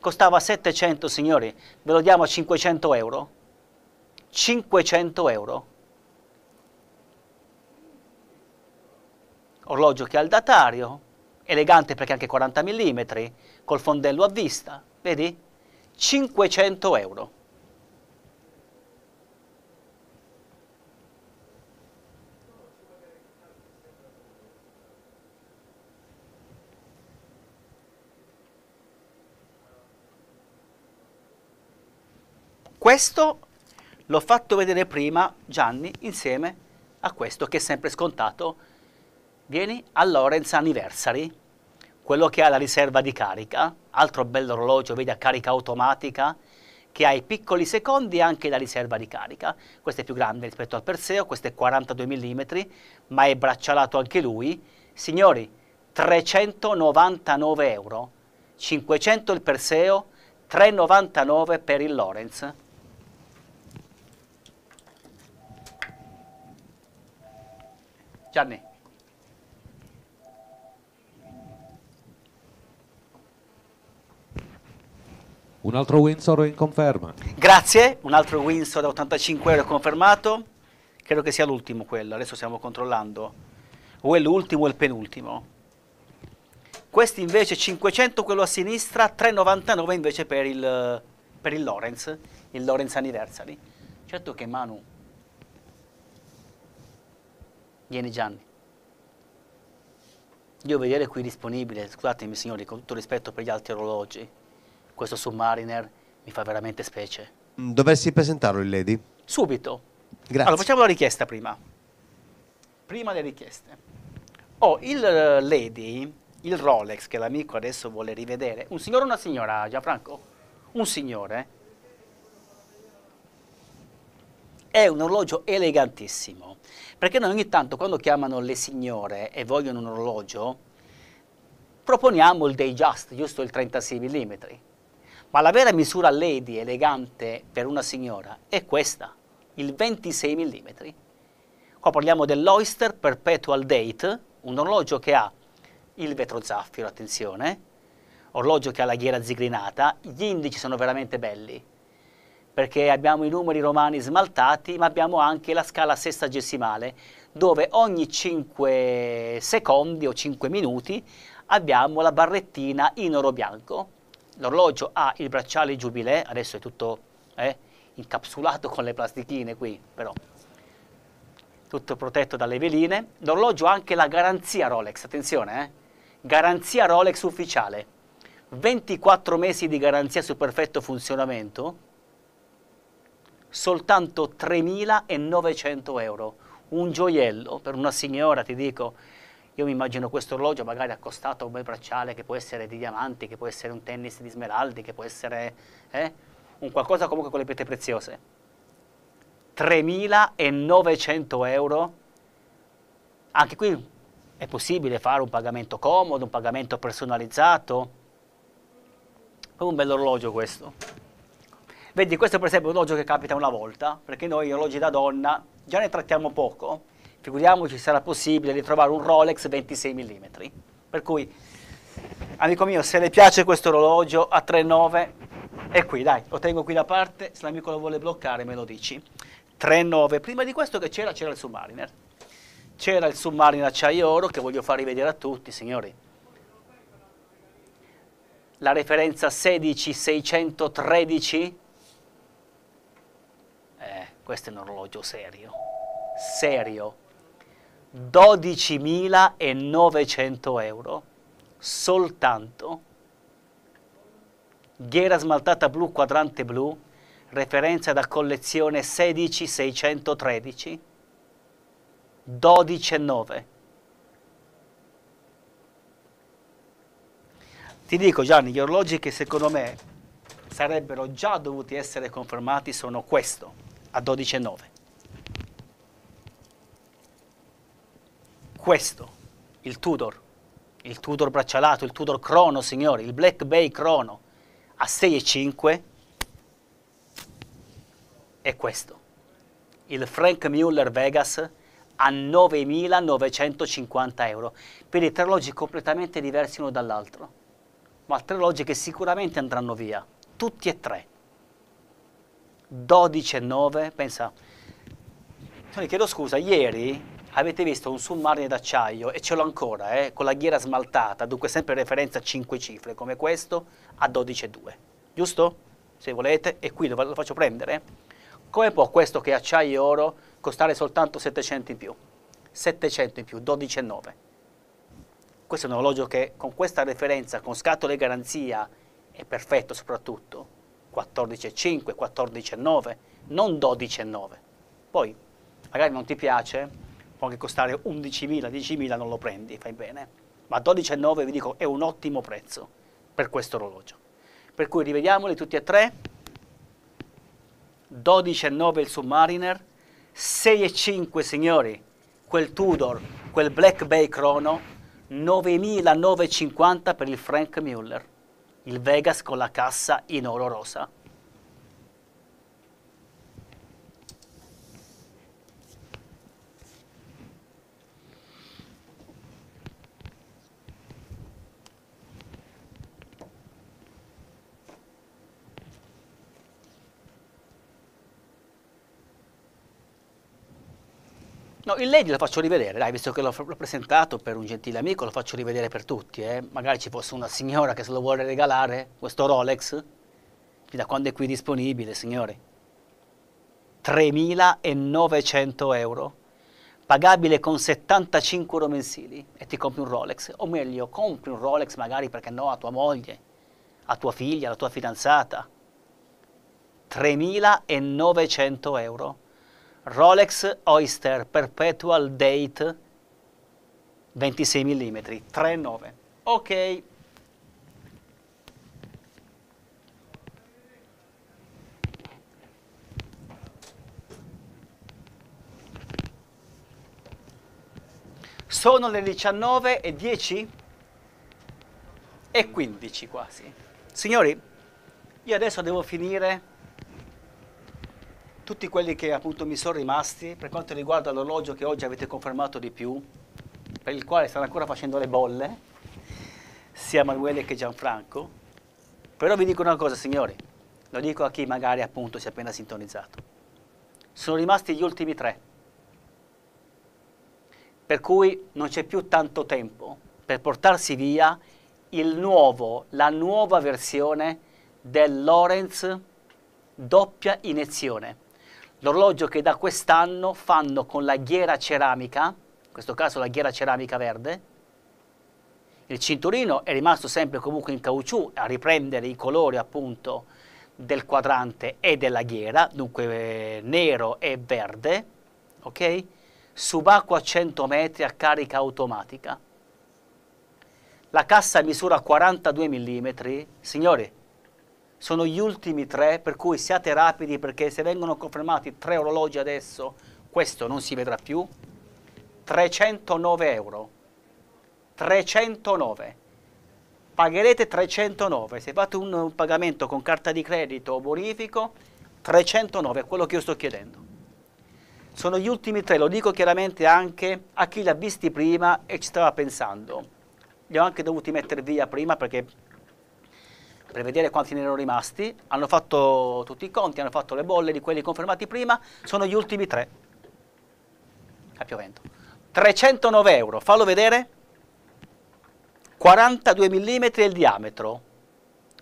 costava 700 signori, ve lo diamo a 500 euro. 500 euro. Orologio che ha il datario, elegante perché anche 40 mm, col fondello a vista, vedi? 500 euro. Questo l'ho fatto vedere prima Gianni insieme a questo che è sempre scontato. Vieni al Lorenz Anniversary, quello che ha la riserva di carica, altro bello orologio, vedi a carica automatica, che ha i piccoli secondi e anche la riserva di carica. Questo è più grande rispetto al Perseo, questo è 42 mm, ma è braccialato anche lui. Signori, 399 euro, 500 il Perseo, 3,99 per il Lorenz. Gianni. Un altro Windsor in conferma. Grazie, un altro Windsor da 85 euro confermato. Credo che sia l'ultimo quello, adesso stiamo controllando. O è l'ultimo o il penultimo. Questi invece 500 quello a sinistra, 3,99 invece per il, per il Lorenz, il Lorenz Anniversary. Certo che Manu... Vieni Gianni. Io vedere qui disponibile, scusatemi signori, con tutto rispetto per gli altri orologi, questo Submariner mi fa veramente specie. Mm, Dovessi presentarlo il Lady? Subito. Grazie. Allora, facciamo la richiesta prima. Prima le richieste. Oh, il eh, Lady, il Rolex che l'amico adesso vuole rivedere, un signore o una signora, Gianfranco? Un signore. È un orologio elegantissimo, perché noi ogni tanto quando chiamano le signore e vogliono un orologio, proponiamo il Day Just, giusto il 36 mm. Ma la vera misura lady elegante per una signora è questa, il 26 mm. Qua parliamo dell'Oyster Perpetual Date, un orologio che ha il vetro zaffiro, attenzione, orologio che ha la ghiera zigrinata, gli indici sono veramente belli, perché abbiamo i numeri romani smaltati, ma abbiamo anche la scala sessagesimale, dove ogni 5 secondi o 5 minuti abbiamo la barrettina in oro bianco. L'orologio ha il bracciale giubilè, adesso è tutto eh, incapsulato con le plastichine qui, però tutto protetto dalle veline. L'orologio ha anche la garanzia Rolex, attenzione, eh? garanzia Rolex ufficiale. 24 mesi di garanzia su perfetto funzionamento, soltanto 3.900 euro. Un gioiello per una signora, ti dico, io mi immagino questo orologio magari accostato a un bel bracciale che può essere di diamanti, che può essere un tennis di smeraldi, che può essere eh, un qualcosa comunque con le pietre preziose. 3.900 euro. Anche qui è possibile fare un pagamento comodo, un pagamento personalizzato. È un bel orologio questo. Vedi, questo per esempio è un orologio che capita una volta, perché noi orologi da donna già ne trattiamo poco, figuriamoci se sarà possibile di trovare un Rolex 26 mm. Per cui, amico mio, se le piace questo orologio a 3,9, è qui, dai, lo tengo qui da parte, se l'amico lo vuole bloccare me lo dici. 3,9, prima di questo che c'era, c'era il Submariner. C'era il Submariner acciaio oro che voglio far rivedere a tutti, signori. La referenza 16613 eh, questo è un orologio serio, serio, 12.900 euro, soltanto, ghiera smaltata blu, quadrante blu, referenza da collezione 16613, 12,9. Ti dico Gianni, gli orologi che secondo me sarebbero già dovuti essere confermati sono questo, a 12,9. Questo, il Tudor, il Tudor braccialato, il Tudor Chrono, signori, il Black Bay Chrono, a 6,5 è questo, il Frank Mueller Vegas a 9.950 euro, per i tre orologi completamente diversi uno dall'altro, ma tre orologi che sicuramente andranno via, tutti e tre. 12,9, pensa, Tony, chiedo scusa, ieri avete visto un submarine d'acciaio e ce l'ho ancora, eh, con la ghiera smaltata, dunque sempre referenza a 5 cifre, come questo, a 12,2, giusto? Se volete, e qui lo faccio prendere. Come può questo che è acciaio e oro costare soltanto 700 in più? 700 in più, 12,9. Questo è un orologio che con questa referenza, con scatole garanzia, è perfetto soprattutto. 14,5, 14,9, non 12,9. Poi, magari non ti piace, può anche costare 11.000, 10.000 non lo prendi, fai bene. Ma 12,9 vi dico è un ottimo prezzo per questo orologio. Per cui rivediamoli tutti e tre. 12,9 il Submariner, 6,5 signori, quel Tudor, quel Black Bay Chrono, 9.950 per il Frank Muller, il Vegas con la cassa in oro rosa. No, il Lady lo faccio rivedere, dai, visto che l'ho, presentato per un gentile amico, lo faccio rivedere per tutti. Eh. Magari ci fosse una signora che se lo vuole regalare, questo Rolex, da quando è qui disponibile, signori. 3.900 euro, pagabile con 75 euro mensili e ti compri un Rolex. O meglio, compri un Rolex magari perché no a tua moglie, a tua figlia, alla tua fidanzata. 3.900 euro Rolex Oyster Perpetual Date 26 mm 3,9 ok. Sono le 19 e 10 e 15 quasi. Signori io adesso devo finire tutti quelli che appunto mi sono rimasti per quanto riguarda l'orologio che oggi avete confermato di più, per il quale stanno ancora facendo le bolle, sia Emanuele che Gianfranco. Però vi dico una cosa, signori, lo dico a chi magari appunto si è appena sintonizzato. Sono rimasti gli ultimi tre, per cui non c'è più tanto tempo per portarsi via il nuovo, la nuova versione del Lorenz doppia iniezione l'orologio che da quest'anno fanno con la ghiera ceramica, in questo caso la ghiera ceramica verde, il cinturino è rimasto sempre comunque in caucciù a riprendere i colori appunto del quadrante e della ghiera, dunque eh, nero e verde, ok? Subacqueo a 100 metri a carica automatica. La cassa misura 42 mm, signori, sono gli ultimi tre, per cui siate rapidi perché se vengono confermati tre orologi adesso, questo non si vedrà più. 309 euro. 309. Pagherete 309. Se fate un, pagamento con carta di credito o bonifico, 309 è quello che io sto chiedendo. Sono gli ultimi tre, lo dico chiaramente anche a chi li ha visti prima e ci stava pensando. Li ho anche dovuti mettere via prima perché per vedere quanti ne erano rimasti, hanno fatto tutti i conti, hanno fatto le bolle di quelli confermati prima, sono gli ultimi tre. A piovento. 309 euro, fallo vedere. 42 mm il diametro.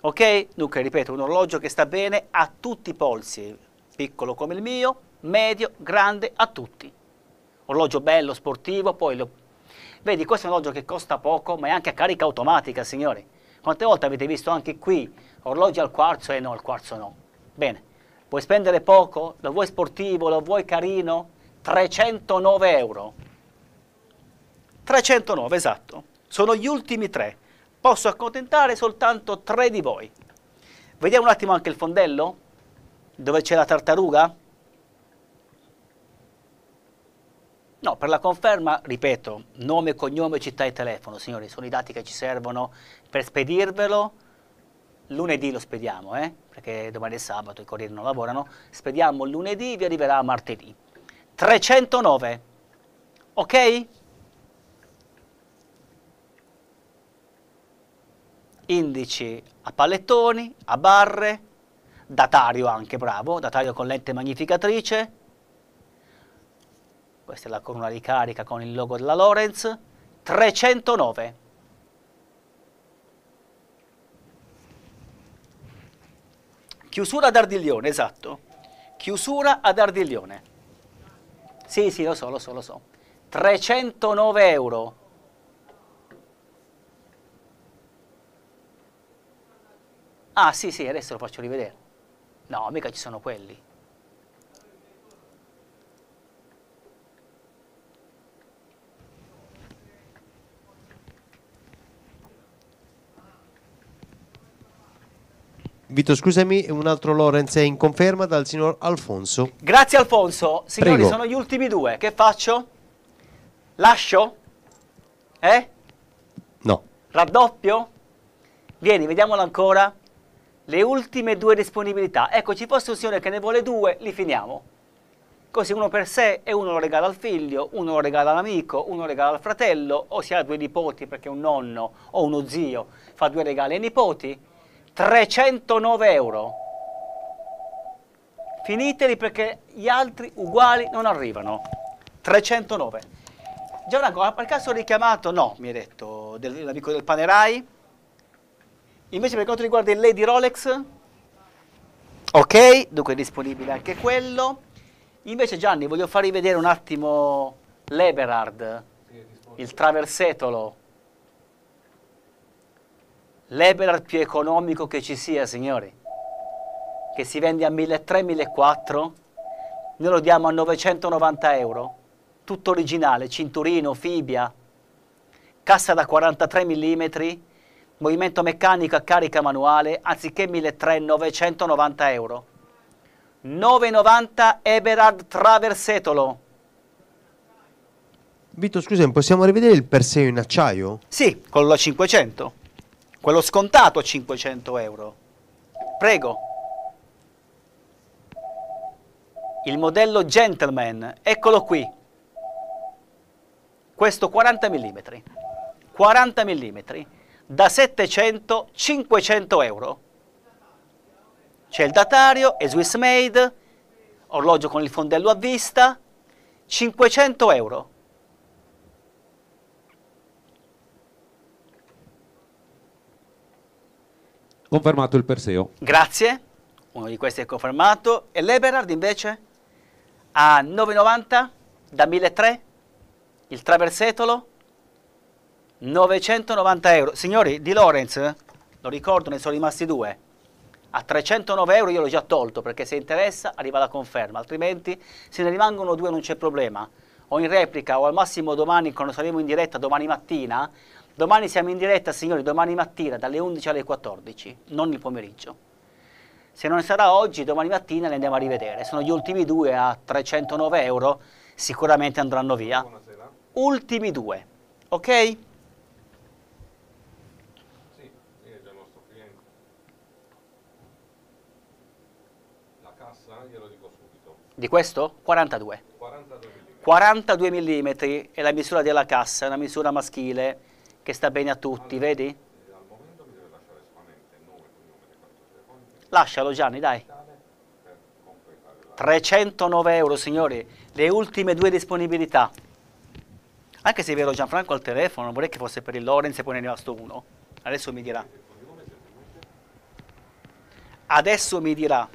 Ok? Dunque, ripeto, un orologio che sta bene a tutti i polsi, piccolo come il mio, medio, grande, a tutti. Orologio bello, sportivo, poi lo... Vedi, questo è un orologio che costa poco, ma è anche a carica automatica, signori quante volte avete visto anche qui orologi al quarzo e no, il quarzo no? Bene, vuoi spendere poco? Lo vuoi sportivo? Lo vuoi carino? 309 euro. 309, esatto. Sono gli ultimi tre. Posso accontentare soltanto tre di voi. Vediamo un attimo anche il fondello? Dove c'è la tartaruga? No, per la conferma, ripeto, nome, cognome, città e telefono, signori, sono i dati che ci servono per spedirvelo. Lunedì lo spediamo, eh? perché domani è sabato, i corrieri non lavorano. Spediamo lunedì, vi arriverà martedì. 309, ok? Indici a pallettoni, a barre, datario anche, bravo, datario con lente magnificatrice, questa è la corona di carica con il logo della Lorenz, 309. Chiusura ad ardiglione, esatto. Chiusura ad ardiglione. Sì, sì, lo so, lo so, lo so. 309 euro. Ah, sì, sì, adesso lo faccio rivedere. No, mica ci sono quelli. Vito, scusami, un altro Lorenz è in conferma dal signor Alfonso. Grazie Alfonso. Signori, Prego. sono gli ultimi due. Che faccio? Lascio? Eh? No. Raddoppio? Vieni, vediamolo ancora. Le ultime due disponibilità. Ecco, ci fosse un signore che ne vuole due, li finiamo. Così uno per sé e uno lo regala al figlio, uno lo regala all'amico, uno lo regala al fratello, o si ha due nipoti perché un nonno o uno zio fa due regali ai nipoti. 309 euro. Finiteli perché gli altri uguali non arrivano. 309. Gianfranco, per caso ho richiamato? No, mi hai detto, del- l'amico del Panerai. Invece per quanto riguarda il Lady Rolex, ok, dunque è disponibile anche quello. Invece Gianni, voglio far rivedere un attimo l'Eberhard, il traversetolo. L'Eberhard più economico che ci sia, signori, che si vende a 1.300-1.400, noi lo diamo a 990 euro, tutto originale, cinturino, fibia, cassa da 43 mm, movimento meccanico a carica manuale, anziché 1.300, 990 euro. 990 Eberhard Traversetolo. Vito, scusami, possiamo rivedere il Perseo in acciaio? Sì, quello a 500. Quello scontato a 500 euro. Prego. Il modello Gentleman, eccolo qui. Questo 40 mm. 40 mm. Da 700 500 euro. C'è il datario, è Swiss made, orologio con il fondello a vista, 500 euro. Confermato il Perseo. Grazie, uno di questi è confermato. E l'Eberhard invece a 9,90 da 1.300, il traversetolo 990 euro. Signori, di Lorenz, lo ricordo, ne sono rimasti due. A 309 euro io l'ho già tolto perché se interessa arriva la conferma, altrimenti se ne rimangono due non c'è problema. O in replica o al massimo domani quando saremo in diretta domani mattina. Domani siamo in diretta, signori, domani mattina dalle 11 alle 14, non il pomeriggio. Se non sarà oggi, domani mattina li andiamo a rivedere. Sono gli ultimi due a 309 euro, sicuramente andranno via. Buonasera. Ultimi due, ok? Sì, è già il nostro cliente. La cassa glielo dico subito. Di questo? 42. 42 mm. 42 mm è la misura della cassa, è una misura maschile che sta bene a tutti, vedi? Al momento mi deve lasciare solamente nome, cognome e contatto telefonico Lascialo Gianni, dai. per completare la 309 euro, signori, le ultime due disponibilità. Anche se è vero Gianfranco al telefono, non vorrei che fosse per il Lorenz e poi ne è rimasto uno. Adesso mi dirà. Adesso mi dirà.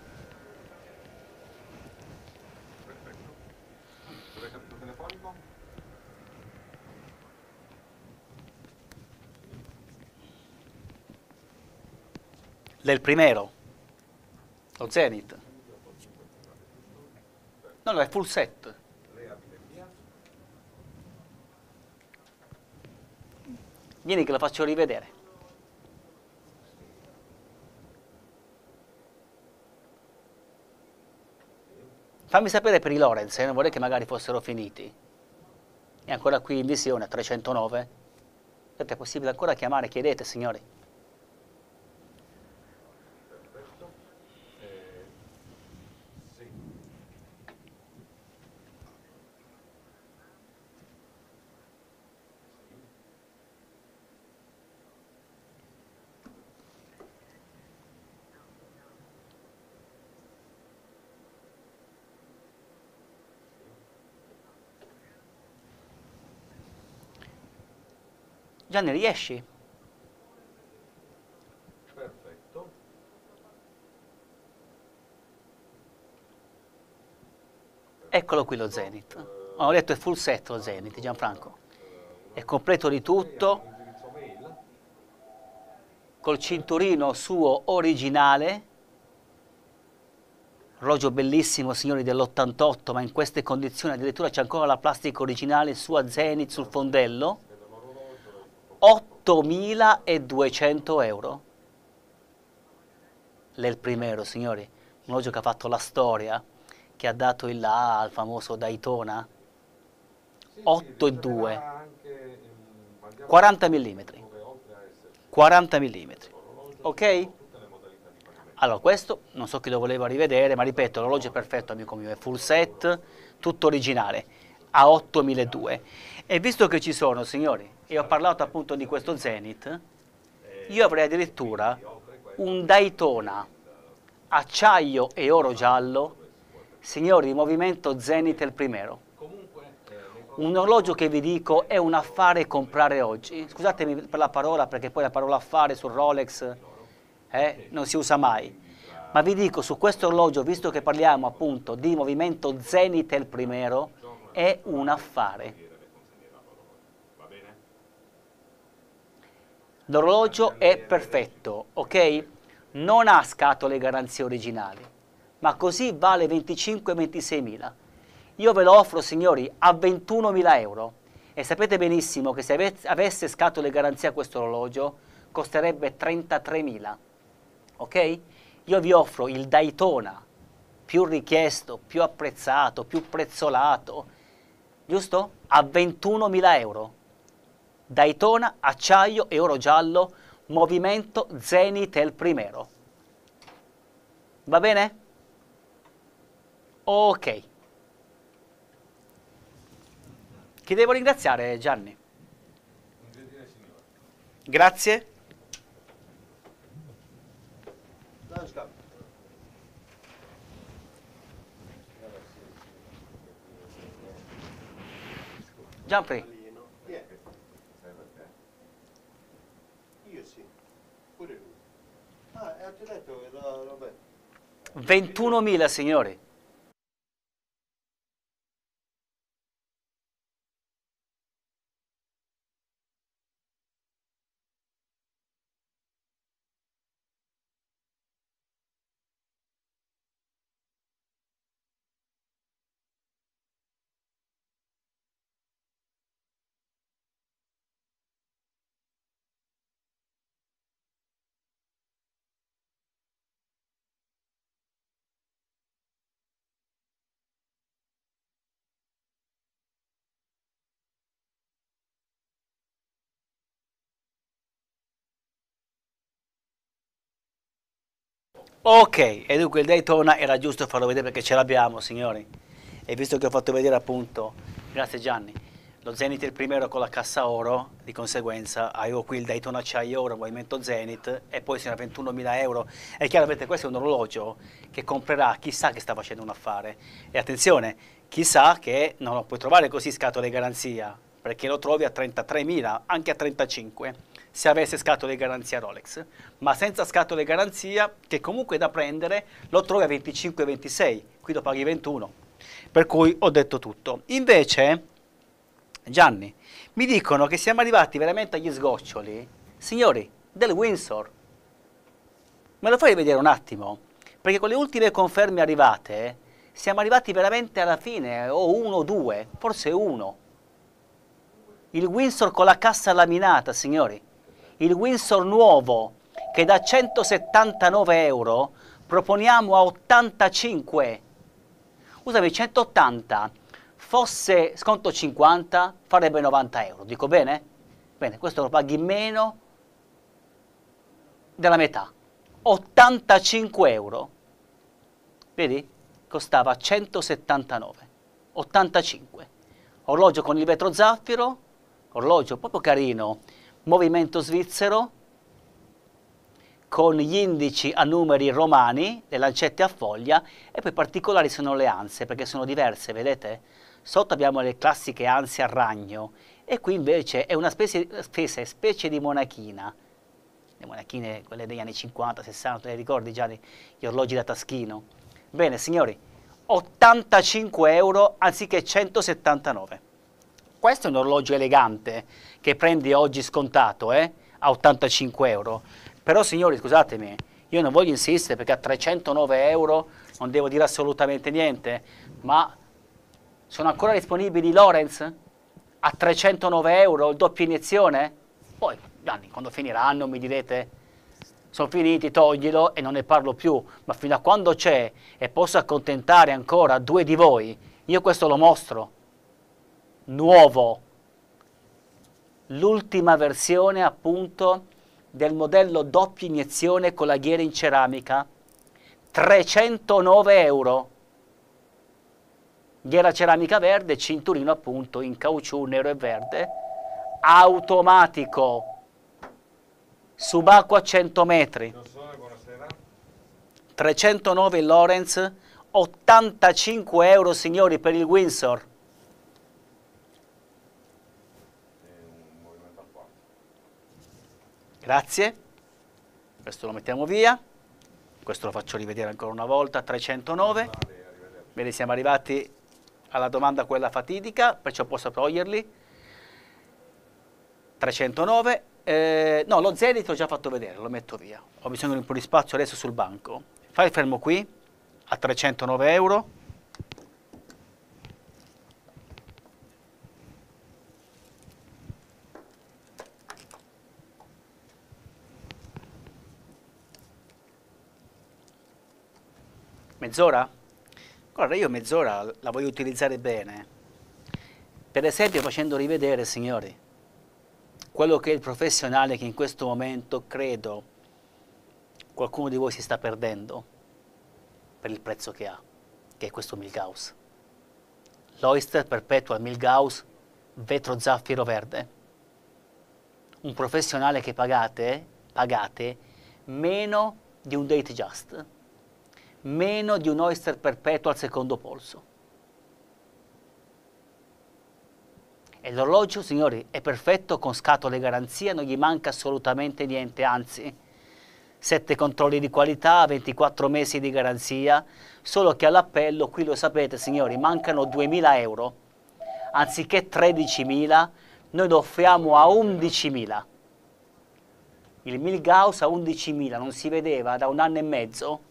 Del primero. Lo Zenith. No, no, è full set. Vieni che lo faccio rivedere. Fammi sapere per i Lorenz, eh, non vorrei che magari fossero finiti. È ancora qui in visione a 309? Senti, È possibile ancora chiamare? Chiedete, signori. Gianni, riesci? Perfetto. Eccolo qui lo Zenith. Ho detto è full set lo Zenith, Gianfranco. È completo di tutto, mail. col cinturino suo originale. Orologio bellissimo, signori, dell'88, ma in queste condizioni addirittura c'è ancora la plastica originale sua Zenith sul fondello. 8.200 euro. l'El Primero, signori, un orologio che ha fatto la storia, che ha dato il là al famoso Daytona, 8 e 2, 40 mm, 40 mm, ok? Allora, questo non so chi lo voleva rivedere, ma ripeto, l'orologio è perfetto, amico mio, è full set, tutto originale, a 8002. E visto che ci sono, signori, e ho parlato appunto di questo Zenith, io avrei addirittura un Daytona acciaio e oro giallo, signori, di movimento Zenith il primero. Un orologio che vi dico è un affare comprare oggi. Scusatemi per la parola, perché poi la parola affare sul Rolex eh, non si usa mai. Ma vi dico, su questo orologio, visto che parliamo appunto di movimento Zenith il primero, è un affare. L'orologio è perfetto, ok? Non ha scatole garanzie originali, ma così vale 25-26 mila. Io ve lo offro, signori, a 21 mila euro. E sapete benissimo che se avesse scatole garanzia questo orologio, costerebbe 33 mila ok? Io vi offro il Daytona più richiesto, più apprezzato, più prezzolato, giusto? A 21.000 euro. Daytona, acciaio e oro giallo, movimento Zenith il primero. Va bene? Ok. Chi devo ringraziare Gianni? Grazie. Giampri. Io sì, pure lui. Ah, e ha detto che da Roberto. 21.000 signori. Ok, e dunque il Daytona era giusto farlo vedere perché ce l'abbiamo, signori. E visto che ho fatto vedere appunto, grazie Gianni, lo Zenith il primero con la cassa oro, di conseguenza avevo qui il Daytona acciaio oro, movimento Zenith, e poi sono 21.000 euro. E chiaramente questo è un orologio che comprerà chissà che sta facendo un affare. E attenzione, chissà che non lo puoi trovare così scatole garanzia, perché lo trovi a 33.000, anche a 35 se avesse scatole garanzia Rolex, ma senza scatole garanzia, che comunque è da prendere, lo trovi a 25-26, qui lo paghi 21. Per cui ho detto tutto. Invece, Gianni, mi dicono che siamo arrivati veramente agli sgoccioli, signori, del Windsor. Me lo fai vedere un attimo? Perché con le ultime conferme arrivate, siamo arrivati veramente alla fine, o uno o due, forse uno. Il Windsor con la cassa laminata, signori. Il Windsor nuovo, che da 179 euro proponiamo a 85. Scusami, 180 fosse sconto 50 farebbe 90 euro, dico bene? Bene, questo lo paghi meno della metà, 85 euro. Vedi? Costava 179, 85. Orologio con il vetro zaffiro, orologio proprio carino, movimento svizzero, con gli indici a numeri romani, le lancette a foglia, e poi particolari sono le anse, perché sono diverse, vedete? Sotto abbiamo le classiche anse a ragno, e qui invece è una specie, specie, specie di monachina. Le monachine, quelle degli anni 50, 60, te le ricordi già gli orologi da taschino? Bene, signori, 85 euro anziché 179. Questo è un orologio elegante che prendi oggi scontato eh, a 85 euro. Però signori, scusatemi, io non voglio insistere perché a 309 euro non devo dire assolutamente niente, ma sono ancora disponibili Lorenz a 309 euro, il doppio iniezione? Poi, anni, quando finiranno mi direte, sono finiti, toglilo e non ne parlo più, ma fino a quando c'è e posso accontentare ancora due di voi, io questo lo mostro. Nuovo. L'ultima versione appunto del modello doppia iniezione con la ghiera in ceramica. 309 euro. Ghiera ceramica verde, cinturino appunto in caucciù nero e verde. Automatico subacquea 100 metri. 309 il Lorenz, 85 euro signori per il Windsor. Grazie, questo lo mettiamo via, questo lo faccio rivedere ancora una volta, 309, bene siamo arrivati alla domanda quella fatidica, perciò posso toglierli, 309, eh, no, lo Zenith l'ho già fatto vedere, lo metto via. Ho bisogno di un po' di spazio adesso sul banco. Fai fermo qui, a 309 euro. Mezz'ora? Guarda, io mezz'ora la voglio utilizzare bene. Per esempio facendo rivedere, signori, quello che è il professionale che in questo momento credo qualcuno di voi si sta perdendo per il prezzo che ha, che è questo Milgauss. L'Oyster Perpetual Milgauss vetro zaffiro verde. Un professionale che pagate, pagate meno di un date just, meno di un Oyster Perpetual secondo polso. E l'orologio, signori, è perfetto con scatole garanzia, non gli manca assolutamente niente, anzi, 7 controlli di qualità, 24 mesi di garanzia, solo che all'appello, qui lo sapete signori, mancano 2.000 euro, anziché 13.000, noi lo offriamo a 11.000. Il Milgauss a 11.000, non si vedeva da un anno e mezzo?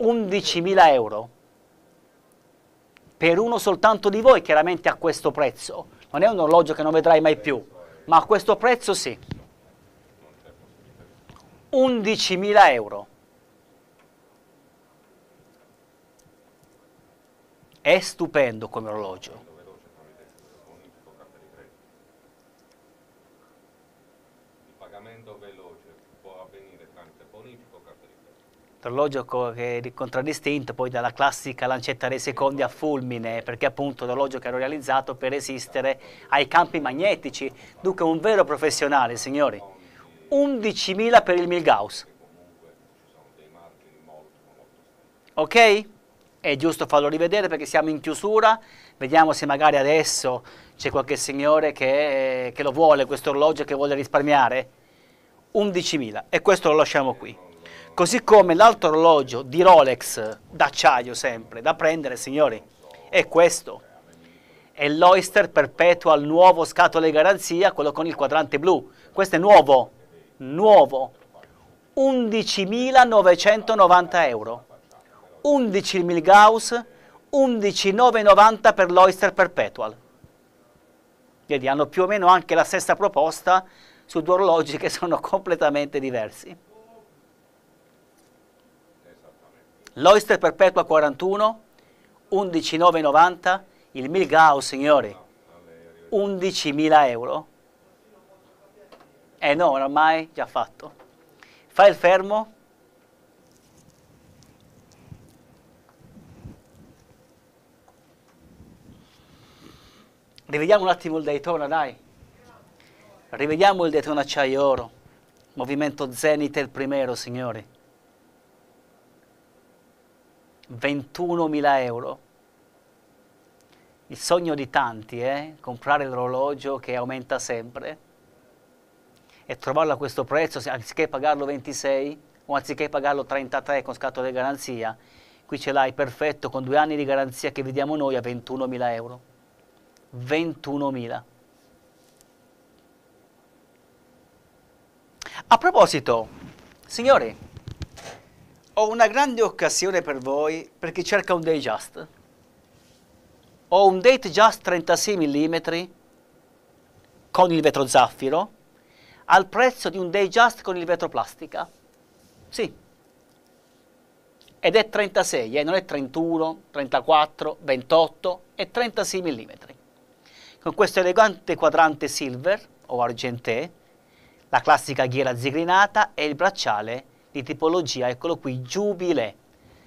11.000 euro per uno soltanto di voi chiaramente a questo prezzo. Non è un orologio che non vedrai mai più, ma a questo prezzo sì. 11.000 euro. È stupendo come orologio. L'orologio che contraddistinto poi dalla classica lancetta dei secondi a fulmine, perché appunto l'orologio che ero realizzato per resistere ai campi magnetici, dunque un vero professionale, signori. 11.000 per il Milgauss. Ok? È giusto farlo rivedere perché siamo in chiusura, vediamo se magari adesso c'è qualche signore che, che lo vuole, questo orologio che vuole risparmiare. 11.000 e questo lo lasciamo qui. Così come l'altro orologio di Rolex, d'acciaio sempre, da prendere signori, è questo. È l'Oyster Perpetual nuovo scatole garanzia, quello con il quadrante blu. Questo è nuovo, nuovo. 11.990 euro. 11 il Milgauss, 11.990 per l'Oyster Perpetual. Vedi, hanno più o meno anche la stessa proposta su due orologi che sono completamente diversi. l'Oyster Perpetua 41, 11.990, il Milgauss, signori, 11.000 euro. Eh no, ormai già fatto. Fai il fermo. Rivediamo un attimo il Daytona, dai. Rivediamo il Daytona Acciaio Oro. Movimento Zenith il primero, signori. 21.000 euro. Il sogno di tanti, eh? comprare l'orologio che aumenta sempre e trovarlo a questo prezzo, anziché pagarlo 26 o anziché pagarlo 33 con scatto di garanzia, qui ce l'hai perfetto con due anni di garanzia che vediamo noi a 21.000 euro. 21.000. A proposito, signori, ho una grande occasione per voi per chi cerca un day just. Ho un date just 36 mm con il vetro zaffiro al prezzo di un Datejust con il vetro plastica. Sì. Ed è 36, eh, non è 31, 34, 28, è 36 mm. Con questo elegante quadrante silver o argentè, la classica ghiera zigrinata e il bracciale di tipologia, eccolo qui, Jubilee.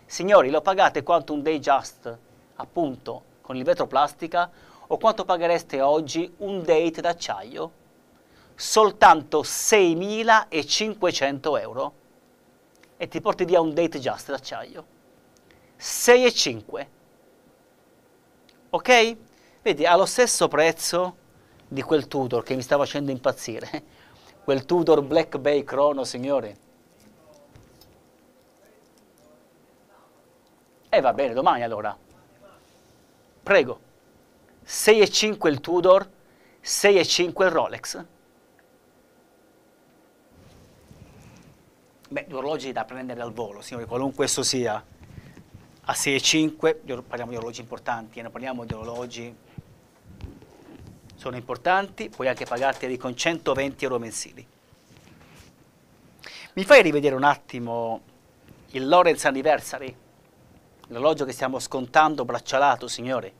Signori, lo pagate quanto un Datejust, appunto, con il vetro plastica o quanto paghereste oggi un date d'acciaio? Soltanto 6.500 euro e ti porti via un date just d'acciaio. 6,5. Ok? Vedi, ha lo stesso prezzo di quel Tudor che mi sta facendo impazzire. Quel Tudor Black Bay Chrono, signori. E eh, va bene, domani allora. Prego. 6,5 il Tudor, 6,5 il Rolex. Beh, gli orologi da prendere al volo, signori, qualunque esso sia. A 6,5, parliamo di orologi importanti, eh, non parliamo di orologi sono importanti, puoi anche pagarteli con 120 euro mensili. Mi fai rivedere un attimo il Lorenz Anniversary, l'orologio che stiamo scontando braccialato, signori?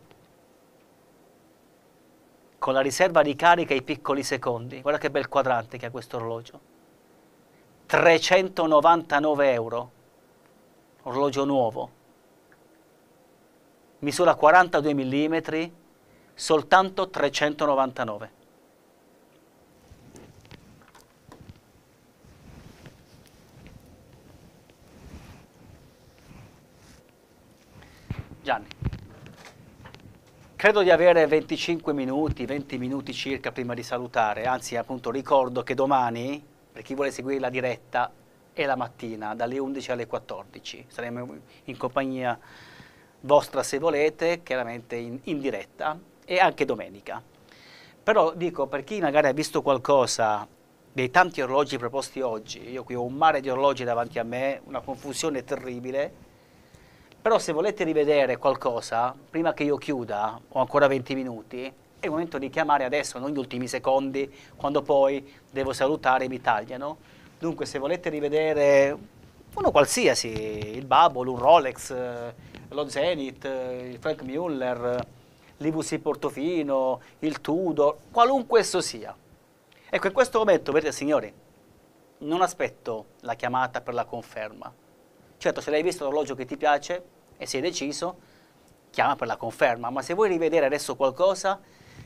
con la riserva di carica i piccoli secondi. Guarda che bel quadrante che ha questo orologio. 399 euro. Orologio nuovo. Misura 42 mm, soltanto 399. Gianni. Credo di avere 25 minuti, 20 minuti circa prima di salutare, anzi appunto ricordo che domani, per chi vuole seguire la diretta, è la mattina, dalle 11 alle 14. Saremo in compagnia vostra se volete, chiaramente in, in diretta, e anche domenica. Però dico, per chi magari ha visto qualcosa dei tanti orologi proposti oggi, io qui ho un mare di orologi davanti a me, una confusione terribile, però se volete rivedere qualcosa, prima che io chiuda, ho ancora 20 minuti, è il momento di chiamare adesso, non gli ultimi secondi, quando poi devo salutare e mi tagliano. Dunque se volete rivedere uno qualsiasi, il Bubble, un Rolex, eh, lo Zenith, eh, il Frank Muller, l'IVC Portofino, il Tudor, qualunque esso sia. Ecco, in questo momento, vedete signori, non aspetto la chiamata per la conferma. Certo, se l'hai visto l'orologio che ti piace, e sei deciso, chiama per la conferma, ma se vuoi rivedere adesso qualcosa,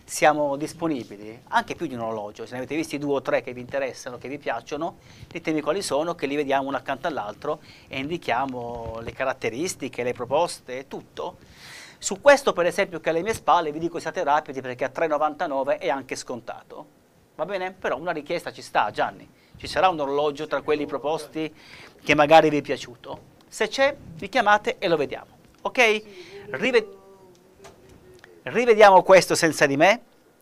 siamo disponibili, anche più di un orologio, se ne avete visti due o tre che vi interessano, che vi piacciono, ditemi quali sono, che li vediamo uno accanto all'altro e indichiamo le caratteristiche, le proposte, tutto. Su questo per esempio che alle mie spalle vi dico siate rapidi perché a 3,99 è anche scontato. Va bene? Però una richiesta ci sta, Gianni. Ci sarà un orologio tra quelli proposti che magari vi è piaciuto? Se c'è, vi chiamate e lo vediamo. Ok? Rive rivediamo questo senza di me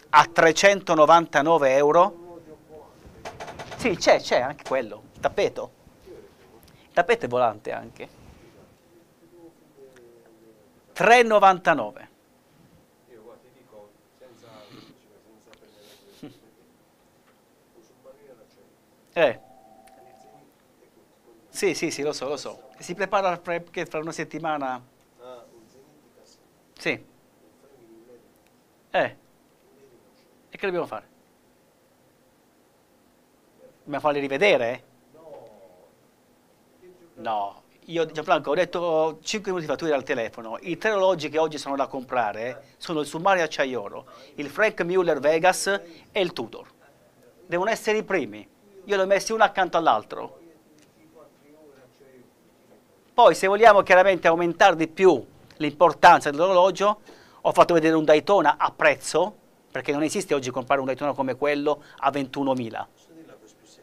a 399 euro. Sì, c'è, c'è anche quello, tappeto. Tappeto e volante anche. 3,99. Io qua ti dico senza, senza Eh. Sì, sì, sì, lo so, lo so. Si prepara al prep che fra una settimana... Sì. Eh. E che dobbiamo fare? Dobbiamo farli rivedere? No. Io, Gianfranco, ho detto 5 minuti fa, tu al telefono. I tre orologi che oggi sono da comprare sono il Summari Acciaiolo, il Frank Mueller Vegas e il Tudor. Devono essere i primi. Io li ho messi uno accanto all'altro. Poi se vogliamo chiaramente aumentare di più l'importanza dell'orologio, ho fatto vedere un Daytona a prezzo, perché non esiste oggi comprare un Daytona come quello a 21.000.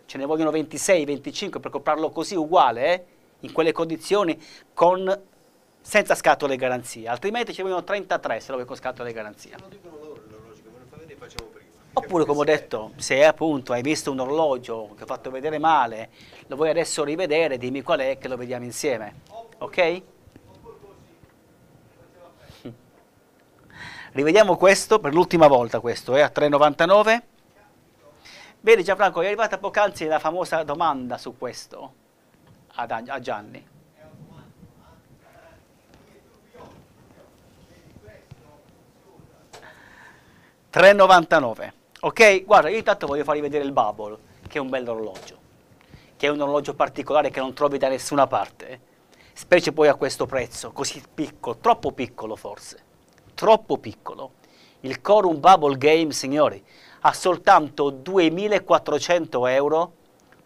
Ce ne vogliono 26, 25 per comprarlo così uguale, eh? in quelle condizioni, con, senza scatole garanzia. Altrimenti ci vogliono 33 se lo vuoi con scatole garanzia. Lo dicono loro l'orologio, me lo fa vedere facciamo prima. Oppure, come ho detto, se appunto hai visto un orologio che ho fatto vedere male, lo vuoi adesso rivedere, dimmi qual è che lo vediamo insieme. Ok? Rivediamo questo per l'ultima volta, questo è eh, a 3,99. Vedi Gianfranco, è arrivata poc'anzi la famosa domanda su questo a Gianni. $3,99. Ok? Guarda, io intanto voglio farvi vedere il Bubble, che è un bel orologio, che è un orologio particolare che non trovi da nessuna parte, specie poi a questo prezzo, così piccolo, troppo piccolo forse, troppo piccolo. Il Corum Bubble Game, signori, ha soltanto 2.400 euro,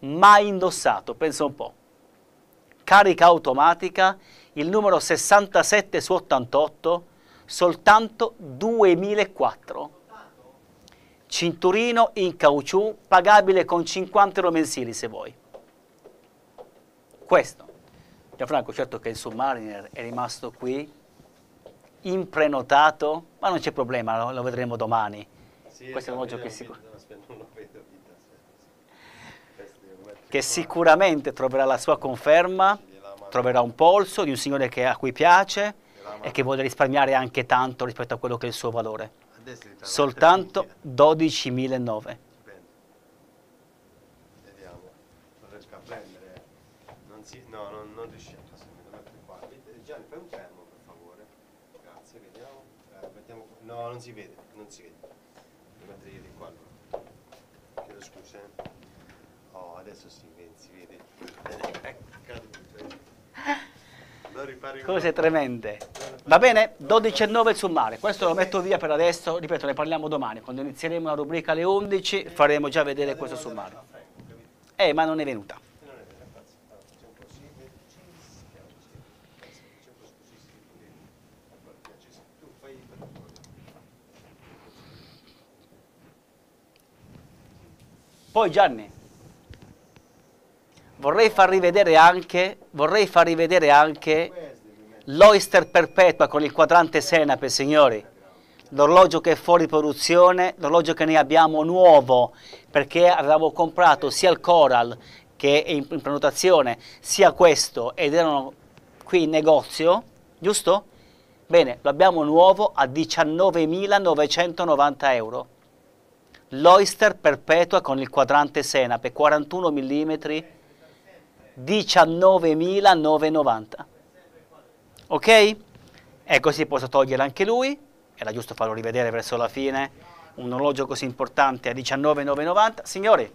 mai indossato, pensa un po'. Carica automatica, il numero 67 su 88, soltanto 2.400 cinturino in caucciù pagabile con 50 euro mensili se vuoi. Questo. Gianfranco, certo che il Submariner è rimasto qui, imprenotato, ma non c'è problema, lo, lo vedremo domani. Sì, Questo è un orologio che, sicur- che sicuramente troverà la sua conferma, troverà un polso di un signore che- a cui piace e che vuole risparmiare anche tanto rispetto a quello che è il suo valore. Soltanto Taranto, 12.900. Stupendo. Vediamo, non riesco a prendere. Non si, no, non, non riusciamo. Adesso mi mettere qua. Gianni, fai un fermo per favore. Grazie, vediamo. Eh, mettiamo. No, non si vede. Devo mettere io di qua allora. Chiedo scusa. eh. Oh, adesso si vede, si vede. Ecco, cade tutto, eh. Lo ripari Cose tremende. Va bene? 12,9 il summare. Questo lo metto via per adesso. Ripeto, ne parliamo domani. Quando inizieremo la rubrica alle 11 faremo già vedere questo sommario. Eh, ma non è venuta. Poi Gianni, vorrei far rivedere anche, vorrei far rivedere anche l'Oyster Perpetua con il quadrante Senape, signori. L'orologio che è fuori produzione, l'orologio che noi abbiamo nuovo, perché avevamo comprato sia il Coral che è in prenotazione, sia questo ed erano qui in negozio, giusto? Bene, lo abbiamo nuovo a 19.990 euro. L'Oyster Perpetua con il quadrante Senape, 41 mm, 19.990. Ok? E così posso togliere anche lui, era giusto farlo rivedere verso la fine, un orologio così importante a 19.990. Signori,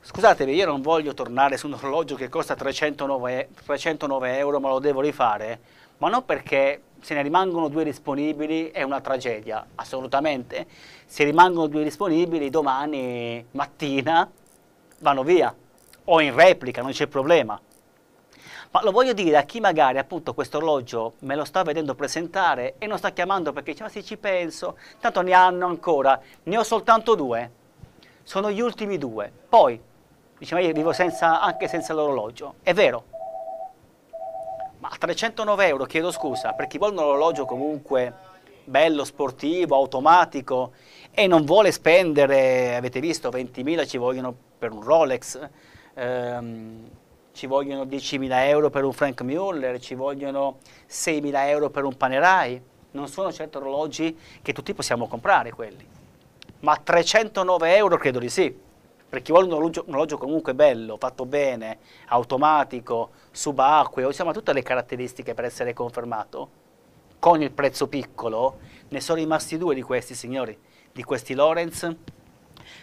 scusatemi, io non voglio tornare su un orologio che costa 309, 309 euro, ma lo devo rifare, ma non perché se ne rimangono due disponibili è una tragedia, assolutamente. Se rimangono due disponibili domani mattina vanno via, o in replica, non c'è problema. Ma lo voglio dire a chi magari appunto questo orologio me lo sta vedendo presentare e non sta chiamando perché dice ma sì ci penso, tanto ne hanno ancora, ne ho soltanto due, sono gli ultimi due. Poi, dice ma io vivo senza, anche senza l'orologio, è vero, ma a 309 euro chiedo scusa, per chi vuole un orologio comunque bello, sportivo, automatico e non vuole spendere, avete visto, 20.000 ci vogliono per un Rolex, ehm, ci vogliono 10.000 euro per un Frank Muller, ci vogliono 6.000 euro per un Panerai, non sono certo orologi che tutti possiamo comprare quelli, ma a 309 euro credo di sì, per chi vuole un orologio, un orologio comunque bello, fatto bene, automatico, subacqueo, insomma tutte le caratteristiche per essere confermato, con il prezzo piccolo, ne sono rimasti due di questi signori, di questi Lorenz,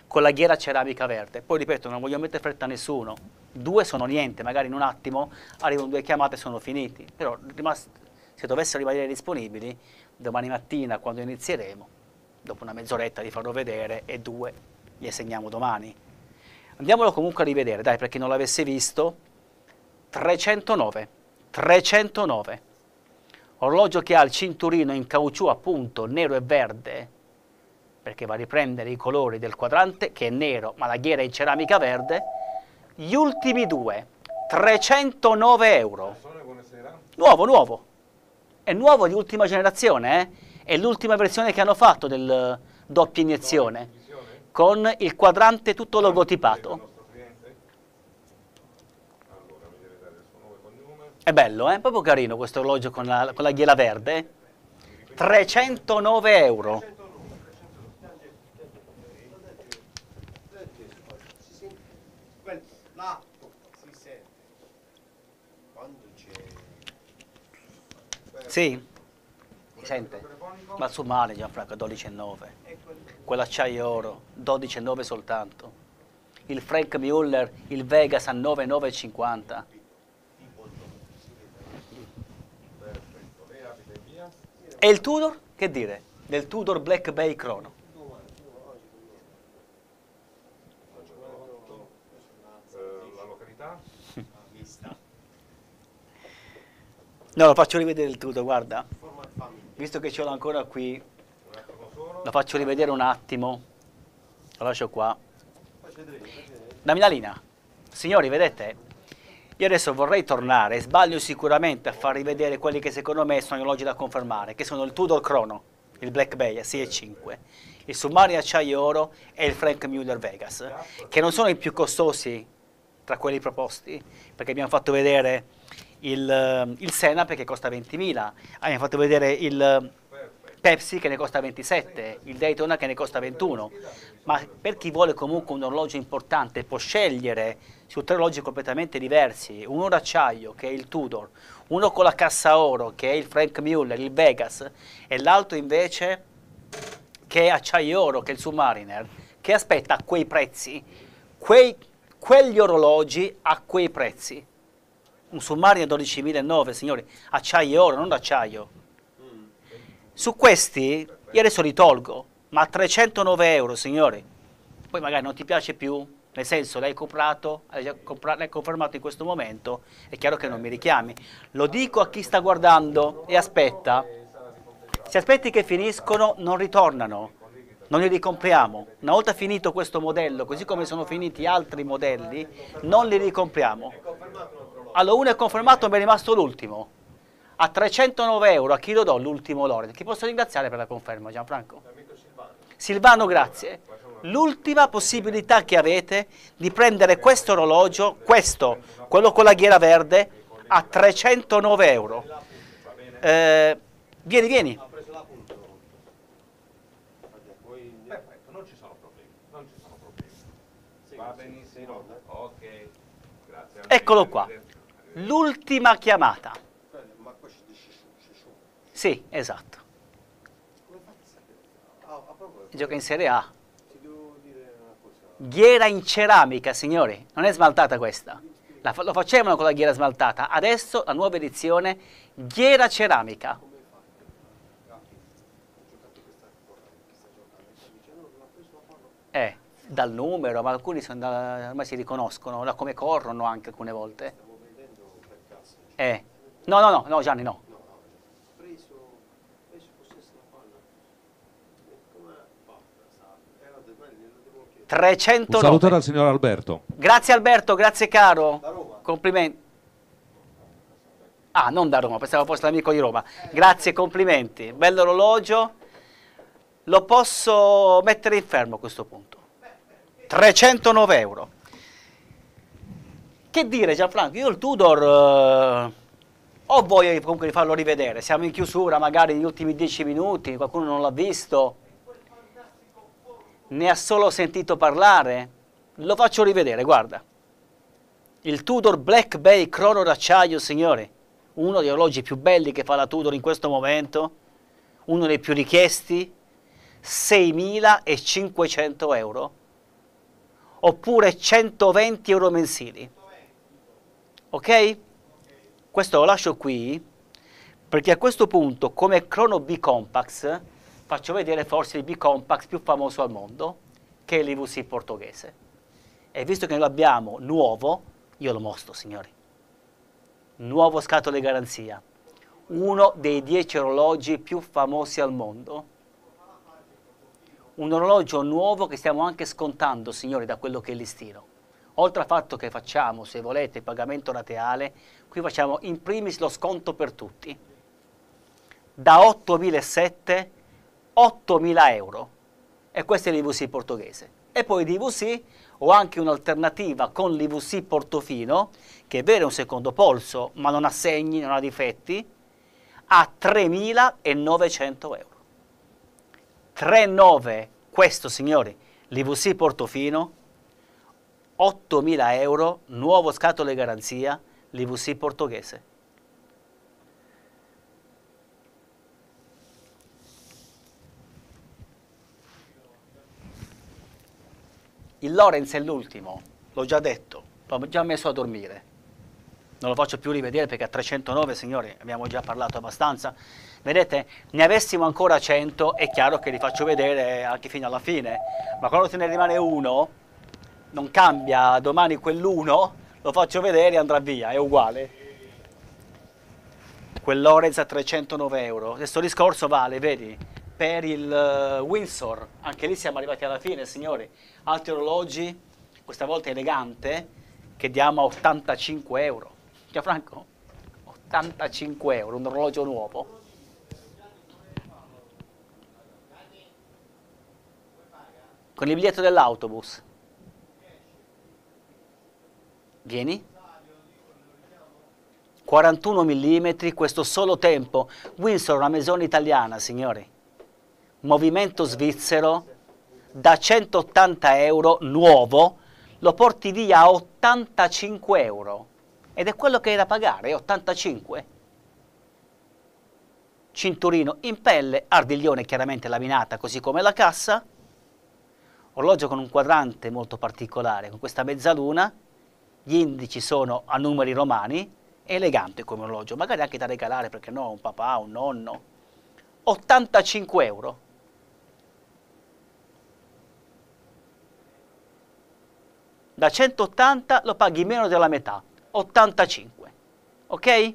con la ghiera ceramica verde. Poi ripeto, non voglio mettere fretta a nessuno, due sono niente, magari in un attimo arrivano due chiamate e sono finiti, però se dovessero rimanere disponibili, domani mattina quando inizieremo, dopo una mezz'oretta di farlo vedere e due li assegniamo domani. Andiamolo comunque a rivedere, dai, per chi non l'avesse visto, 309, 309, orologio che ha il cinturino in caucciù appunto nero e verde, perché va a riprendere i colori del quadrante che è nero, ma la ghiera è in ceramica verde, gli ultimi due, 309 euro. Nuovo, nuovo. È nuovo di ultima generazione, eh? È l'ultima versione che hanno fatto del doppia iniezione, con il quadrante tutto logotipato. È bello, eh? Proprio carino questo orologio con la, con la ghiera verde. 309 euro. Sì? Mi sente? Ma su male Gianfranco 12,9. Quell'acciaio oro 12,9 soltanto. Il Frank Muller, il Vegas a 9,950. E il Tudor? Che dire? Del Tudor Black Bay Chrono. Eh, la località? No, lo faccio rivedere il Tudor, guarda. Visto che ce l'ho ancora qui, lo faccio rivedere un attimo. Lo lascio qua. Dammi la linea. Signori, vedete? Io adesso vorrei tornare, sbaglio sicuramente a far rivedere quelli che secondo me sono orologi da confermare, che sono il Tudor Chrono, il Black Bay a 6 e 5, il Submarine Acciaio Oro e il Frank Muller Vegas, che non sono i più costosi tra quelli proposti, perché abbiamo fatto vedere il, eh, il Senape che costa 20.000, abbiamo fatto vedere il Pepsi che ne costa 27, il Daytona che ne costa 21, ma per chi vuole comunque un orologio importante può scegliere su tre orologi completamente diversi, uno d'acciaio che è il Tudor, uno con la cassa oro che è il Frank Muller, il Vegas, e l'altro invece che è acciaio oro, che è il Submariner, che aspetta quei prezzi, quei, quegli orologi a quei prezzi. Un Submariner 12.009, signori, acciaio oro, non d'acciaio. Su questi io adesso li tolgo, ma a 309 euro, signori. Poi magari non ti piace più, nel senso l'hai comprato, l'hai confermato in questo momento, è chiaro che non mi richiami. Lo dico a chi sta guardando e aspetta. Se aspetti che finiscono, non ritornano, non li ricompriamo. Una volta finito questo modello, così come sono finiti altri modelli, non li ricompriamo. Allora uno è confermato, mi è rimasto l'ultimo. A 309 euro, a chi lo do l'ultimo lore? Ti posso ringraziare per la conferma, Gianfranco? Silvano, grazie. L'ultima possibilità che avete di prendere questo orologio, questo, quello con la ghiera verde, a 309 euro. Eh, vieni, vieni. Perfetto, non ci sono problemi. Non ci sono problemi. Va benissimo. Ok. Grazie. Eccolo qua. L'ultima chiamata. Sì, esatto. Gioca in Serie A. Ghiera in ceramica, signori. Non è smaltata questa. La lo facevano con la ghiera smaltata. Adesso la nuova edizione, ghiera ceramica. Eh, dal numero, ma alcuni sono da- ormai si riconoscono, da come corrono anche alcune volte. Stiamo vedendo per caso. Eh. No, no, no, no, Gianni, no. No, no, preso, preso possesso la palla. Come fa? Vabbè, ma glielo devo chiedere. 309. Un saluto dal signor Alberto. Grazie Alberto, grazie caro. Da Roma. Complimenti. Ah, non da Roma, pensavo fosse l'amico di Roma. Grazie, complimenti. Bello orologio. Lo posso mettere in fermo a questo punto. 309 euro. Che dire Gianfranco, io il Tudor eh, ho voglia comunque di farlo rivedere. Siamo in chiusura, magari negli ultimi 10 minuti, qualcuno non l'ha visto, ne ha solo sentito parlare. Lo faccio rivedere, guarda. Il Tudor Black Bay Chrono d'acciaio, signori. Uno degli orologi più belli che fa la Tudor in questo momento. Uno dei più richiesti. 6.500 euro. Oppure 120 euro mensili. Ok? Questo lo lascio qui perché a questo punto, come Chrono B Compax, faccio vedere forse il B Compax più famoso al mondo, che è l'IVC portoghese. E visto che lo abbiamo nuovo, io lo mostro, signori. Nuovo scatole garanzia. Uno dei dieci orologi più famosi al mondo. Un orologio nuovo che stiamo anche scontando, signori, da quello che è il listino. Oltre al fatto che facciamo, se volete, il pagamento rateale, qui facciamo in primis lo sconto per tutti. Da 8.700 8.000 euro. E questo è l'IVC portoghese. E poi di IVC ho anche un'alternativa con l'IVC Portofino, che è vero è un secondo polso, ma non ha segni, non ha difetti, a 3.900 euro. 3,9 questo signori, l'IVC Portofino, 8.000 euro, nuovo scatole garanzia, l'IVC portoghese. Il Lorenz è l'ultimo, l'ho già detto, l'ho già messo a dormire. Non lo faccio più rivedere perché a 309, signori, abbiamo già parlato abbastanza. Vedete, ne avessimo ancora 100, è chiaro che li faccio vedere anche fino alla fine. Ma quando te ne rimane uno, non cambia domani quell'uno, lo faccio vedere e andrà via, è uguale. Quel Lorenz a 309 euro. Questo discorso vale, vedi, per il uh, Windsor. Anche lì siamo arrivati alla fine, signori. Altri orologi, questa volta elegante, che diamo a 85 euro. Gianfranco? 85 euro, un orologio nuovo. Con il biglietto dell'autobus. Vieni. 41 mm, questo solo tempo. Windsor, una maison italiana, signori. Movimento svizzero, da 180 euro nuovo, lo porti via a 85 euro. Ed è quello che hai da pagare, 85. Cinturino in pelle, ardiglione chiaramente laminata, così come la cassa. Orologio con un quadrante molto particolare, con questa mezzaluna. Gli indici sono a numeri romani, elegante come orologio, magari anche da regalare, perché no, un papà, un nonno. 85 euro. Da 180 lo paghi meno della metà, 85. Ok?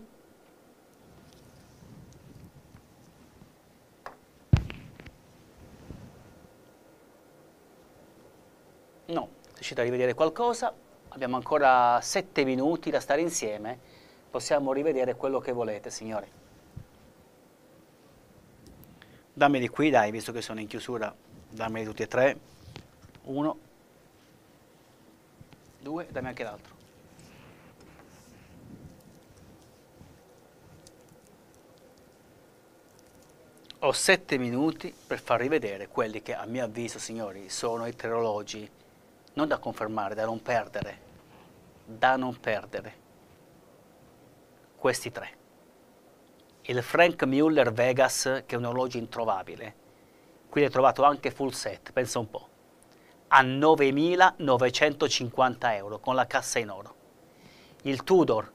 No, riuscite a rivedere qualcosa? Abbiamo ancora 7 minuti da stare insieme. Possiamo rivedere quello che volete, signori. Dammi di qui, dai, visto che sono in chiusura, dammi tutti e tre. Uno, due, dammi anche l'altro. Ho sette minuti per far rivedere quelli che a mio avviso, signori, sono i tre orologi, non da confermare, da non perdere, da non perdere. Questi tre. Il Frank Muller Vegas, che è un orologio introvabile. Qui l'ho trovato anche full set, pensa un po' a 9.950 euro con la cassa in oro. Il Tudor,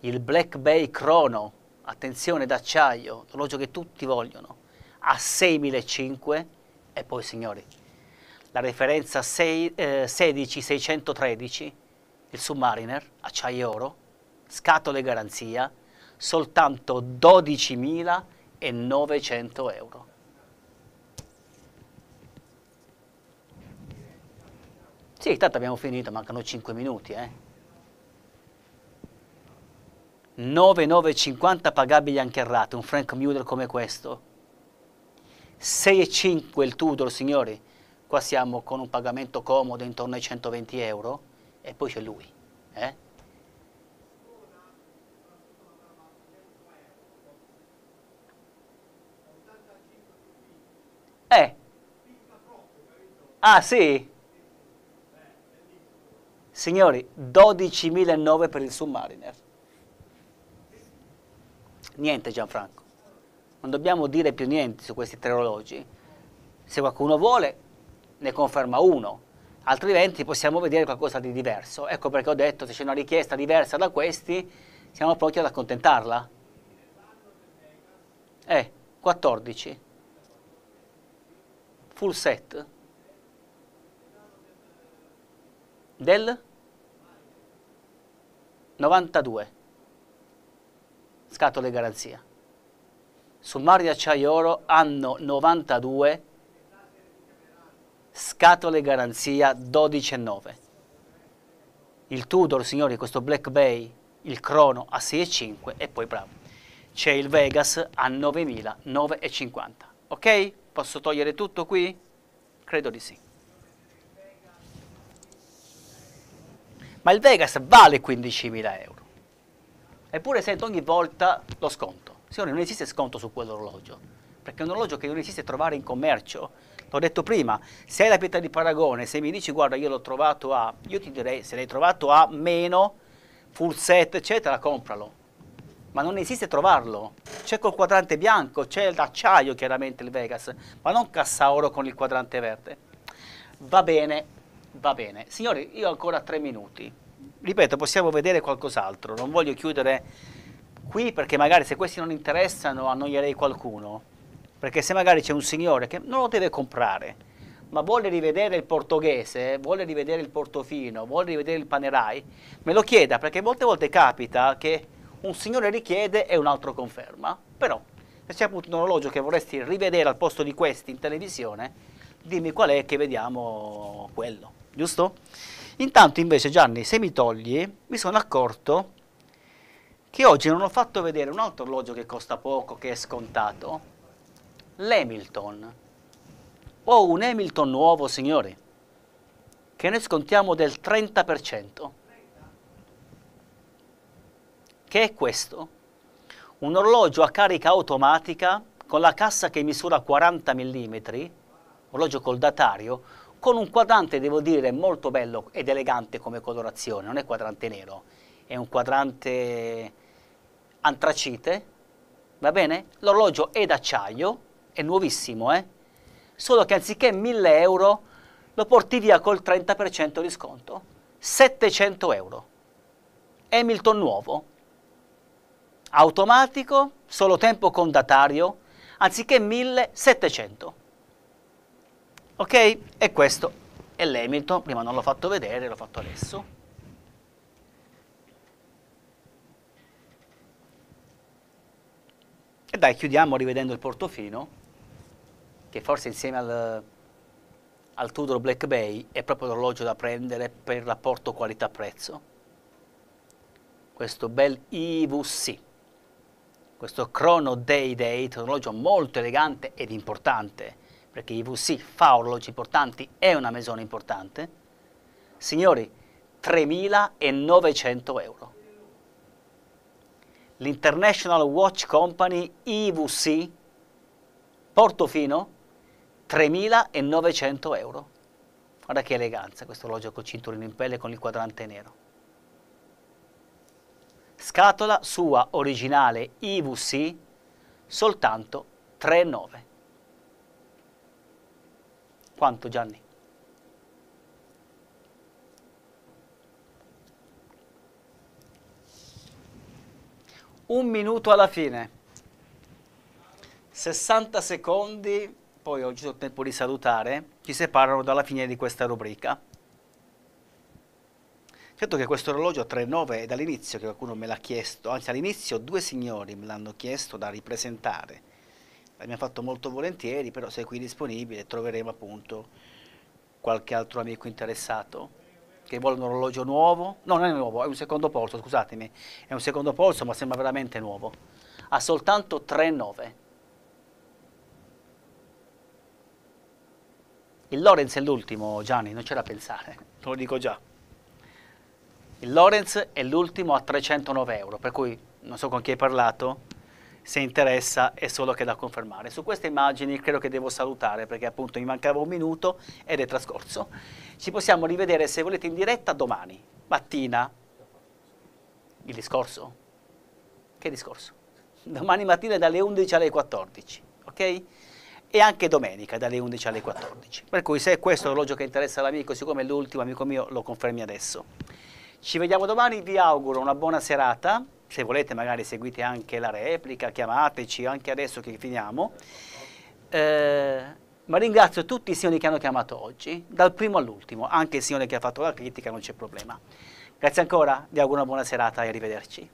il Black Bay Chrono, attenzione d'acciaio, l'orologio che tutti vogliono, a 6.500 e poi signori, la referenza 6, eh, 16613, il Submariner, acciaio oro, scatole garanzia, soltanto 12.900 euro. Sì, tanto abbiamo finito, mancano 5 minuti, eh. 9,950 pagabili anche a rate, un Frank Muller come questo. 6,5 il Tudor, signori. Qua siamo con un pagamento comodo intorno ai 120 euro e poi c'è lui, eh. Eh. Ah, sì? Signori, 12.009 per il Submariner. Niente Gianfranco. Non dobbiamo dire più niente su questi tre orologi. Se qualcuno vuole, ne conferma uno, altrimenti possiamo vedere qualcosa di diverso. Ecco perché ho detto, se c'è una richiesta diversa da questi, siamo pronti ad accontentarla. Eh, 14. Full set. del 92 scatole garanzia Summari acciaio oro anno 92 scatole garanzia 12,9 il Tudor signori questo Black Bay il Crono a 6,5 e poi bravo c'è il Vegas a 9.950 ok? posso togliere tutto qui? credo di sì ma il Vegas vale 15.000 euro. Eppure sento ogni volta lo sconto. Signore, non esiste sconto su quell'orologio, perché è un orologio che non esiste trovare in commercio. L'ho detto prima, se hai la pietà di paragone, se mi dici guarda io l'ho trovato a, io ti direi se l'hai trovato a meno, full set, eccetera, compralo. Ma non esiste trovarlo. C'è col quadrante bianco, c'è l'acciaio chiaramente il Vegas, ma non cassa oro con il quadrante verde. Va bene, Va bene. Signori, io ho ancora tre minuti. Ripeto, possiamo vedere qualcos'altro. Non voglio chiudere qui perché magari se questi non interessano annoierei qualcuno. Perché se magari c'è un signore che non lo deve comprare, ma vuole rivedere il portoghese, vuole rivedere il portofino, vuole rivedere il panerai, me lo chieda perché molte volte capita che un signore richiede e un altro conferma. Però, se c'è appunto un orologio che vorresti rivedere al posto di questi in televisione, dimmi qual è che vediamo quello, giusto? Intanto invece Gianni, se mi togli, mi sono accorto che oggi non ho fatto vedere un altro orologio che costa poco, che è scontato, l'Hamilton. Ho un Hamilton nuovo, signori, che noi scontiamo del 30%. Che è questo? Un orologio a carica automatica con la cassa che misura 40 mm, orologio col datario, con un quadrante, devo dire, molto bello ed elegante come colorazione, non è quadrante nero, è un quadrante antracite, va bene? L'orologio è d'acciaio, è nuovissimo, eh? Solo che anziché 1000 euro lo porti via col 30% di sconto, 700 euro. Hamilton nuovo, automatico, solo tempo con datario, anziché 1700. Ok? E questo è l'Hamilton, prima non l'ho fatto vedere, l'ho fatto adesso. E dai, chiudiamo rivedendo il portofino, che forse insieme al, al Tudor Black Bay è proprio l'orologio da prendere per il rapporto qualità-prezzo. Questo bel IVC, questo Chrono Day Date, un orologio molto elegante ed importante, perché IVC fa orologi importanti, è una mesona importante, signori, 3.900 euro. L'International Watch Company IVC Portofino 3.900 euro. Guarda che eleganza questo orologio col cinturino in pelle con il quadrante nero. Scatola sua originale IVC soltanto 3,9. Quanto Gianni? Un minuto alla fine. 60 secondi, poi oggi ho tempo di salutare, ci separano dalla fine di questa rubrica. Certo che questo orologio a 3,9 è dall'inizio che qualcuno me l'ha chiesto, anzi all'inizio due signori me l'hanno chiesto da ripresentare l'abbiamo fatto molto volentieri, però se è qui disponibile troveremo appunto qualche altro amico interessato che vuole un orologio nuovo, no non è nuovo, è un secondo polso, scusatemi, è un secondo polso ma sembra veramente nuovo, ha soltanto 3,9. Il Lorenz è l'ultimo, Gianni, non c'è da pensare, te lo dico già. Il Lorenz è l'ultimo a 309 euro, per cui non so con chi hai parlato, se interessa è solo che da confermare. Su queste immagini credo che devo salutare perché appunto mi mancava un minuto ed è trascorso. Ci possiamo rivedere se volete in diretta domani, mattina. Il discorso? Che discorso? Domani mattina dalle 11 alle 14, ok? E anche domenica dalle 11 alle 14. Per cui se è questo l'orologio che interessa all'amico, siccome è l'ultimo amico mio, lo confermi adesso. Ci vediamo domani, vi auguro una buona serata se volete magari seguite anche la replica, chiamateci anche adesso che finiamo. Eh, ma ringrazio tutti i signori che hanno chiamato oggi, dal primo all'ultimo, anche il signore che ha fatto la critica, non c'è problema. Grazie ancora, vi auguro una buona serata e arrivederci.